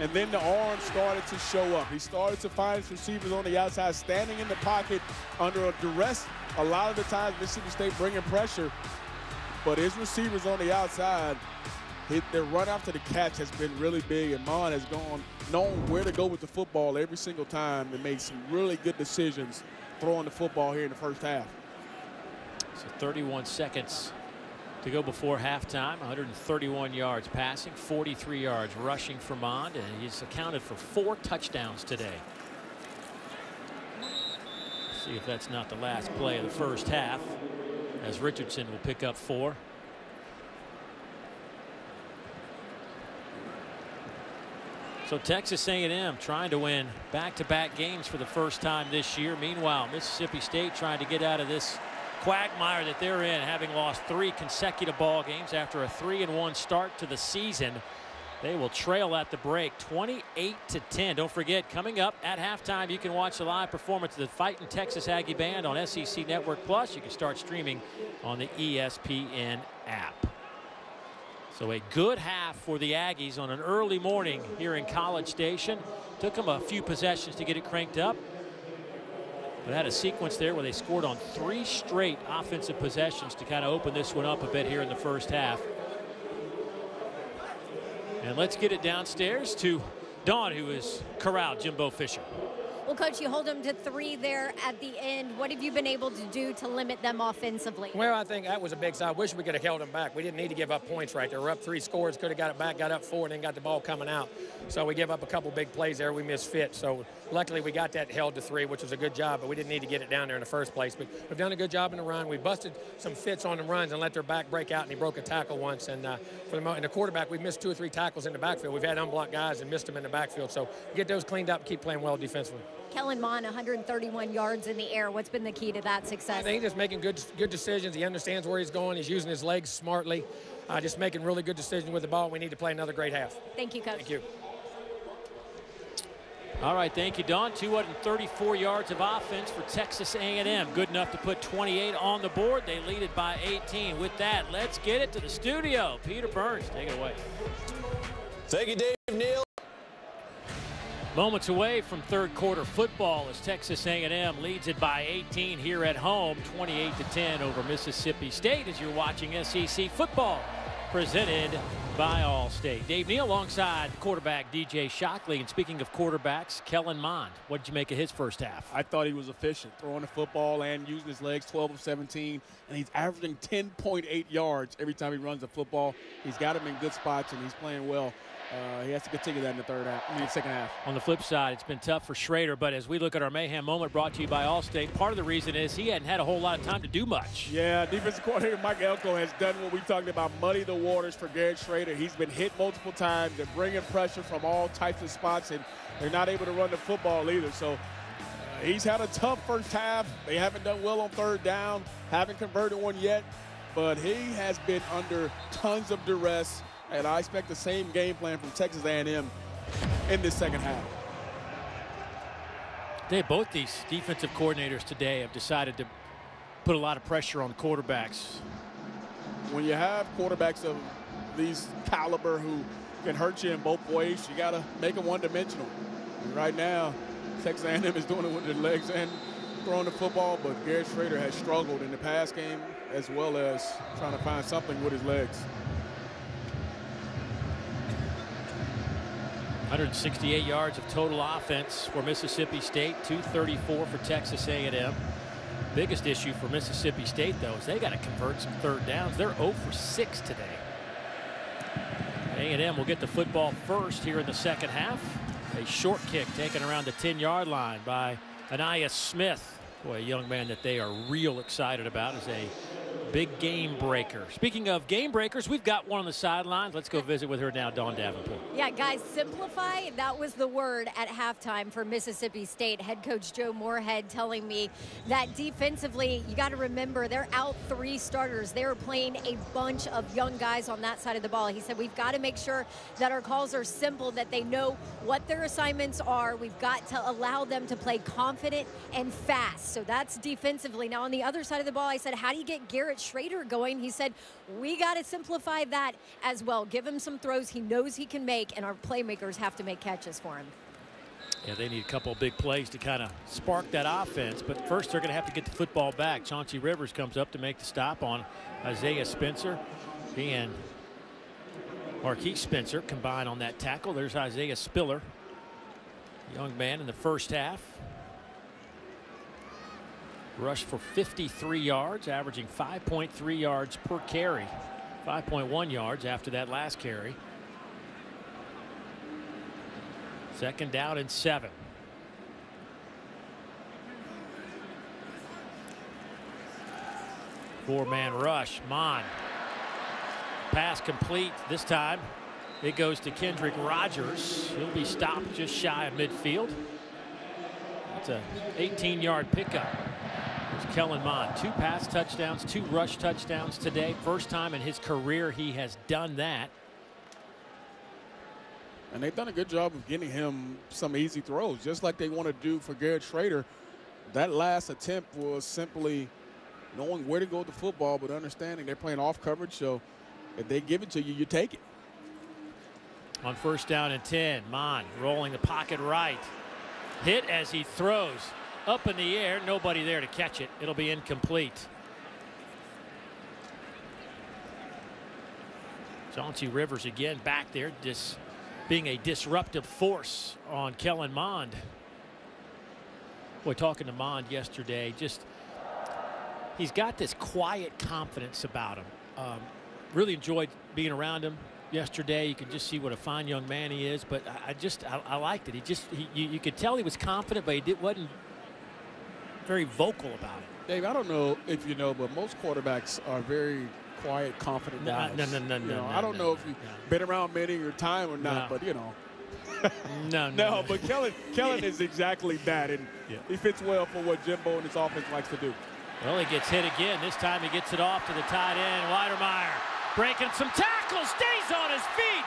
And then the arms started to show up. He started to find his receivers on the outside, standing in the pocket under a duress. A lot of the times, Mississippi State bringing pressure, but his receivers on the outside, hit their run after the catch has been really big, and Mond has gone known where to go with the football every single time and made some really good decisions throwing the football here in the first half. So 31 seconds to go before halftime. 131 yards passing, 43 yards rushing for Mond, and he's accounted for four touchdowns today. See if that's not the last play of the first half, as Richardson will pick up four. So Texas A&M trying to win back-to-back -back games for the first time this year. Meanwhile, Mississippi State trying to get out of this quagmire that they're in, having lost three consecutive ball games after a three and one start to the season. They will trail at the break 28 to 10. Don't forget, coming up at halftime, you can watch the live performance of the Fighting Texas Aggie Band on SEC Network Plus. You can start streaming on the ESPN app. So a good half for the Aggies on an early morning here in College Station. Took them a few possessions to get it cranked up. But had a sequence there where they scored on three straight offensive possessions to kind of open this one up a bit here in the first half. And let's get it downstairs to Dawn, who is corralled Jimbo Fisher. Well, Coach, you hold them to three there at the end. What have you been able to do to limit them offensively? Well, I think that was a big side. I wish we could have held them back. We didn't need to give up points right there. We're up three scores, could have got it back, got up four, and then got the ball coming out. So we give up a couple big plays there. We missed fit. So luckily we got that held to three, which was a good job, but we didn't need to get it down there in the first place. But we've done a good job in the run. We busted some fits on the runs and let their back break out, and he broke a tackle once. And uh, for the, in the quarterback, we missed two or three tackles in the backfield. We've had unblocked guys and missed them in the backfield. So get those cleaned up, keep playing well defensively. Kellen Mond, 131 yards in the air. What's been the key to that success? I think just making good good decisions. He understands where he's going. He's using his legs smartly. Uh, just making really good decisions with the ball. We need to play another great half. Thank you, Coach. Thank you. All right, thank you, Dawn. 234 yards of offense for Texas A&M. Good enough to put 28 on the board. They lead it by 18. With that, let's get it to the studio. Peter Burns, take it away. Thank you, Dave Neal. Moments away from third quarter football as Texas A&M leads it by 18 here at home, 28 to 10 over Mississippi State as you're watching SEC football presented by Allstate. Dave Neal alongside quarterback DJ Shockley. And speaking of quarterbacks, Kellen Mond. What did you make of his first half? I thought he was efficient, throwing the football and using his legs, 12 of 17, and he's averaging 10.8 yards every time he runs the football. He's got him in good spots, and he's playing well. Uh, he has to continue that in the third half. I mean, second half. On the flip side, it's been tough for Shrader, but as we look at our mayhem moment brought to you by Allstate, part of the reason is he hadn't had a whole lot of time to do much. Yeah, defensive coordinator Mike Elko has done what we talked about, muddy the waters for Garrett Shrader. He's been hit multiple times. They're bringing pressure from all types of spots, and they're not able to run the football either. So uh, he's had a tough first half. They haven't done well on third down, haven't converted one yet, but he has been under tons of duress and I expect the same game plan from Texas A&M in this second half. They both these defensive coordinators today have decided to put a lot of pressure on quarterbacks. When you have quarterbacks of these caliber who can hurt you in both ways, you got to make them one-dimensional. Right now, Texas A&M is doing it with their legs and throwing the football, but Garrett Shrader has struggled in the pass game as well as trying to find something with his legs. 168 yards of total offense for Mississippi State, 234 for Texas A&M. Biggest issue for Mississippi State, though, is they got to convert some third downs. They're 0 for 6 today. A&M will get the football first here in the second half. A short kick taken around the 10-yard line by Ainias Smith. Boy, a young man that they are real excited about as a big game breaker. Speaking of game breakers, we've got one on the sidelines. Let's go visit with her now, Dawn Davenport. Yeah, guys, simplify. That was the word at halftime for Mississippi State. Head coach Joe Moorhead telling me that defensively, you got to remember they're out three starters. They're playing a bunch of young guys on that side of the ball. He said we've got to make sure that our calls are simple, that they know what their assignments are. We've got to allow them to play confident and fast. So that's defensively. Now on the other side of the ball, I said, how do you get Garrett Shrader going? He said, we got to simplify that as well. Give him some throws he knows he can make, and our playmakers have to make catches for him. Yeah, they need a couple big plays to kind of spark that offense. But first, they're going to have to get the football back. Chauncey Rivers comes up to make the stop on Isaiah Spencer. And Marquis Spencer combined on that tackle. There's Isaiah Spiller, young man in the first half. Rushed for 53 yards, averaging 5.3 yards per carry. 5.1 yards after that last carry. Second down and seven. Four man rush. Mond. Pass complete this time. It goes to Kendrick Rogers. He'll be stopped just shy of midfield. It's a 18 yard pickup. There's Kellen Mond. Two pass touchdowns, two rush touchdowns today. First time in his career he has done that. And they've done a good job of getting him some easy throws, just like they want to do for Garrett Shrader. That last attempt was simply knowing where to go with the football, but understanding they're playing off coverage. So if they give it to you, you take it. On first down and 10, Mond rolling the pocket right. Hit as he throws up in the air. Nobody there to catch it. It'll be incomplete. Chauncey Rivers again back there, dis being a disruptive force on Kellen Mond. Boy, talking to Mond yesterday, just he's got this quiet confidence about him. Um, really enjoyed being around him yesterday. You can just see what a fine young man he is. But I, I just I, I, liked it. He just he, you, you, could tell he was confident, but he did, wasn't very vocal about it. Dave, I don't know if you know, but most quarterbacks are very quiet, confident no, guys. No, no, no, you no, know, no, I don't no, know if you've been around many of your time or not, but you know. no, no, no, but Kellen, Kellen is exactly that, and yeah. he fits well for what Jimbo and his offense likes to do. Well, he gets hit again. This time he gets it off to the tight end, Wydermyer. Breaking some tackles, stays on his feet.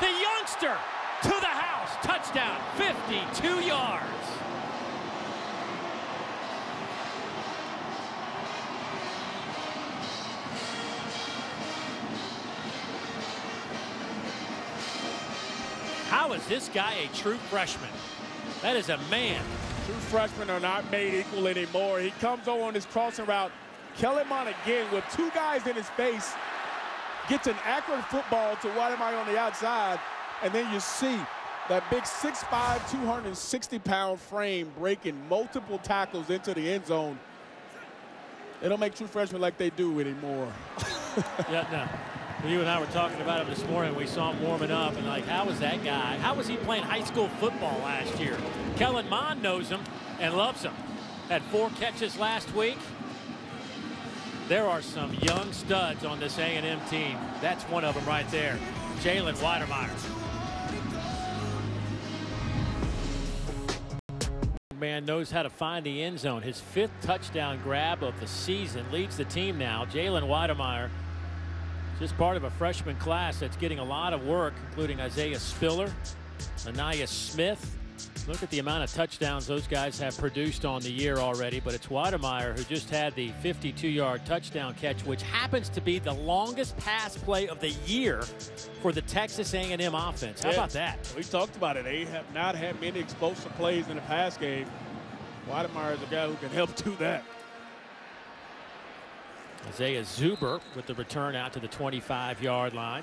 The youngster to the house. Touchdown, 52 yards. How is this guy a true freshman? That is a man. True freshmen are not made equal anymore. He comes over on his crossing route. Mond again with two guys in his face. Gets an accurate football to Wydermyer on the outside. And then you see that big 6'5", 260-pound frame breaking multiple tackles into the end zone. They don't make true freshmen like they do anymore. yeah, no. You and I were talking about him this morning. We saw him warming up, and like, how was that guy? How was he playing high school football last year? Kellen Mond knows him and loves him. Had four catches last week. There are some young studs on this A&M team. That's one of them right there. Jalen Wydermyer. Man knows how to find the end zone. His fifth touchdown grab of the season leads the team now. Jalen Wydermyer just part of a freshman class that's getting a lot of work, including Isaiah Spiller, Ainias Smith. Look at the amount of touchdowns those guys have produced on the year already, but it's Wydermyer who just had the 52-yard touchdown catch, which happens to be the longest pass play of the year for the Texas A&M offense. How yeah, about that? We talked about it. They have not had many explosive plays in the pass game. Wydermyer is a guy who can help do that. Isaiah Zuber with the return out to the 25-yard line.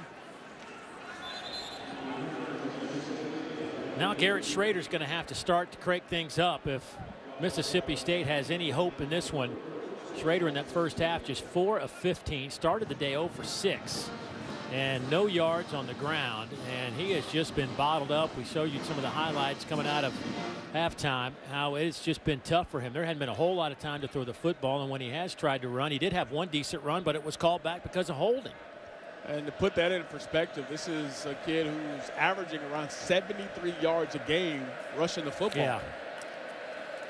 Now Garrett Shrader's going to have to start to crank things up if Mississippi State has any hope in this one. Shrader in that first half just 4 of 15. Started the day 0 for 6. and no yards on the ground. And he has just been bottled up. We showed you some of the highlights coming out of halftime, how it's just been tough for him. There hadn't been a whole lot of time to throw the football, and when he has tried to run, he did have one decent run, but it was called back because of holding. And to put that in perspective, this is a kid who's averaging around 73 yards a game rushing the football. Yeah.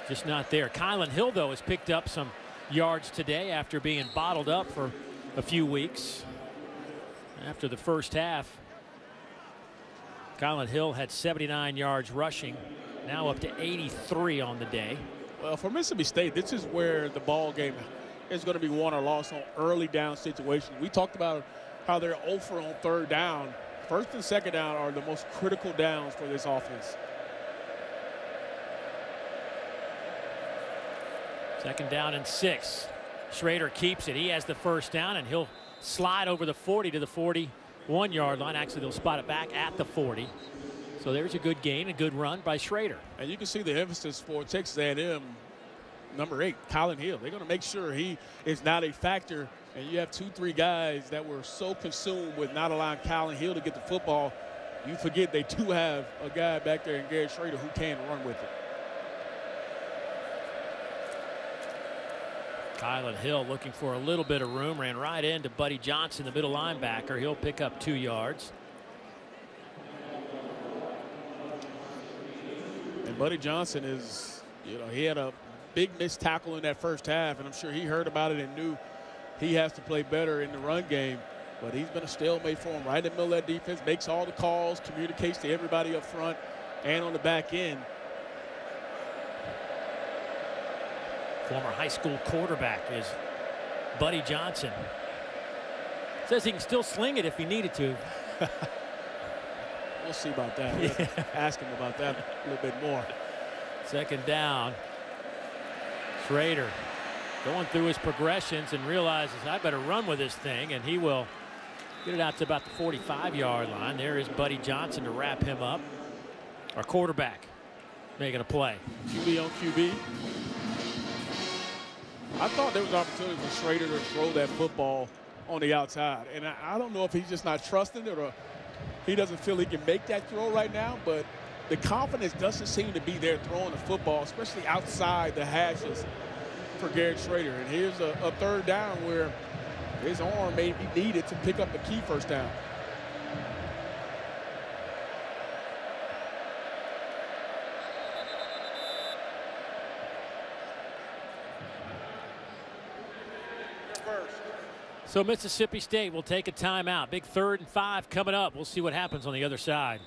Just not there. Kylin Hill, though, has picked up some yards today after being bottled up for a few weeks. After the first half, Kylin Hill had 79 yards rushing, now up to 83 on the day. Well, for Mississippi State, this is where the ball game is going to be won or lost on early down situations. We talked about how they're oh over on third down. First and second down are the most critical downs for this offense. Second down and six. Shrader keeps it. He has the first down, and he'll slide over the 40 to the 41 yard line. Actually, they'll spot it back at the 40. So there's a good gain, a good run by Shrader. And you can see the emphasis for Texas A&M, number eight, Kylin Hill. They're going to make sure he is not a factor. And you have two, three guys that were so consumed with not allowing Kylin Hill to get the football. You forget they do have a guy back there in Garrett Shrader who can run with it. Kylin Hill looking for a little bit of room, ran right into Buddy Johnson, the middle linebacker. He'll pick up two yards. And Buddy Johnson is, you know, he had a big missed tackle in that first half, and I'm sure he heard about it and knew he has to play better in the run game. But he's been a stalemate for him right in the middle of that defense, makes all the calls, communicates to everybody up front and on the back end. Former high school quarterback is Buddy Johnson. Says he can still sling it if he needed to. we'll see about that. We'll yeah. ask him about that a little bit more. Second down. Shrader going through his progressions and realizes I better run with this thing, and he will get it out to about the 45 yard line. There is Buddy Johnson to wrap him up. Our quarterback making a play. QB on QB. I thought there was opportunity for Shrader to throw that football on the outside. And I, I don't know if he's just not trusting it or he doesn't feel he can make that throw right now, but the confidence doesn't seem to be there throwing the football, especially outside the hashes for Garrett Shrader. And here's a, a third down where his arm may be needed to pick up the key first down. So Mississippi State will take a timeout. Big third and five coming up. We'll see what happens on the other side.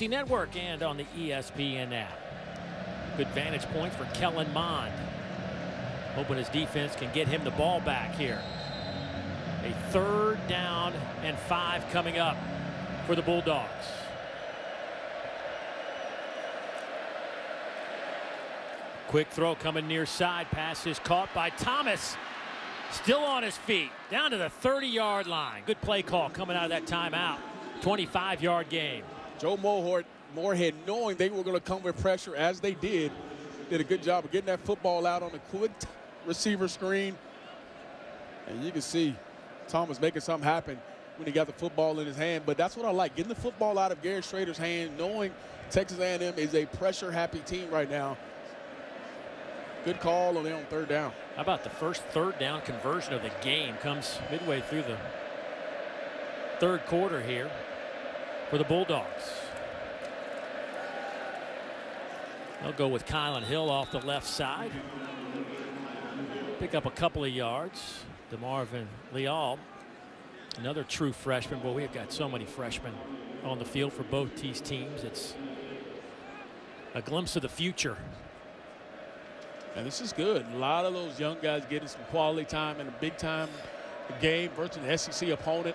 Network and on the ESPN app. Good vantage point for Kellen Mond. Hoping his defense can get him the ball back here. A third down and five coming up for the Bulldogs. Quick throw coming near side. Pass is caught by Thomas. Still on his feet. Down to the 30 yard line. Good play call coming out of that timeout. 25 yard game. Joe Moorhead, Moorhead knowing they were going to come with pressure as they did, did a good job of getting that football out on the quick receiver screen. And you can see Thomas making something happen when he got the football in his hand. But that's what I like, getting the football out of Garrett Shrader's hand, knowing Texas A&M is a pressure-happy team right now. Good call on on third down. How about the first third down conversion of the game comes midway through the third quarter here for the Bulldogs. They'll go with Kylin Hill off the left side. Pick up a couple of yards. DeMarvin Leal, another true freshman. Boy, we've got so many freshmen on the field for both these teams. It's a glimpse of the future and this is good. A lot of those young guys getting some quality time in a big time game versus an SEC opponent.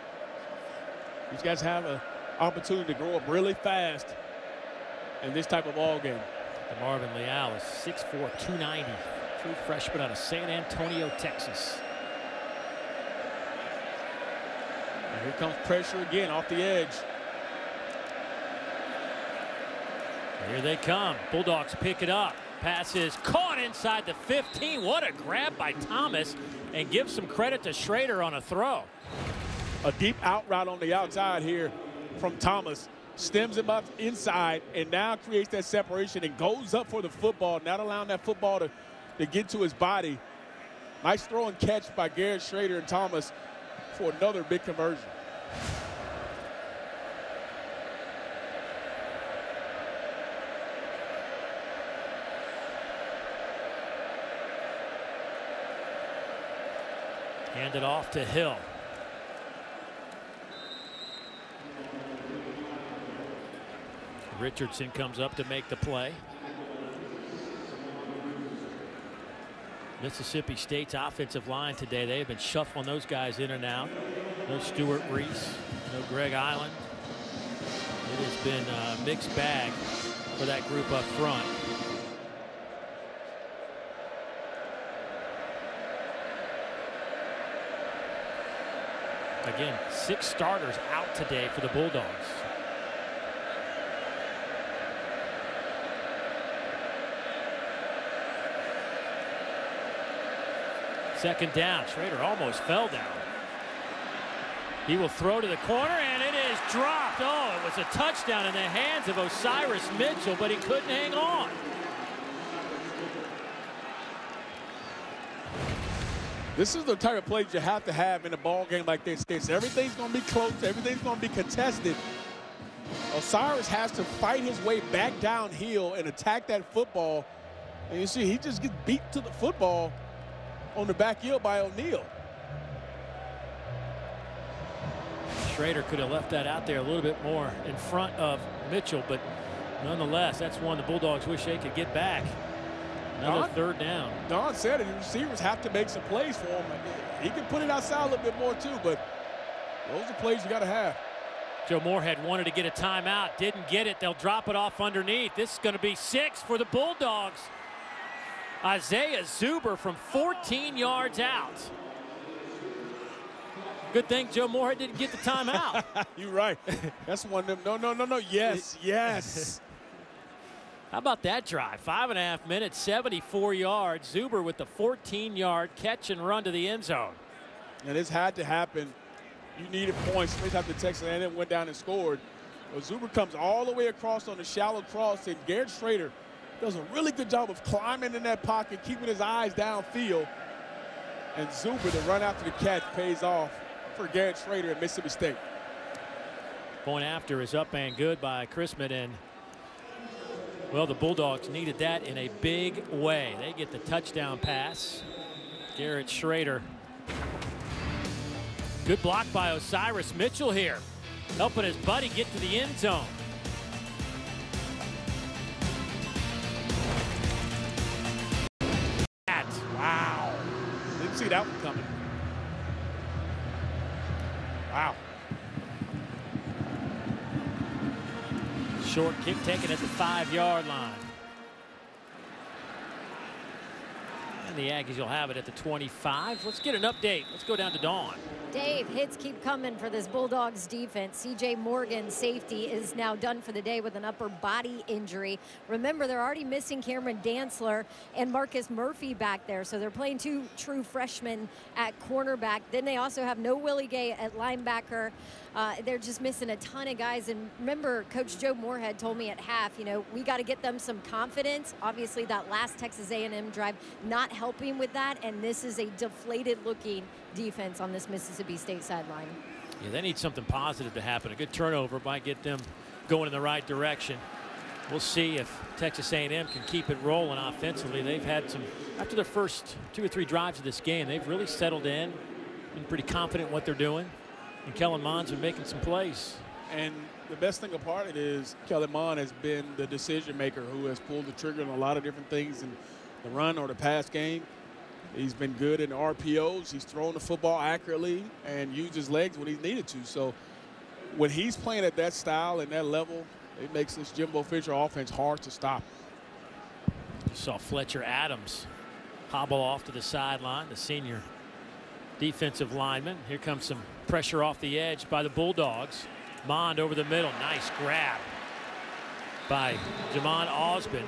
These guys have an opportunity to grow up really fast in this type of ball game. DeMarvin Leal is 6'4", 290. True freshman out of San Antonio, Texas. And here comes pressure again off the edge. Here they come. Bulldogs pick it up. Pass is caught inside the 15. What a grab by Thomas. And give some credit to Shrader on a throw. A deep out route on the outside here from Thomas. Stems him up inside and now creates that separation and goes up for the football, not allowing that football to, to get to his body. Nice throw and catch by Garrett Shrader and Thomas for another big conversion. Hand it off to Hill. Richardson comes up to make the play. Mississippi State's offensive line today, they have been shuffling those guys in and out. No Stewart Reese, no Greg Eiland. It has been a mixed bag for that group up front. Again, six starters out today for the Bulldogs. Second down. Shrader almost fell down. He will throw to the corner, and it is dropped. Oh, it was a touchdown in the hands of Osiris Mitchell, but he couldn't hang on. This is the type of plays you have to have in a ball game like this. this. Everything's going to be close. Everything's going to be contested. Osiris has to fight his way back downhill and attack that football. And you see, he just gets beat to the football on the back heel by O'Neal. Shrader could have left that out there a little bit more in front of Mitchell, but nonetheless, that's one the Bulldogs wish they could get back. Another Don, third down. Don said it. The receivers have to make some plays for him. He can put it outside a little bit more too, but those are plays you got to have. Joe Moorhead wanted to get a timeout, didn't get it. They'll drop it off underneath. This is going to be six for the Bulldogs. Isaiah Zuber from 14 yards out. Good thing Joe Moorhead didn't get the timeout. You're right. That's one of them. No, no, no, no. Yes, yes. How about that drive? Five and a half minutes, 74 yards. Zuber with the 14-yard catch and run to the end zone. And this had to happen. You needed points. Smith after Texas A&M went down and scored. Well, Zuber comes all the way across on the shallow cross, and Garrett Shrader does a really good job of climbing in that pocket, keeping his eyes downfield. And Zuber to run after the catch pays off for Garrett Shrader at Mississippi State. Point after is up and good by Christmann, and well, the Bulldogs needed that in a big way. They get the touchdown pass. Garrett Shrader. Good block by Osiris Mitchell here, helping his buddy get to the end zone. Short kick taken at the five-yard line. And the Aggies will have it at the 25. Let's get an update. Let's go down to Dawn. Dave, hits keep coming for this Bulldogs defense. CJ Morgan, safety, is now done for the day with an upper body injury. Remember, they're already missing Cameron Dantzler and Marcus Murphy back there, so they're playing two true freshmen at cornerback. Then they also have no Willie Gay at linebacker. Uh, they're just missing a ton of guys. And remember, Coach Joe Moorhead told me at half, you know, we got to get them some confidence. Obviously, that last Texas A&M drive not helping with that, and this is a deflated-looking defense on this Mississippi State sideline. Yeah, they need something positive to happen. A good turnover might get them going in the right direction. We'll see if Texas A&M can keep it rolling offensively. They've had some, after their first two or three drives of this game, they've really settled in, been pretty confident in what they're doing. And Kellen Mond's been making some plays. And the best thing about it is Kellen Mond has been the decision maker who has pulled the trigger on a lot of different things in the run or the pass game. He's been good in RPOs. He's thrown the football accurately and used his legs when he's needed to. So when he's playing at that style and that level, it makes this Jimbo Fisher offense hard to stop. You saw Fletcher Adams hobble off to the sideline, the senior defensive lineman. Here comes some pressure off the edge by the Bulldogs. Mond over the middle. Nice grab by Jhamon Ausbon.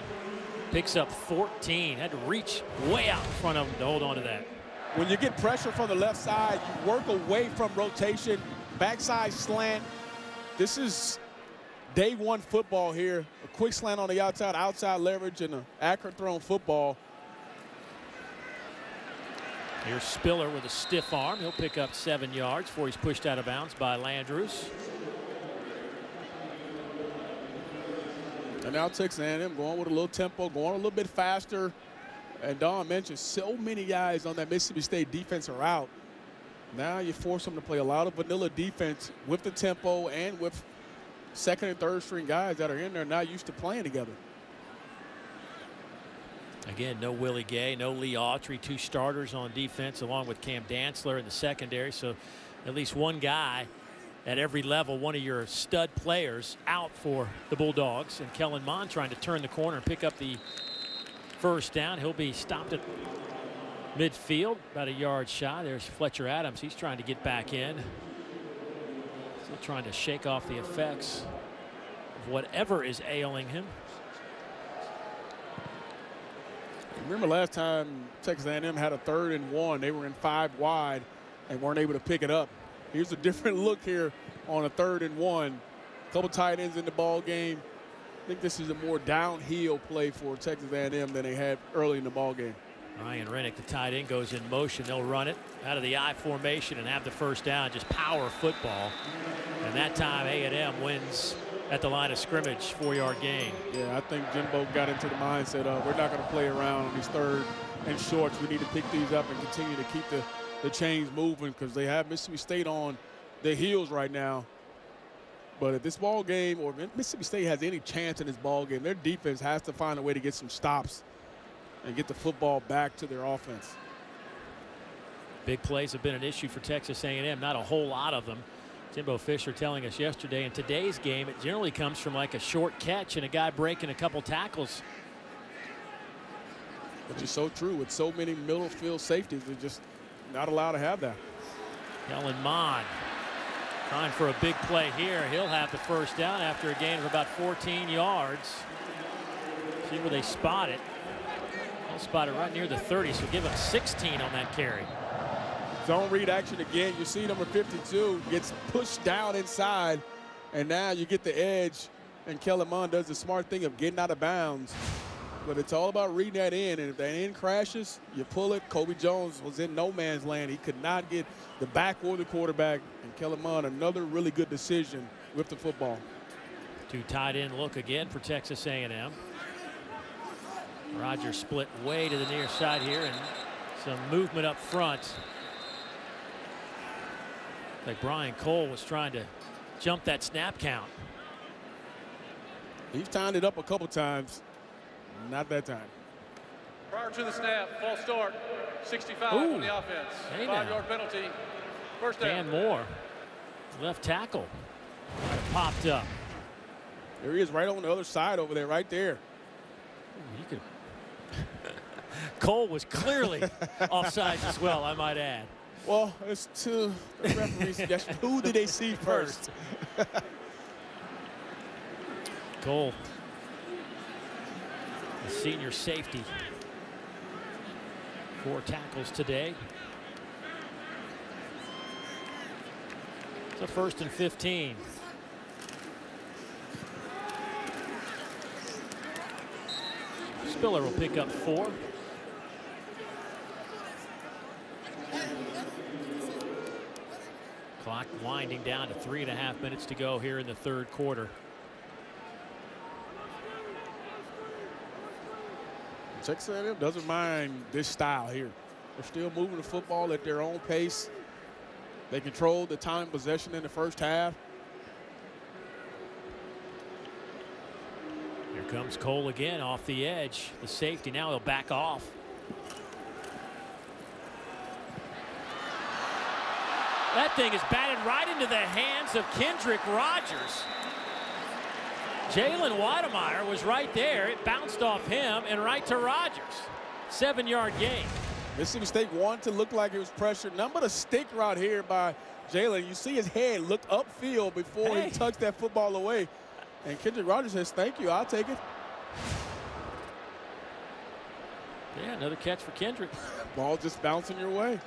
Picks up 14. Had to reach way out in front of him to hold on to that. When you get pressure from the left side, you work away from rotation, backside slant. This is day one football here. A quick slant on the outside, outside leverage, and an accurate thrown football. Here's Spiller with a stiff arm. He'll pick up seven yards before he's pushed out of bounds by Landrews. And now Texas A&M going with a little tempo, going a little bit faster. And Don mentioned so many guys on that Mississippi State defense are out. Now you force them to play a lot of vanilla defense with the tempo and with second and third string guys that are in there not used to playing together. Again, no Willie Gay, no Lee Autry, two starters on defense along with Cam Dantzler in the secondary. So at least one guy at every level, one of your stud players out for the Bulldogs. And Kellen Mond trying to turn the corner and pick up the first down. He'll be stopped at midfield, about a yard shy. There's Fletcher Adams. He's trying to get back in. Still trying to shake off the effects of whatever is ailing him. Remember last time Texas A&M had a third and one. They were in five wide and weren't able to pick it up. Here's a different look here on a third and one. A couple tight ends in the ball game. I think this is a more downhill play for Texas A&M than they had early in the ball game. Ryan Rennick, the tight end, goes in motion. They'll run it out of the I formation and have the first down. Just power football. And that time A&M wins at the line of scrimmage, four-yard gain. Yeah, I think Jimbo got into the mindset of we're not going to play around on these third and shorts. We need to pick these up and continue to keep the, the chains moving because they have Mississippi State on their heels right now. But if this ball game or Mississippi State has any chance in this ball game, their defense has to find a way to get some stops and get the football back to their offense. Big plays have been an issue for Texas A&M. Not a whole lot of them. Jimbo Fisher telling us yesterday in today's game it generally comes from like a short catch and a guy breaking a couple tackles. Which is so true with so many middle field safeties. They're just not allowed to have that. Kellen Mond trying for a big play here. He'll have the first down after a gain of about 14 yards. See where they spot it. They'll spot it right near the 30, so give him 16 on that carry. Zone read action again. You see number 52 gets pushed down inside, and now you get the edge, and Kellen Mond does the smart thing of getting out of bounds. But it's all about reading that in, and if that end crashes, you pull it. Kobe Jones was in no man's land. He could not get the back or the quarterback, and Kellen Mond, another really good decision with the football. Two tight end look again for Texas A&M. Roger split way to the near side here, and some movement up front like Brian Cole was trying to jump that snap count. He's timed it up a couple times. Not that time. Prior to the snap, false start, 65 Ooh. on the offense. Hey Five-yard penalty. First down. Dan Moore, left tackle, popped up. There he is right on the other side over there, right there. Ooh, you could. Cole was clearly offsides as well, I might add. Well, it's to the referees. yes, who did they see first? Cole, the senior safety. Four tackles today. It's a first and 15. Spiller will pick up four. Clock winding down to three and a half minutes to go here in the third quarter. Texas A&M doesn't mind this style here. They're still moving the football at their own pace. They controlled the time possession in the first half. Here comes Cole again off the edge. The safety now he'll back off. That thing is batted right into the hands of Kendrick Rogers. Jalen Wydermyer was right there. It bounced off him and right to Rogers. Seven yard gain. Mississippi State wanted to look like it was pressured. Number a stick route here by Jalen. You see his head look upfield before Hey. he tucks that football away. And Kendrick Rogers says, thank you, I'll take it. Yeah, another catch for Kendrick. Ball just bouncing your way.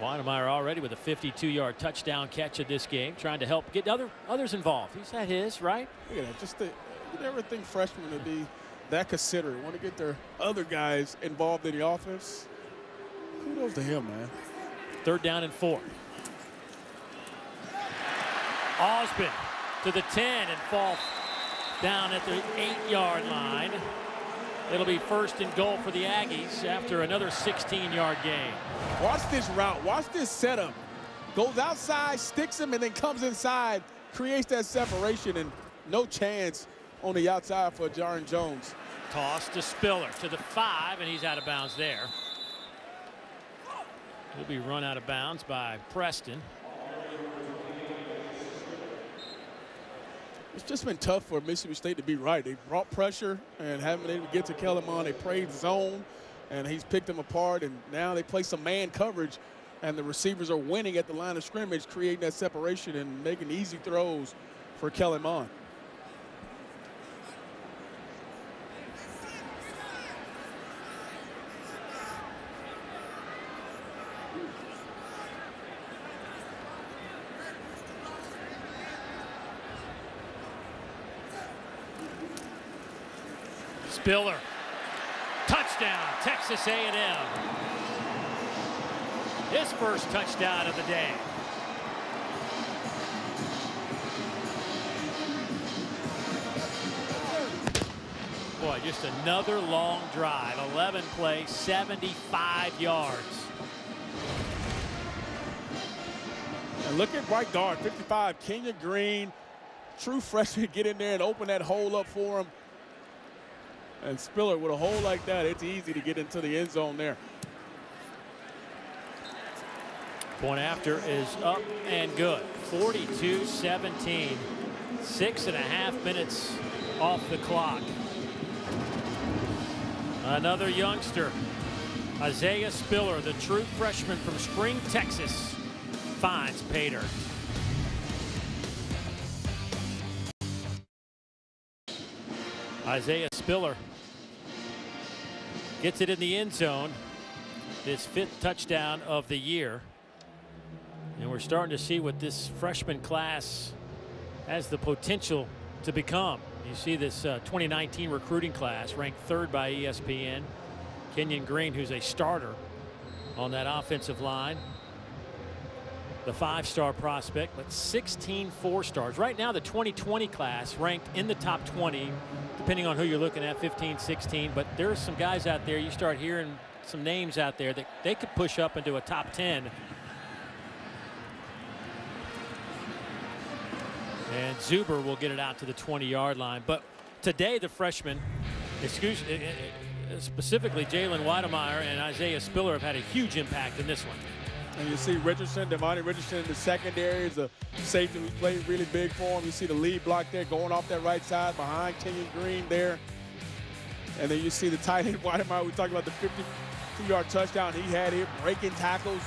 Wydermyer already with a 52-yard touchdown catch of this game, trying to help get other others involved. He's had his, right? Yeah, just the, you never think freshmen would be that considerate. Want to get their other guys involved in the offense. Kudos to him, man. Third down and four. Ausbon to the 10 and fall down at the eight-yard line. It'll be first and goal for the Aggies after another 16-yard gain. Watch this route. Watch this setup. Goes outside, sticks him, and then comes inside, creates that separation, and no chance on the outside for Jarrian Jones. Toss to Spiller to the five, and he's out of bounds there. He'll be run out of bounds by Preston. It's just been tough for Mississippi State to be right. They brought pressure and haven't been able to get to Kellen Mond. They played zone, and he's picked them apart. And now they play some man coverage, and the receivers are winning at the line of scrimmage, creating that separation and making easy throws for Kellen Mond. Spiller. Texas A&M. His first touchdown of the day. Boy, just another long drive. 11 plays, 75 yards. And look at right guard, 55, Kenyon Green. True freshman get in there and open that hole up for him. And Spiller with a hole like that, it's easy to get into the end zone there. Point after is up and good. 42-17. Six and a half minutes off the clock. Another youngster, Isaiah Spiller, the true freshman from Spring, Texas, finds Pater. Isaiah Spiller gets it in the end zone. His fifth touchdown of the year. And we're starting to see what this freshman class has the potential to become. You see this uh, 2019 recruiting class ranked third by ESPN. Kenyon Green, who's a starter on that offensive line. The five-star prospect, but 16 four-stars. Right now, the 2020 class ranked in the top 20, depending on who you're looking at, 15, 16. But there are some guys out there, you start hearing some names out there that they could push up into a top 10 And Zuber will get it out to the 20-yard line. But today, the freshmen, excuse eh, eh, specifically Jalen Wydermyer and Isaiah Spiller have had a huge impact in this one. And you see Richardson, Devontae Richardson in the secondary is a safety who's played really big for him. You see the lead block there going off that right side behind Kenyon Green there. And then you see the tight end Wydermyer. We talked about the 52-yard touchdown he had here, breaking tackles.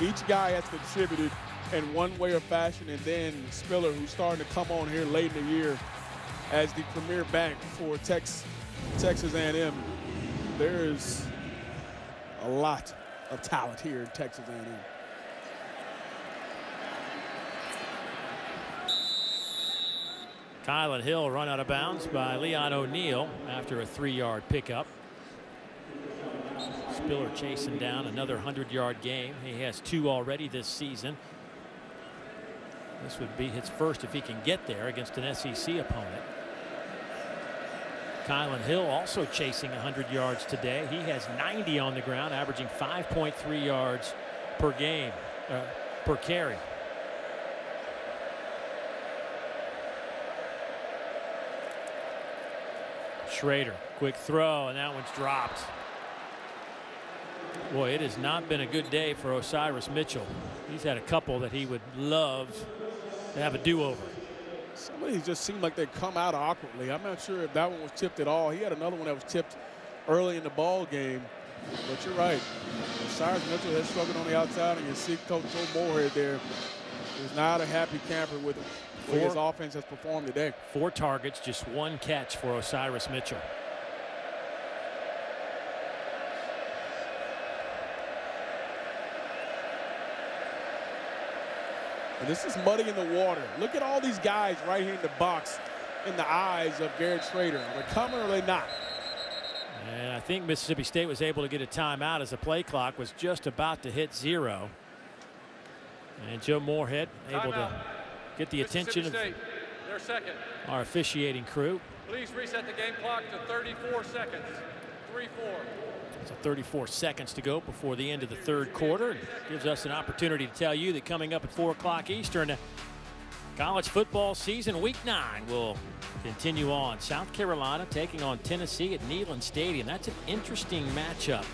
Each guy has contributed in one way or fashion. And then Spiller, who's starting to come on here late in the year as the premier back for Tex, Texas A&M. There's a lot of talent here in Texas A&M. Kylin Hill run out of bounds by Leon O'Neal after a three-yard pickup. Spiller chasing down another 100-yard game. He has two already this season. This would be his first if he can get there against an SEC opponent. Kylin Hill also chasing 100 yards today. He has 90 on the ground, averaging 5.3 yards per game, uh, per carry. Shrader, quick throw, and that one's dropped. Boy, it has not been a good day for Osiris Mitchell. He's had a couple that he would love to have a do-over. Some of these just seem like they come out awkwardly. I'm not sure if that one was tipped at all. He had another one that was tipped early in the ball game. But you're right. Osiris Mitchell has struggled on the outside, and you see Coach Joe Moorhead there is not a happy camper with the way his offense has performed today. Four targets, just one catch for Osiris Mitchell. And this is muddy in the water. Look at all these guys right here in the box in the eyes of Garrett Shrader. Are they coming or are they not? And I think Mississippi State was able to get a timeout as the play clock was just about to hit zero. And Joe Moorhead able to get the attention of their second. our officiating crew. Please reset the game clock to 34 seconds. 3 4. So 34 seconds to go before the end of the third quarter. Gives us an opportunity to tell you that coming up at 4 o'clock Eastern, uh, college football season week nine will continue on. South Carolina taking on Tennessee at Neyland Stadium. That's an interesting matchup.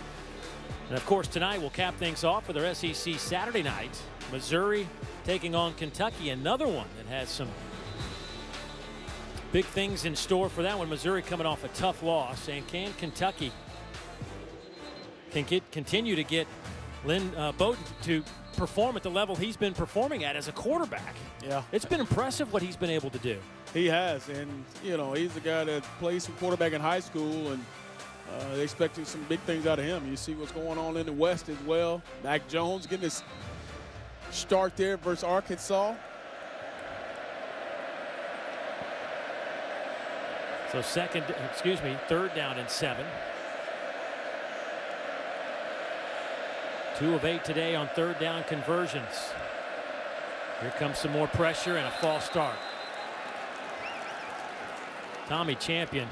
And of course, tonight we'll cap things off with our SEC Saturday night. Missouri taking on Kentucky, another one that has some big things in store for that one. Missouri coming off a tough loss. And can Kentucky can get continue to get Lynn uh, Bowden to perform at the level he's been performing at as a quarterback? Yeah. It's been impressive what he's been able to do. He has, and you know he's the guy that played some quarterback in high school, and uh, they expected some big things out of him. You see what's going on in the West as well. Mac Jones getting his start there versus Arkansas. So second, excuse me, third down and seven. Two of eight today on third down conversions. Here comes some more pressure and a false start. Tommy Champion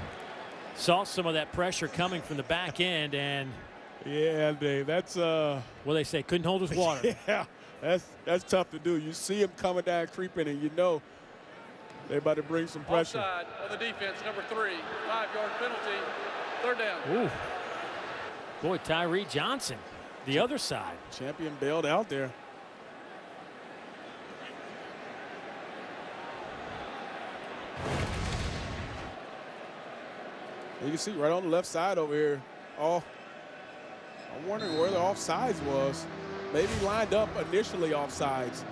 saw some of that pressure coming from the back end and Yeah, Dave, that's uh, well they say couldn't hold his water. yeah, that's that's tough to do. You see him coming down, creeping, and you know they're about to bring some pressure. Offside on the defense, number three. Five yard penalty. Third down. Ooh. Boy, Tyree Johnson, the other side. Champion bailed out there. You can see right on the left side over here. Oh, I'm wondering where the offsides was. Maybe lined up initially offsides.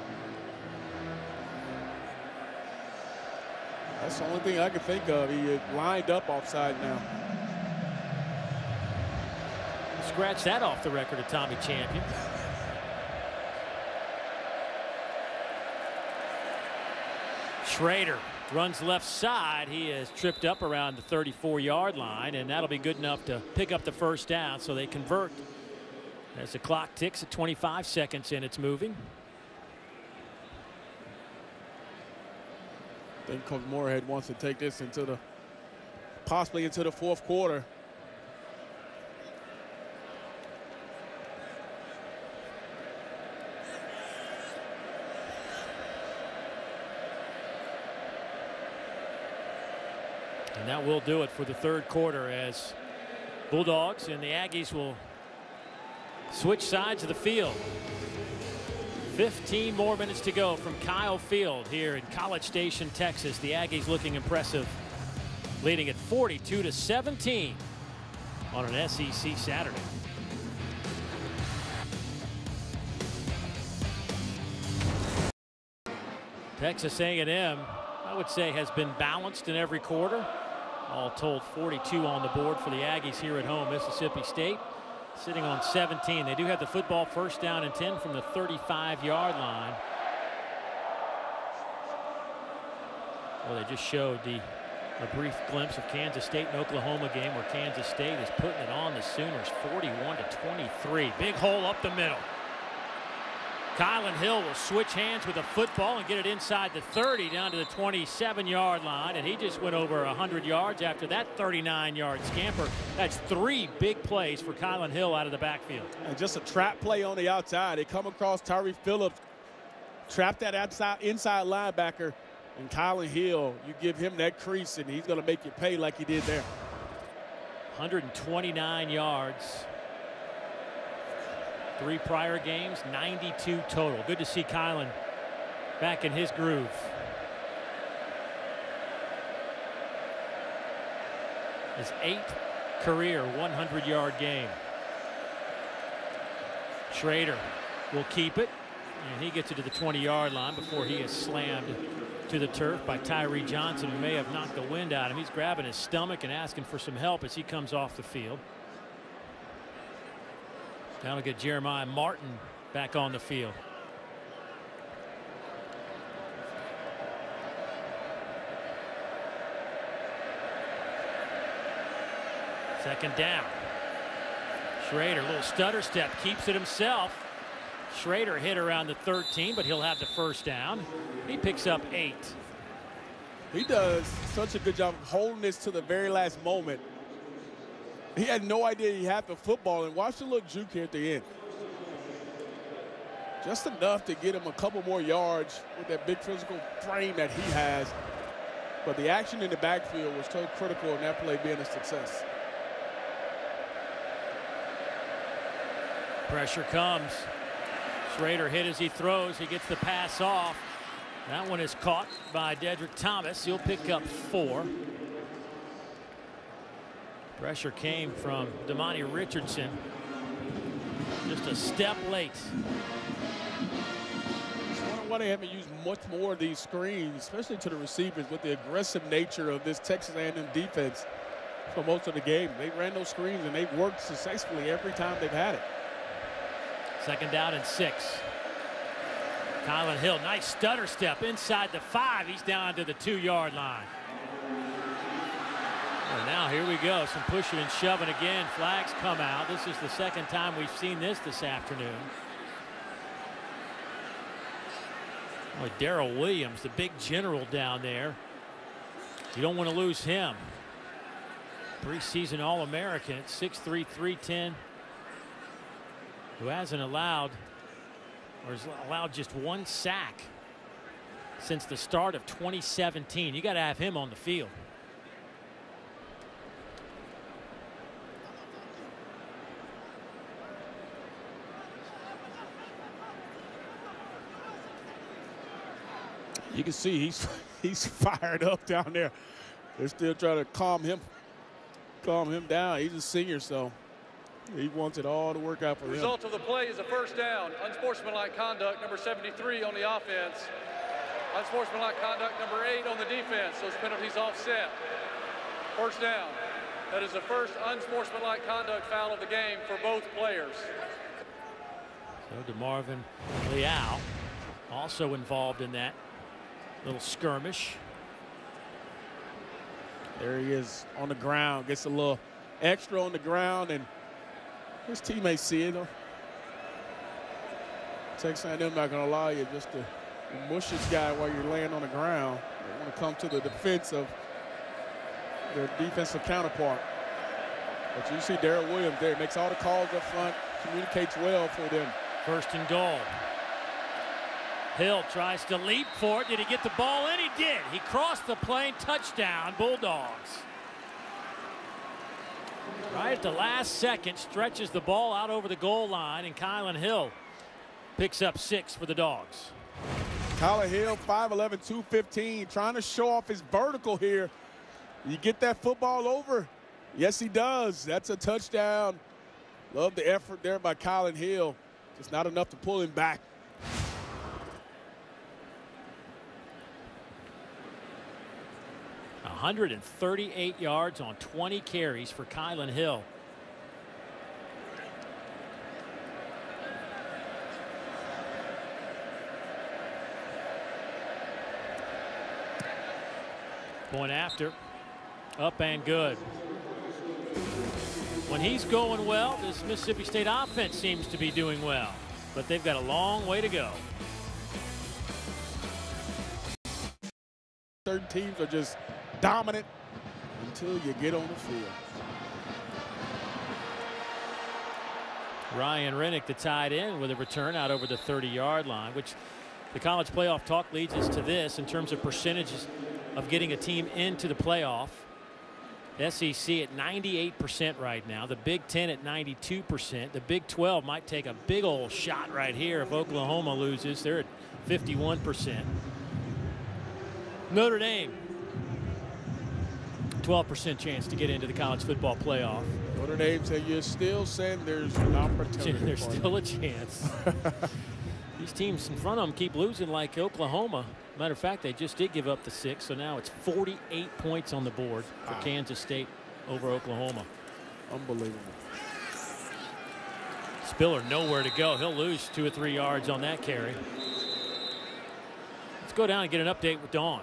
That's the only thing I can think of. He lined up offside now. Scratch that off the record of Tommy Champion. Shrader runs left side. He is tripped up around the 34 yard line, and that'll be good enough to pick up the first down. So they convert as the clock ticks at 25 seconds and it's moving. I think Coach Moorhead wants to take this into the possibly into the fourth quarter. And that will do it for the third quarter as Bulldogs and the Aggies will switch sides of the field. 15 more minutes to go from Kyle Field here in College Station, Texas. The Aggies looking impressive, leading at 42 to 17 on an SEC Saturday. Texas A&M, I would say, has been balanced in every quarter. All told, 42 on the board for the Aggies here at home. Mississippi State sitting on 17. They do have the football first down and 10 from the 35-yard line. Well, they just showed the a brief glimpse of Kansas State and Oklahoma game where Kansas State is putting it on the Sooners 41 to 23. Big hole up the middle. Kylin Hill will switch hands with a football and get it inside the 30 down to the 27 yard line. And he just went over 100 yards after that 39 yard scamper. That's three big plays for Kylin Hill out of the backfield. And just a trap play on the outside. They come across Tyree Phillips, trap that outside inside linebacker, and Kylin Hill, you give him that crease, and he's going to make you pay like he did there. 129 yards. Three prior games, 92 total. Good to see Kylin back in his groove. His eighth career 100 yard game. Shrader will keep it, and he gets it to the 20 yard line before he is slammed to the turf by Tyree Johnson, who may have knocked the wind out of him. He's grabbing his stomach and asking for some help as he comes off the field. We get Jeremiah Martin back on the field. Second down. Shrader, little stutter step, keeps it himself. Shrader hit around the 13, but he'll have the first down. He picks up eight. He does such a good job holding this to the very last moment. He had no idea he had the football, and watch the little juke here at the end. Just enough to get him a couple more yards with that big physical frame that he has. But the action in the backfield was so critical in that play being a success. Pressure comes. Shrader hit as he throws. He gets the pass off. That one is caught by Deddrick Thomas. He'll pick up four. Pressure came from Demani Richardson. Just a step late. I wonder why they haven't used much more of these screens, especially to the receivers, with the aggressive nature of this Texas A&M defense for most of the game. They ran those screens and they've worked successfully every time they've had it. Second down and six. Kylin Hill, nice stutter step inside the five. He's down to the two-yard line. And now here we go. Some pushing and shoving again. Flags come out. This is the second time we've seen this this afternoon. Darryl Williams, the big general down there. You don't want to lose him. Preseason All-American at 6'3", 310 who hasn't allowed or has allowed just one sack since the start of 2017. You got to have him on the field. You can see he's he's fired up down there. They're still trying to calm him calm him down. He's a senior, so he wants it all to work out for Result him. Result of the play is a first down. Unsportsmanlike conduct, number 73 on the offense. Unsportsmanlike conduct, number eight on the defense. Those penalties offset. First down. That is the first unsportsmanlike conduct foul of the game for both players. So DeMarvin Leal also involved in that little skirmish. There he is on the ground. Gets a little extra on the ground and his teammates see it. Texas A&M not going to allow you just to mush this guy while you're laying on the ground. They want to come to the defense of their defensive counterpart. But you see Darryl Williams there. Makes all the calls up front. Communicates well for them. First and goal. Hill tries to leap for it. Did he get the ball in? He did. He crossed the plane. Touchdown, Bulldogs. Right at the last second, stretches the ball out over the goal line, and Kylin Hill picks up six for the Dogs. Kylin Hill, 5'11", 215, trying to show off his vertical here. You get that football over? Yes, he does. That's a touchdown. Love the effort there by Kylin Hill. Just not enough to pull him back. 138 yards on 20 carries for Kylin Hill. Point after. Up and good. When he's going well, this Mississippi State offense seems to be doing well. But they've got a long way to go. Certain teams are just dominant until you get on the field. Ryan Rennick, the tight end, with a return out over the 30-yard line, which the college playoff talk leads us to this in terms of percentages of getting a team into the playoff. SEC at 98% right now. The Big Ten at 92%. The Big 12 might take a big old shot right here if Oklahoma loses. They're at 51%. Notre Dame 12% chance to get into the college football playoff. Notre Dame said you're still saying there's an opportunity. There's still a chance. These teams in front of them keep losing like Oklahoma. Matter of fact, they just did give up the six, so now it's 48 points on the board for Wow. Kansas State over Oklahoma. Unbelievable. Spiller nowhere to go. He'll lose two or three yards on that carry. Let's go down and get an update with Dawn.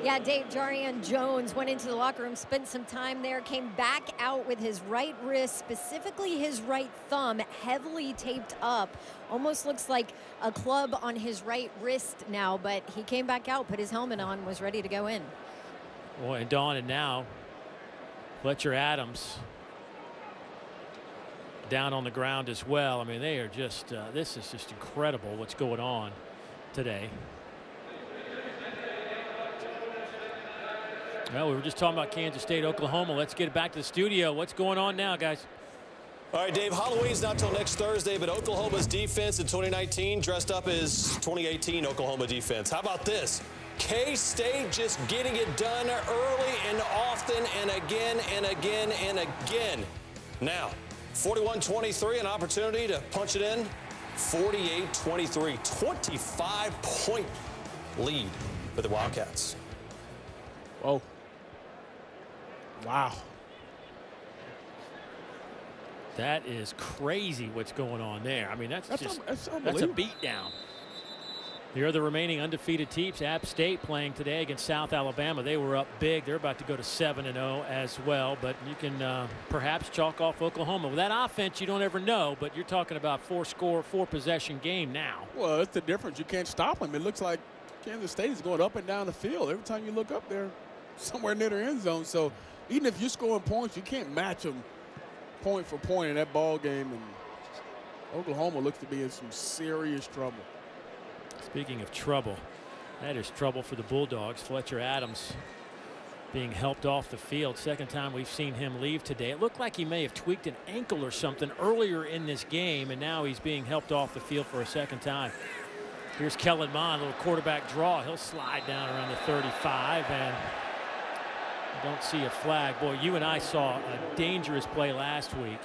Yeah, Dave Jarrian Jones went into the locker room, spent some time there, came back out with his right wrist, specifically his right thumb, heavily taped up. Almost looks like a club on his right wrist now, but he came back out, put his helmet on, was ready to go in. Boy, and Dawn, and now Fletcher Adams down on the ground as well. I mean, they are just, uh, this is just incredible what's going on today. Well, we were just talking about Kansas State, Oklahoma. Let's get back to the studio. What's going on now, guys? All right, Dave, Halloween's not till next Thursday, but Oklahoma's defense in 2019 dressed up as 2018 Oklahoma defense. How about this? K-State just getting it done early and often and again and again and again. Now, 41-23, an opportunity to punch it in. 48-23, 25-point lead for the Wildcats. Oh. Wow. That is crazy what's going on there. I mean, that's, That's just that's that's a beatdown. Here are the remaining undefeated teams. App State playing today against South Alabama. They were up big. They're about to go to 7 and 0 as well. But you can uh, perhaps chalk off Oklahoma. With that offense, you don't ever know. But you're talking about four score, four possession game now. Well, that's the difference. You can't stop them. It looks like Kansas State is going up and down the field. Every time you look up there, somewhere near their end zone. So even if you're scoring points, you can't match them point for point in that ball game. And Oklahoma looks to be in some serious trouble. Speaking of trouble, that is trouble for the Bulldogs. Fletcher Adams being helped off the field. Second time we've seen him leave today. It looked like he may have tweaked an ankle or something earlier in this game, and now he's being helped off the field for a second time. Here's Kellen Mond, little quarterback draw. He'll slide down around the 35, and don't see a flag. Boy, you and I saw a dangerous play last week.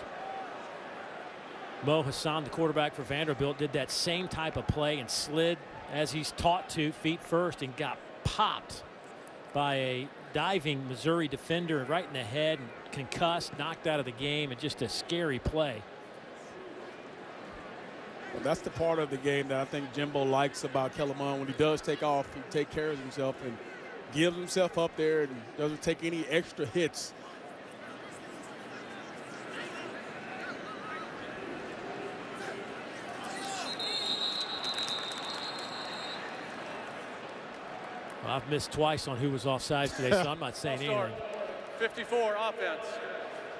Mo Hasan, the quarterback for Vanderbilt, did that same type of play and slid as he's taught to, feet first, and got popped by a diving Missouri defender right in the head and concussed, knocked out of the game, and just a scary play. Well, that's the part of the game that I think Jimbo likes about Kellen Mond. When he does take off, he take care of himself and gives himself up there and doesn't take any extra hits. Well, I've missed twice on who was offsides today, so I'm not saying False anything. 54 offense.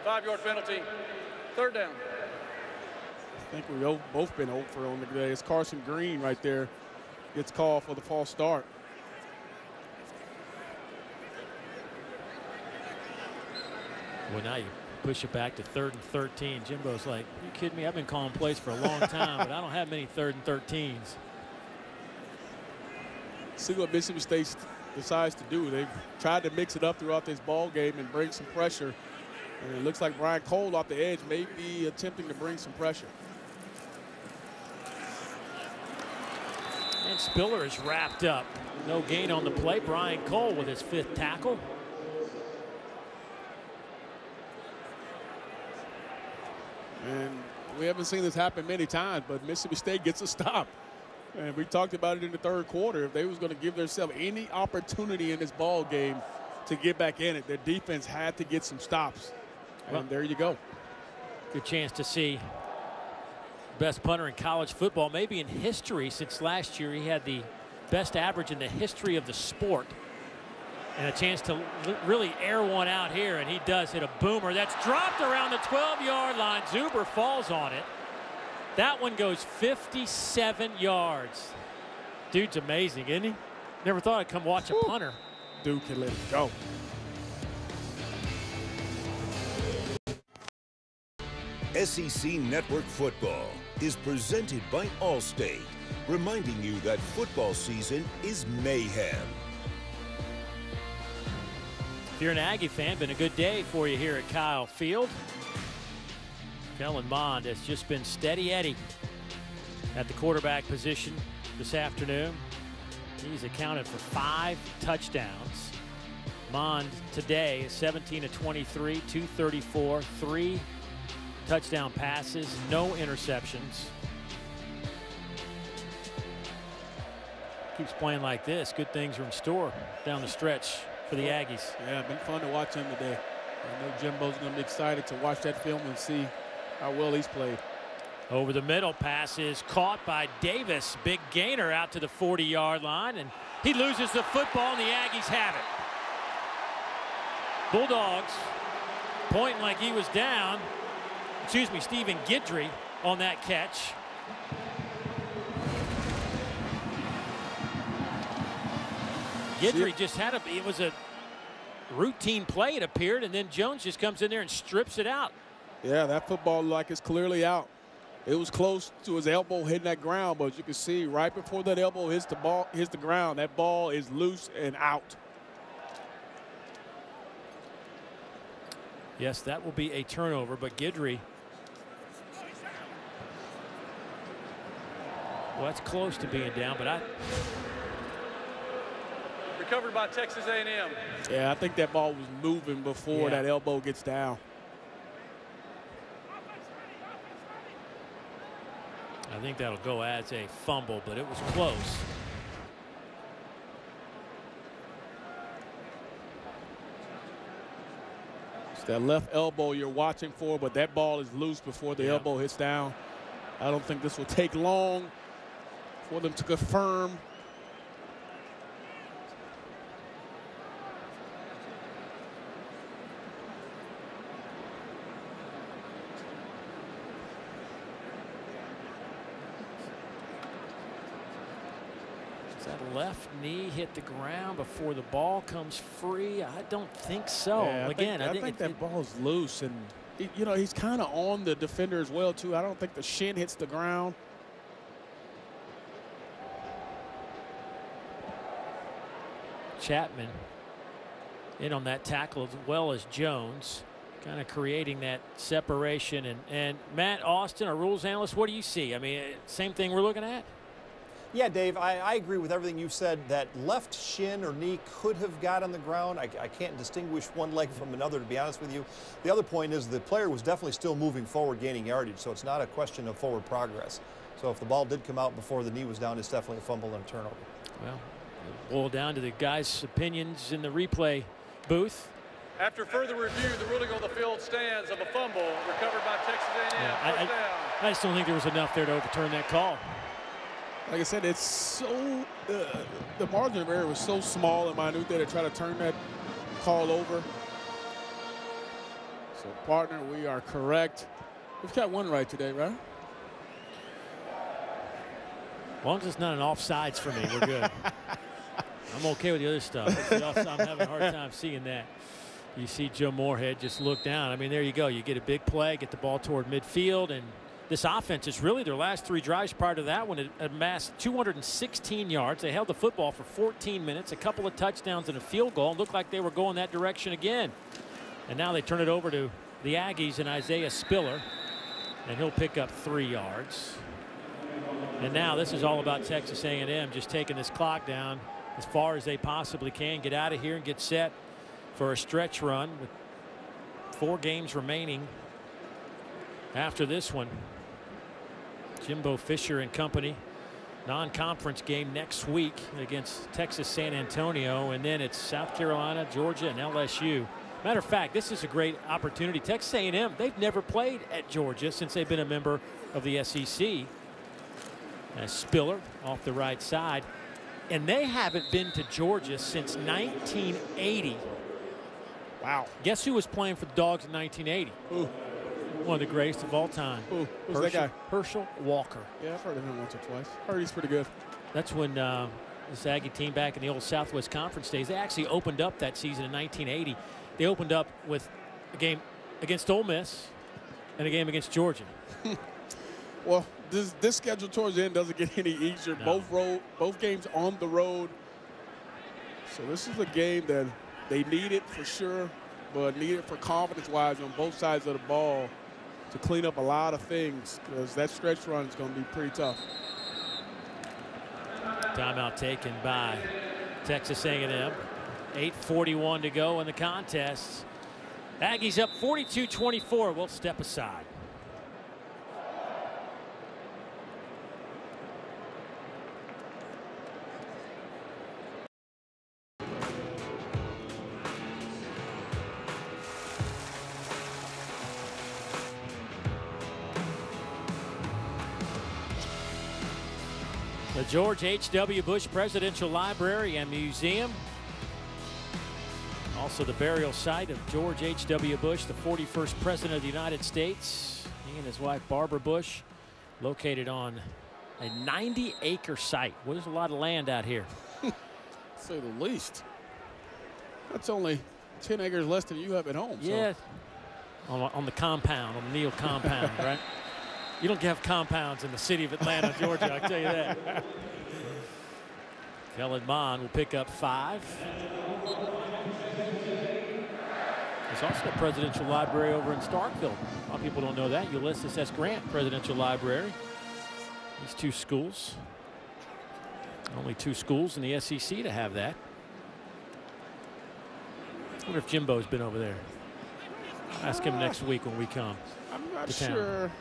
Five-yard penalty. Third down. I think we've both been over on the day. It's Carson Green right there gets called for the false start. Well, now you push it back to third and 13. Jimbo's like, you kidding me? I've been calling plays for a long time, but I don't have many third and 13s. See what Mississippi State decides to do. They've tried to mix it up throughout this ball game and bring some pressure. And it looks like Brian Cole off the edge may be attempting to bring some pressure. And Spiller is wrapped up. No gain on the play. Brian Cole with his fifth tackle. And we haven't seen this happen many times, but Mississippi State gets a stop. And we talked about it in the third quarter. If they was going to give themselves any opportunity in this ball game to get back in it, their defense had to get some stops. And Well- there you go. Good chance to see best punter in college football, maybe in history, since last year he had the best average in the history of the sport. And a chance to really air one out here, and he does hit a boomer that's dropped around the 12-yard line. Zuber falls on it. That one goes 57 yards. Dude's amazing, isn't he? Never thought I'd come watch a punter. Dude can let it go. SEC Network Football is presented by Allstate, reminding you that football season is mayhem. If you're an Aggie fan, been a good day for you here at Kyle Field. Kellen Mond has just been steady Eddie at the quarterback position this afternoon. He's accounted for five touchdowns. Mond today is 17 to 23, 234, three touchdown passes, no interceptions. Keeps playing like this. Good things are in store down the stretch for the Aggies. Yeah, been fun to watch him today. I know Jimbo's going to be excited to watch that film and see how well he's played. Over the middle, pass is caught by Davis. Big gainer out to the 40 yard line, and he loses the football, and the Aggies have it. Bulldogs pointing like he was down. Excuse me, Stephen Guidry on that catch. Guidry just had a, it was a routine play, it appeared, and then Jones just comes in there and strips it out. Yeah, that football like is clearly out. It was close to his elbow hitting that ground, but you can see right before that elbow hits the ball, hits the ground, that ball is loose and out. Yes, that will be a turnover, but Guidry. Well, that's close to being down, but I. Recovered by Texas A&M. Yeah, I think that ball was moving before Yeah. that elbow gets down. I think that'll go as a fumble, but it was close. It's that left elbow you're watching for, but that ball is loose before the Yeah. elbow hits down. I don't think this will take long for them to confirm. Left knee hit the ground before the ball comes free? I don't think so. Yeah, I Again, think, I think, think it- that it- ball's loose, and he- you know he's kind of on the defender as well too. I don't think the shin hits the ground. Chattman in on that tackle as well as Jones, kind of creating that separation. And, and Matt Austin, our rules analyst, what do you see? I mean, eh, same thing we're looking at? Yeah, Dave, I, I agree with everything you said. That left shin or knee could have got on the ground. I, I can't distinguish one leg from another, to be honest with you. The other point is the player was definitely still moving forward, gaining yardage, so it's not a question of forward progress. So if the ball did come out before the knee was down, it's definitely a fumble and a turnover. Well, it'll boil down to the guys' opinions in the replay booth. After further review, the ruling on the field stands of a fumble recovered by Texas A&M. Yeah, I- I- down. I just don't think there was enough there to overturn that call. Like I said, it's so uh, the margin of error was so small and minute there to try to turn that call over. So, partner, we are correct. We've got one right today, right? As long as it's not an offsides for me, we're good. I'm okay with the other stuff. The offside- I'm having a hard time seeing that. You see Joe Moorhead just look down. I mean, there you go. You get a big play, get the ball toward midfield, and this offense is really their last three drives prior to that one amassed 216 yards. They held the football for 14 minutes, a couple of touchdowns and a field goal. It looked like they were going that direction again. And now they turn it over to the Aggies and Isaiah Spiller, and he'll pick up three yards. And now this is all about Texas A&M just taking this clock down as far as they possibly can, get out of here and get set for a stretch run with four games remaining after this one. Jimbo Fisher and company non-conference game next week against Texas San Antonio and then it's South Carolina, Georgia and LSU. Matter of fact, this is a great opportunity. Texas A&M, they've never played at Georgia since they've been a member of the SEC. As Spiller off the right side. And they haven't been to Georgia since 1980. Wow. Guess who was playing for the Dogs in 1980? Who? One of the greatest of all time. Who? Who's Herschel, that guy? Herschel Walker. Yeah, I've heard of him once or twice. Heard he's pretty good. That's when uh, this Aggie team back in the old Southwest Conference days, they actually opened up that season in 1980. They opened up with a game against Ole Miss and a game against Georgia. Well, this this schedule towards the end doesn't get any easier. No. Both road, both games on the road. So this is a game that they need it for sure, but need it for confidence-wise on both sides of the ball to clean up a lot of things because that stretch run is going to be pretty tough. Timeout taken by Texas A&M. 8.41 to go in the contest. Aggies up 42-24. We'll step aside. The George H.W. Bush Presidential Library and Museum. Also the burial site of George H.W. Bush, the 41st President of the United States. He and his wife Barbara Bush located on a 90 acre site. Well, there's a lot of land out here. say the least. That's only 10 acres less than you have at home. Yeah. So. On, on the compound, on the Neal compound, right? You don't have compounds in the city of Atlanta, Georgia, I tell you that. Kellen Mond will pick up five. There's also a presidential library over in Starkville. A lot of people don't know that. Ulysses S. Grant Presidential Library. These two schools. Only two schools in the SEC to have that. I wonder if Jimbo's been over there. I'll ask him next week when we come. I'm not to town. sure.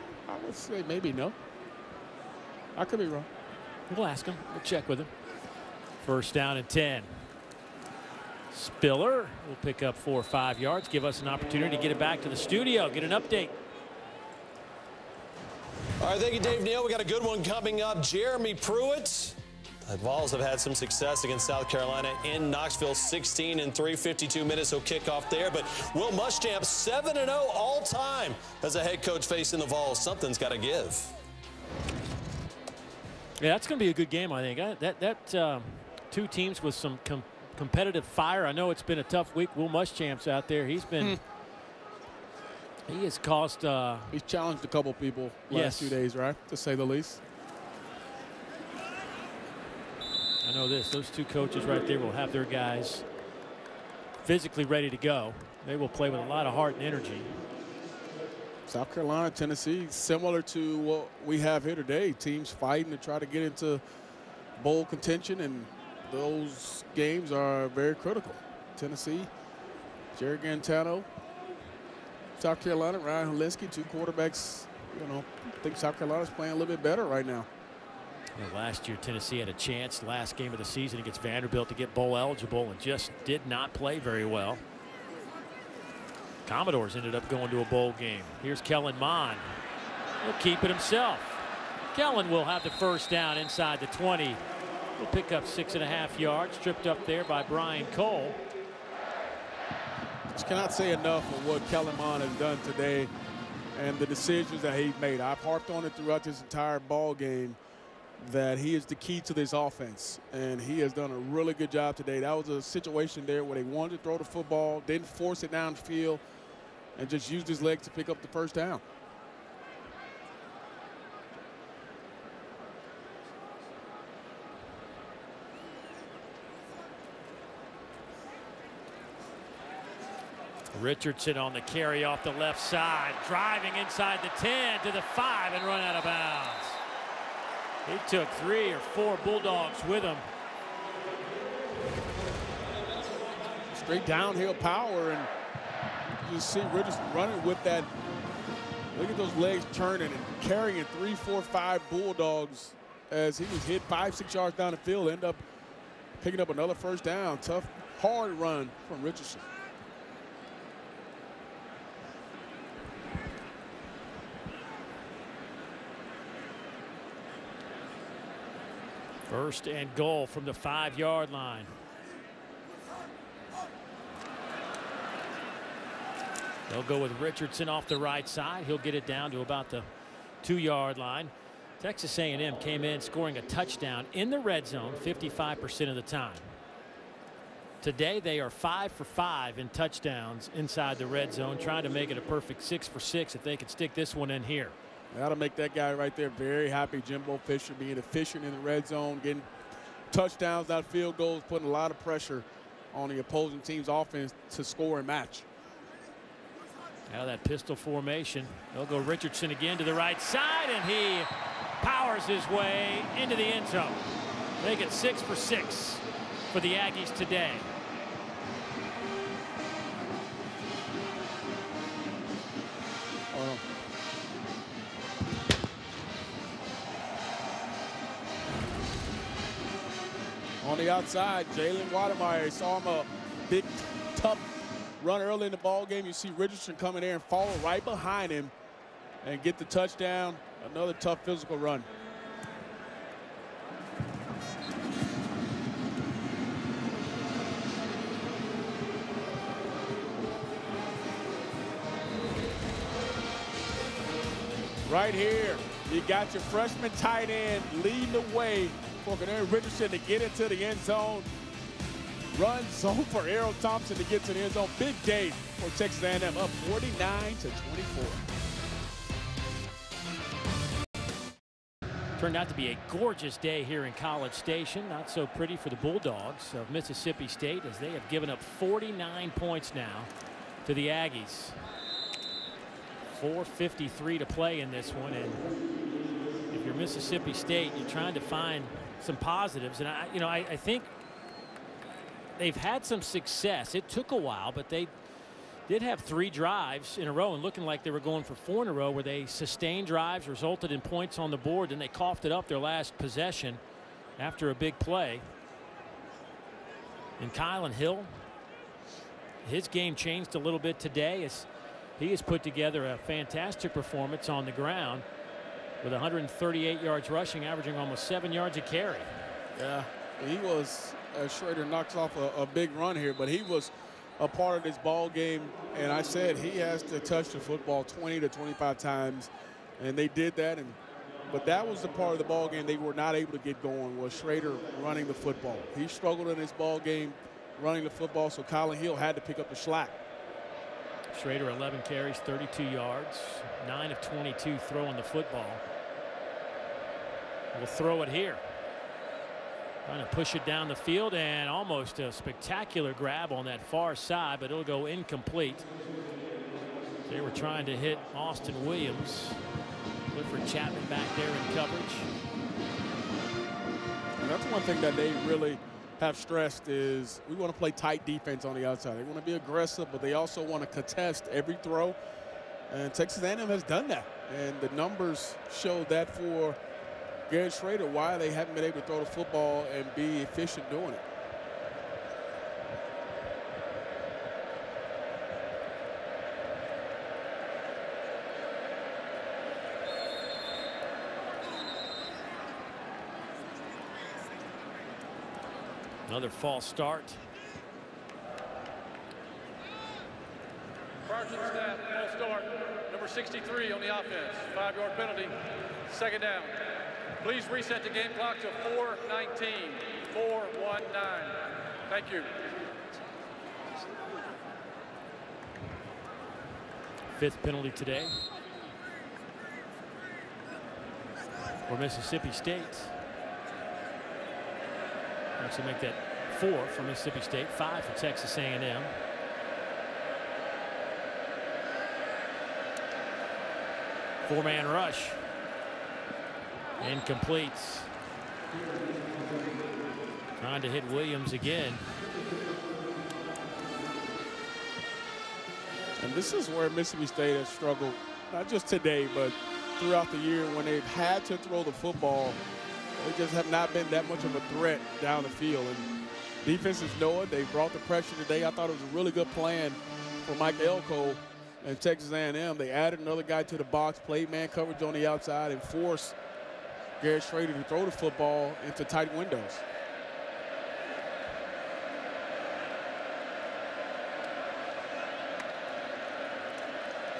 I would say maybe no. I could be wrong. We'll ask him. We'll check with him. First down and 10. Spiller will pick up four or five yards, give us an opportunity to get it back to the studio, get an update. All right, thank you, Dave Neal. We got a good one coming up. Jeremy Pruitt. The Vols have had some success against South Carolina in Knoxville, 16 and 3, 52 minutes. He'll kick off there. But Will Muschamp, 7 and 0 all time as a head coach facing the Vols. Something's got to give. Yeah, that's going to be a good game, I think. I, that that um, two teams with some com competitive fire. I know it's been a tough week. Will Muschamp's out there. He's been. He has cost. Uh, He's challenged a couple people last Yes. few days, right? To say the least. I know this. Those two coaches right there will have their guys physically ready to go. They will play with a lot of heart and energy. South Carolina, Tennessee, similar to what we have here today. Teams fighting to try to get into bowl contention, and those games are very critical. Tennessee, Jarrett Guarantano, South Carolina, Ryan Hilinski, two quarterbacks. You know, I think South Carolina's playing a little bit better right now. Last year, Tennessee had a chance, last game of the season against Vanderbilt, to get bowl eligible and just did not play very well. Commodores ended up going to a bowl game. Here's Kellen Mond. He'll keep it himself. Kellen will have the first down inside the 20. He'll pick up six and a half yards, tripped up there by Brian Cole. Just cannot say enough of what Kellen Mond has done today and the decisions that he's made. I've harped on it throughout this entire ball game that he is the key to this offense, and he has done a really good job today. That was a situation there where they wanted to throw the football, didn't force it downfield, and just used his legs to pick up the first down. Richardson on the carry off the left side, driving inside the 10 to the 5 and run out of bounds. He took three or four Bulldogs with him. Straight downhill power, and you see Richardson running with that. Look at those legs turning and carrying three, four, five Bulldogs as he was hit five, six yards down the field, end up picking up another first down. Tough, hard run from Richardson. First and goal from the five yard line. They'll go with Richardson off the right side. He'll get it down to about the two yard line. Texas A&M came in scoring a touchdown in the red zone 55% of the time. Today they are five for five in touchdowns inside the red zone, trying to make it a perfect six for six if they could stick this one in here. That'll make that guy right there very happy. Jimbo Fisher being efficient in the red zone, getting touchdowns, not field goals, putting a lot of pressure on the opposing team's offense to score and match. Out of that pistol formation, they'll go Richardson again to the right side, and he powers his way into the end zone. Make it six for six for the Aggies today. On the outside, Jalen Wydermyer saw him a big, tough run early in the ball game. You see Richardson coming there and follow right behind him and get the touchdown. Another tough physical run. Right here, you got your freshman tight end leading the way for Canary Richardson to get into the end zone. Run zone for Erroll Thompson to get to the end zone. Big day for Texas A&M, up 49 to 24. Turned out to be a gorgeous day here in College Station. Not so pretty for the Bulldogs of Mississippi State as they have given up 49 points now to the Aggies. 4.53 to play in this one. And if you're Mississippi State, you're trying to find some positives. And, I, you know, I, I think they've had some success. It took a while, but they did have three drives in a row and looking like they were going for four in a row where they sustained drives, resulted in points on the board, and they coughed it up their last possession after a big play. And Kylin Hill, his game changed a little bit today as he has put together a fantastic performance on the ground with 138 yards rushing, averaging almost seven yards a carry. Yeah, he was, uh, Shrader knocks off a, a big run here, but he was a part of this ball game. And I said he has to touch the football 20 to 25 times. And they did that. And But that was the part of the ball game they were not able to get going was Shrader running the football. He struggled in this ball game running the football, so Kylin Hill had to pick up the slack. Shrader 11 carries, 32 yards, 9 of 22 throwing the football. We'll throw it here. Trying to push it down the field and almost a spectacular grab on that far side, but it'll go incomplete. They were trying to hit Austin Williams. Clifford Chattman back there in coverage. And that's one thing that they really have stressed is we want to play tight defense on the outside. They want to be aggressive, but they also want to contest every throw. And Texas A&M has done that. And the numbers show that for Garrett Shrader why they haven't been able to throw the football and be efficient doing it. Another false start. Sergeant Snap, false start. Number 63 on the offense. Five-yard penalty. Second down. Please reset the game clock to 419. 419. Thank you. Fifth penalty today for Mississippi State. Actually make that four for Mississippi State, five for Texas A&M. Four-man rush. Incomplete. Trying to hit Williams again. And this is where Mississippi State has struggled, not just today, but throughout the year when they've had to throw the football. They just have not been that much of a threat down the field. And defenses know it. They brought the pressure today. I thought it was a really good plan for Mike Elko and Texas A&M. They added another guy to the box, played man coverage on the outside, and forced Garrett Shrader to throw the football into tight windows.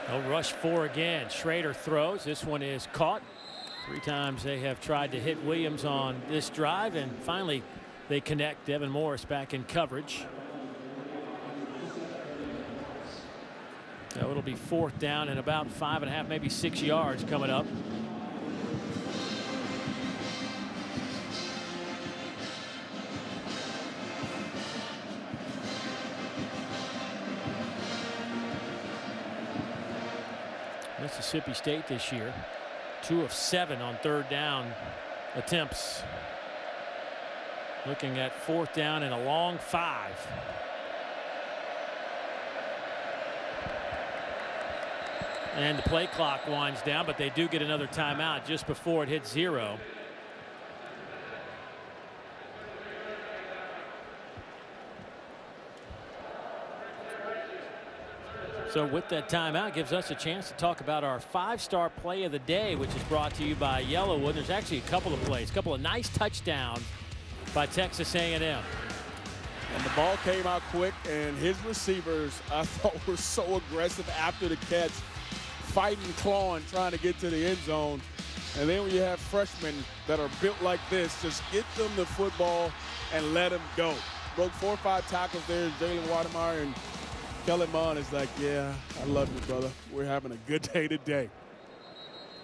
No rush four again. Shrader throws. This one is caught. Three times they have tried to hit Williams on this drive, and finally they connect. Devin Morris back in coverage. So it'll be fourth down and about five and a half, maybe six yards coming up. Mississippi State this year, two of seven on third down attempts. Looking at fourth down and a long five. And the play clock winds down, but they do get another timeout just before it hits zero. So with that timeout gives us a chance to talk about our five-star play of the day, which is brought to you by Yellowwood. There's actually a couple of plays, a couple of nice touchdowns by Texas A&M. And the ball came out quick, and his receivers, I thought, were so aggressive after the catch, fighting, clawing, trying to get to the end zone. And then when you have freshmen that are built like this, just get them the football and let them go. Broke four or five tackles there, Jalen Wydermyer, and Kellen Mond is like, yeah, I love you, brother. We're having a good day today.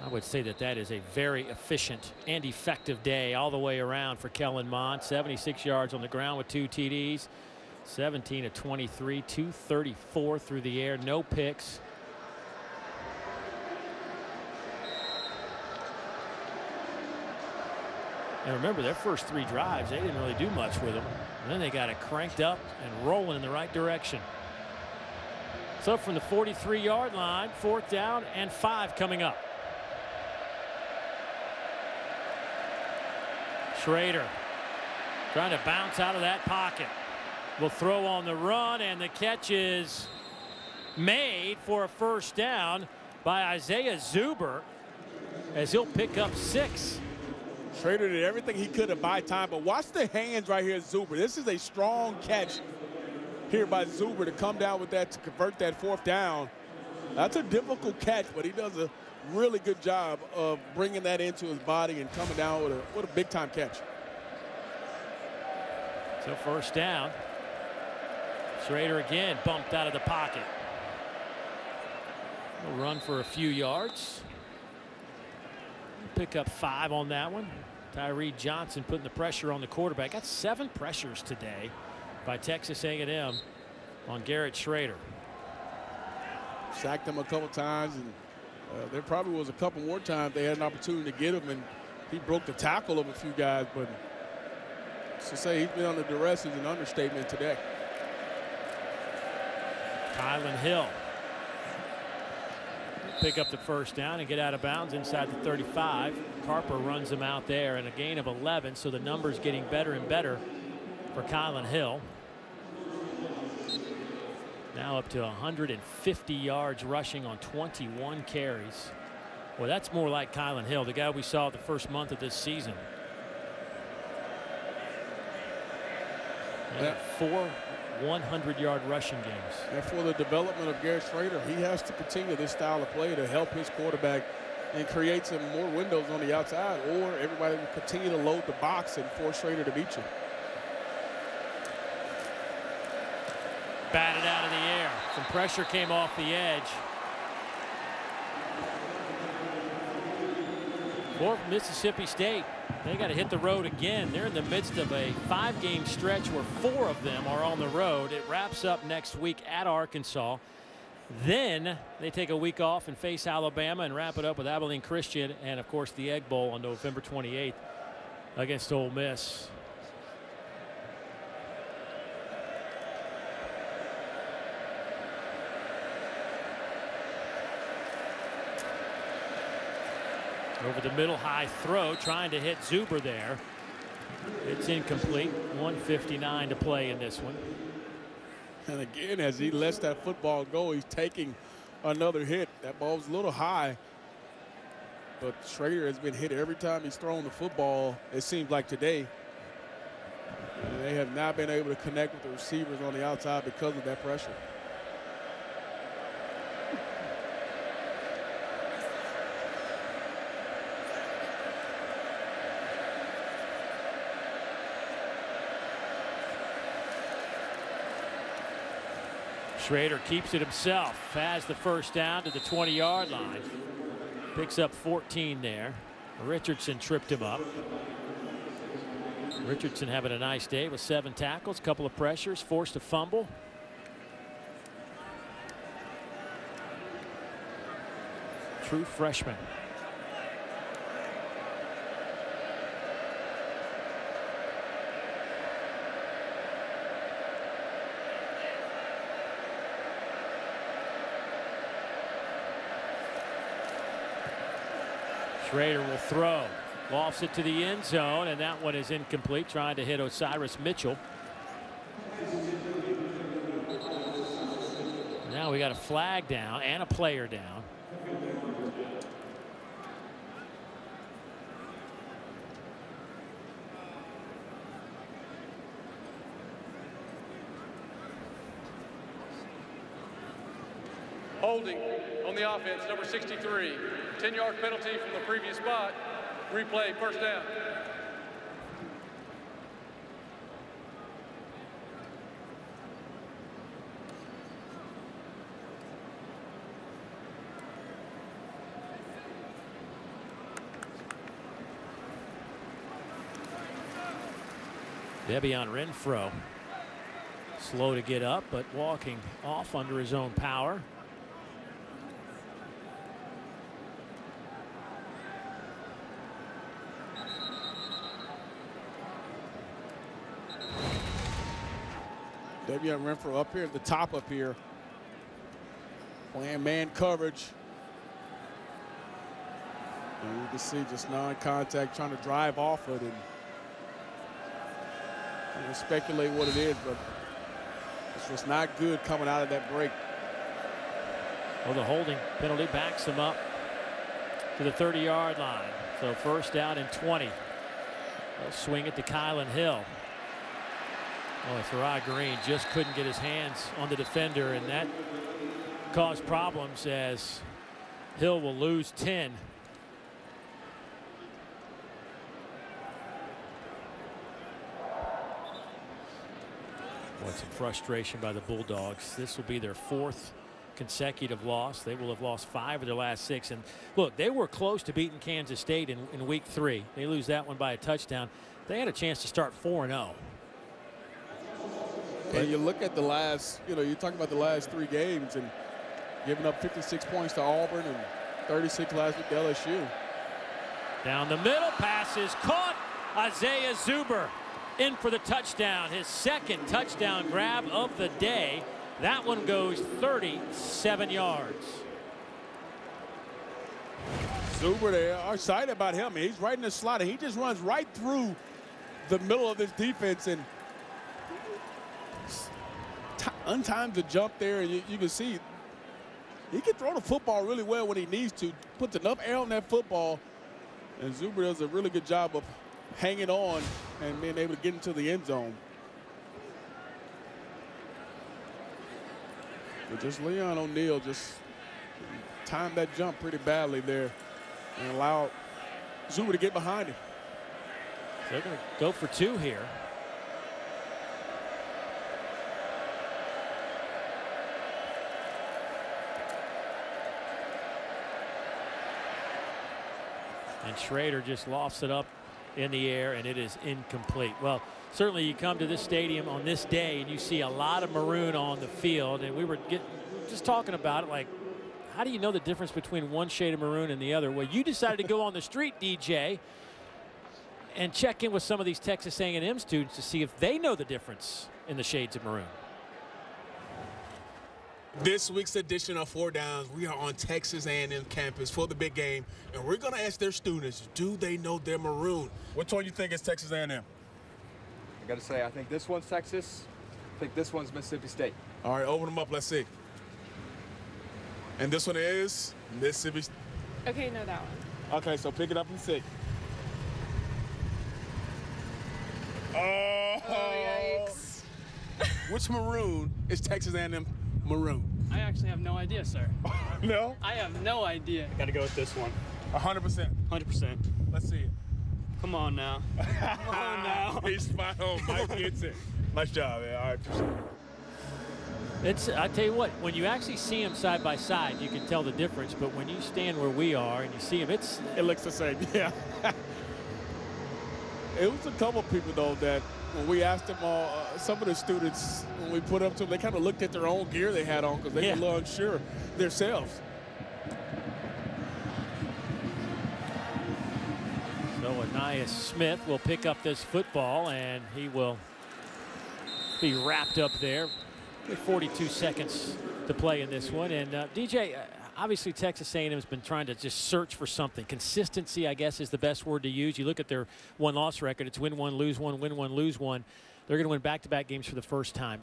I would say that that is a very efficient and effective day all the way around for Kellen Mond. 76 yards on the ground with two TDs. 17 to 23, 234 through the air, no picks. And remember, their first three drives, they didn't really do much with them. And then they got it cranked up and rolling in the right direction. So from the 43 yard line, fourth down and five coming up. Shrader trying to bounce out of that pocket. Will throw on the run and the catch is made for a first down by Isaiah Zuber as he'll pick up six. Shrader did everything he could to buy time, but watch the hands right here, Zuber. This is a strong catch here by Zuber to come down with that to convert that fourth down. That's a difficult catch, but he does a really good job of bringing that into his body and coming down with a, with a big time catch. So first down. Shrader again bumped out of the pocket. He'll run for a few yards. Pick up five on that one. Tyree Johnson putting the pressure on the quarterback. Got seven pressures today by Texas A&M on Garrett Shrader. Sacked him a couple times, and uh, there probably was a couple more times they had an opportunity to get him, and he broke the tackle of a few guys. But to say he's been under duress is an understatement today. Kylin Hill pick up the first down and get out of bounds inside the 35. Carper runs him out there and a gain of 11 so the numbers getting better and better for Kylin Hill. Now up to 150 yards rushing on 21 carries. Well, that's more like Kylin Hill, the guy we saw the first month of this season. Yeah. Four 100-yard rushing games. And for the development of Garrett Shrader, he has to continue this style of play to help his quarterback and create some more windows on the outside, or everybody will continue to load the box and force Shrader to beat you. Batted out of the air. Some pressure came off the edge. For Mississippi State, they got to hit the road again. They're in the midst of a five-game stretch where four of them are on the road. It wraps up next week at Arkansas. Then they take a week off and face Alabama and wrap it up with Abilene Christian and, of course, the Egg Bowl on November 28th against Ole Miss. Over the middle high throw trying to hit Zuber there. It's incomplete. 159 to play in this one. And again, as he lets that football go, he's taking another hit. That ball's a little high. But Shrader has been hit every time he's thrown the football, it seems like today. And they have not been able to connect with the receivers on the outside because of that pressure. Shrader keeps it himself, has the first down to the 20 yard line. Picks up 14 there. Richardson tripped him up. Richardson having a nice day with seven tackles, couple of pressures, forced a fumble. True freshman. Shrader will throw. Lofts it to the end zone, and that one is incomplete, trying to hit Osiris Mitchell. Now we got a flag down and a player down. Holding on the offense, number 63. 10-yard penalty from the previous spot. Replay, first down. Debione Renfro. Slow to get up, but walking off under his own power. Debione Renfro up here at the top up here. Playing man coverage. And you can see just non-contact trying to drive off of it and, speculate what it is, but it's just not good coming out of that break. Well, the holding penalty backs him up to the 30-yard line. So first down and 20. They'll swing it to Kylin Hill. Oh, Farrod Green just couldn't get his hands on the defender, and that caused problems as Hill will lose 10. What's some frustration by the Bulldogs. This will be their fourth consecutive loss. They will have lost five of their last six. And look, they were close to beating Kansas State in, in week three. They lose that one by a touchdown. They had a chance to start 4 0. And you look at the last, you know, you talk about the last three games and giving up 56 points to Auburn and 36 last week to LSU. Down the middle, pass is caught. Isaiah Zuber in for the touchdown. His second touchdown grab of the day. That one goes 37 yards. Zuber there, are excited about him. He's right in the slot, and he just runs right through the middle of this defense and untimed the jump there. You, you can see he can throw the football really well when he needs to. Puts enough air on that football. And Zuber does a really good job of hanging on and being able to get into the end zone. But just Leon O'Neal just timed that jump pretty badly there and allowed Zuber to get behind him. They're going to go for two here. And Shrader just lofts it up in the air, and it is incomplete. Well, certainly you come to this stadium on this day, and you see a lot of maroon on the field. And we were get, just talking about it, like, how do you know the difference between one shade of maroon and the other? Well, you decided to go on the street, DJ, and check in with some of these Texas A&M students to see if they know the difference in the shades of maroon. This week's edition of Four Downs, we are on Texas A&M campus for the big game, and we're going to ask their students, do they know their maroon? Which one you think is Texas A&M? I got to say, I think this one's Texas. I think this one's Mississippi State. All right, open them up. Let's see. And this one is Mississippi. Okay, no, that one. Okay, so pick it up and see. Oh, oh yikes. Which maroon is Texas A&M maroon? I actually have no idea, sir. no? I have no idea. Got to go with this one. 100%. 100%. Let's see it. Come on now. Come on now. He's spot on. Mike gets it. Nice job, man. All right. It's, I tell you what, when you actually see them side by side, you can tell the difference. But when you stand where we are and you see them, it's it looks the same. Yeah. it was a couple people though that when we asked them all, uh, some of the students when we put up to them, they kind of looked at their own gear they had on because they Yeah. were a little unsure themselves. So Ainias Smith will pick up this football and he will be wrapped up there. With 42 seconds to play in this one. And uh, DJ, uh, obviously Texas A&M has been trying to just search for something. Consistency, I guess, is the best word to use. You look at their one-loss record; it's win one, lose one, win one, lose one. They're going to win back-to-back games for the first time.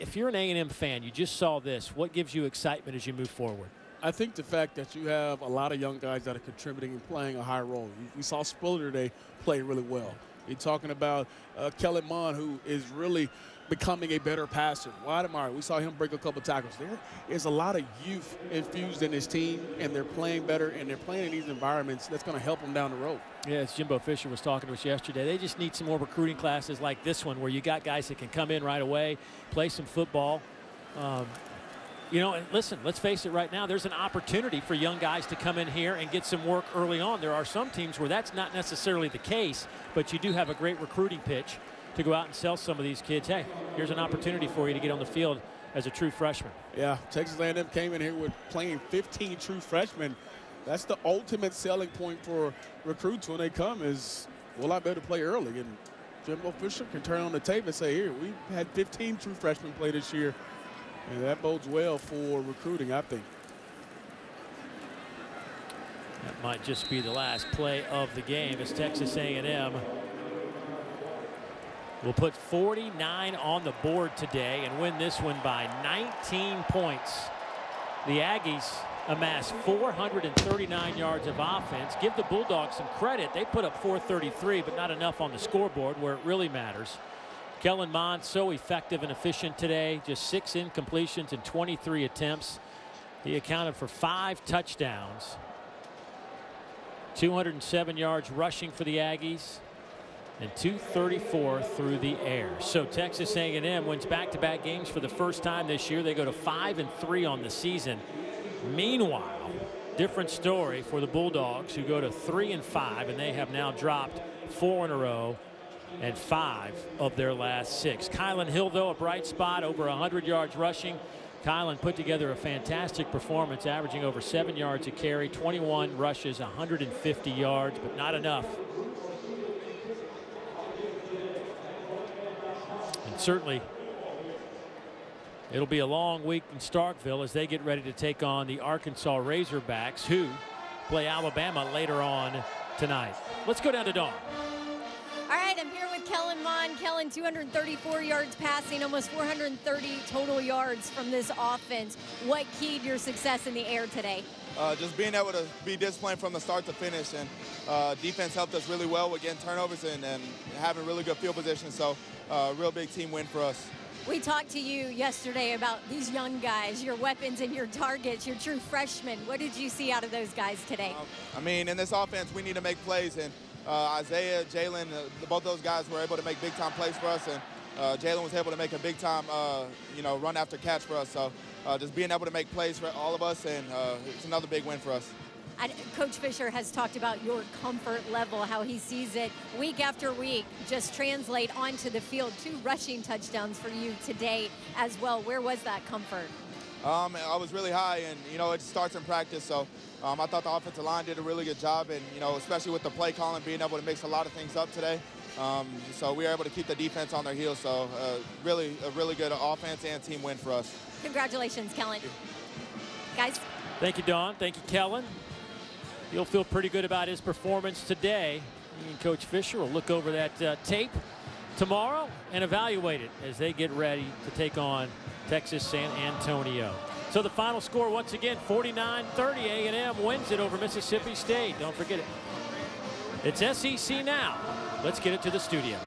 If you're an A&M fan, you just saw this. What gives you excitement as you move forward? I think the fact that you have a lot of young guys that are contributing and playing a high role. We saw Spiller today play really well. You're talking about uh, Kellen Mond, who is really becoming a better passer. Wydermyer, we saw him break a couple tackles. There is a lot of youth infused in this team, and they're playing better, and they're playing in these environments that's going to help them down the road. Yes, Jimbo Fisher was talking to us yesterday, they just need some more recruiting classes like this one where you got guys that can come in right away, play some football. Um, you know, and listen, let's face it right now, there's an opportunity for young guys to come in here and get some work early on. There are some teams where that's not necessarily the case, but you do have a great recruiting pitch to go out and sell some of these kids. Hey, here's an opportunity for you to get on the field as a true freshman. Yeah, Texas A&M came in here with playing 15 true freshmen. That's the ultimate selling point for recruits when they come is, will I be able to play early? And Jimbo Fisher can turn on the tape and say, here, we've had 15 true freshmen play this year. And that bodes well for recruiting, I think. That might just be the last play of the game as Texas A&M will put 49 on the board today and win this one by 19 points. The Aggies amass 439 yards of offense. Give the Bulldogs some credit. They put up 433, but not enough on the scoreboard where it really matters. Kellen Mond so effective and efficient today. Just six incompletions and 23 attempts. He accounted for five touchdowns. 207 yards rushing for the Aggies and 234 through the air. So Texas A&M wins back-to-back -back games for the first time this year. They go to 5 and 3 on the season. Meanwhile, different story for the Bulldogs who go to 3 and 5 and they have now dropped four in a row and five of their last six. Kylin Hill, though, a bright spot, over 100 yards rushing. Kylin put together a fantastic performance, averaging over seven yards a carry, 21 rushes, 150 yards, but not enough. Certainly, it'll be a long week in Starkville as they get ready to take on the Arkansas Razorbacks, who play Alabama later on tonight. Let's go down to Dawn. All right, I'm here with Kellen Mond. Kellen, 234 yards passing, almost 430 total yards from this offense. What keyed your success in the air today? Uh, just being able to be disciplined from the start to finish, and uh, defense helped us really well with getting turnovers and, and having really good field position. So, uh, real big team win for us. We talked to you yesterday about these young guys, your weapons and your targets, your true freshmen. What did you see out of those guys today? I mean, in this offense, we need to make plays, and uh, Isaiah, Jalen, uh, both those guys were able to make big time plays for us, and uh, Jalen was able to make a big time, uh, you know, run after catch for us. So uh, just being able to make plays for all of us, and uh, it's another big win for us. Coach Fisher has talked about your comfort level, how he sees it week after week. Just translate onto the field. Two rushing touchdowns for you today as well. Where was that comfort? Um, I was really high, and you know it starts in practice. So um, I thought the offensive line did a really good job, and you know especially with the play calling, being able to mix a lot of things up today. Um, so we were able to keep the defense on their heels. So uh, really, a really good offense and team win for us. Congratulations, Kellen. Guys. Thank you, Dawn. Thank you, Kellen. He'll feel pretty good about his performance today. And Coach Fisher will look over that uh, tape tomorrow and evaluate it as they get ready to take on Texas San Antonio. So the final score once again 49-30 A&M wins it over Mississippi State. Don't forget it. It's SEC now. Let's get it to the studio.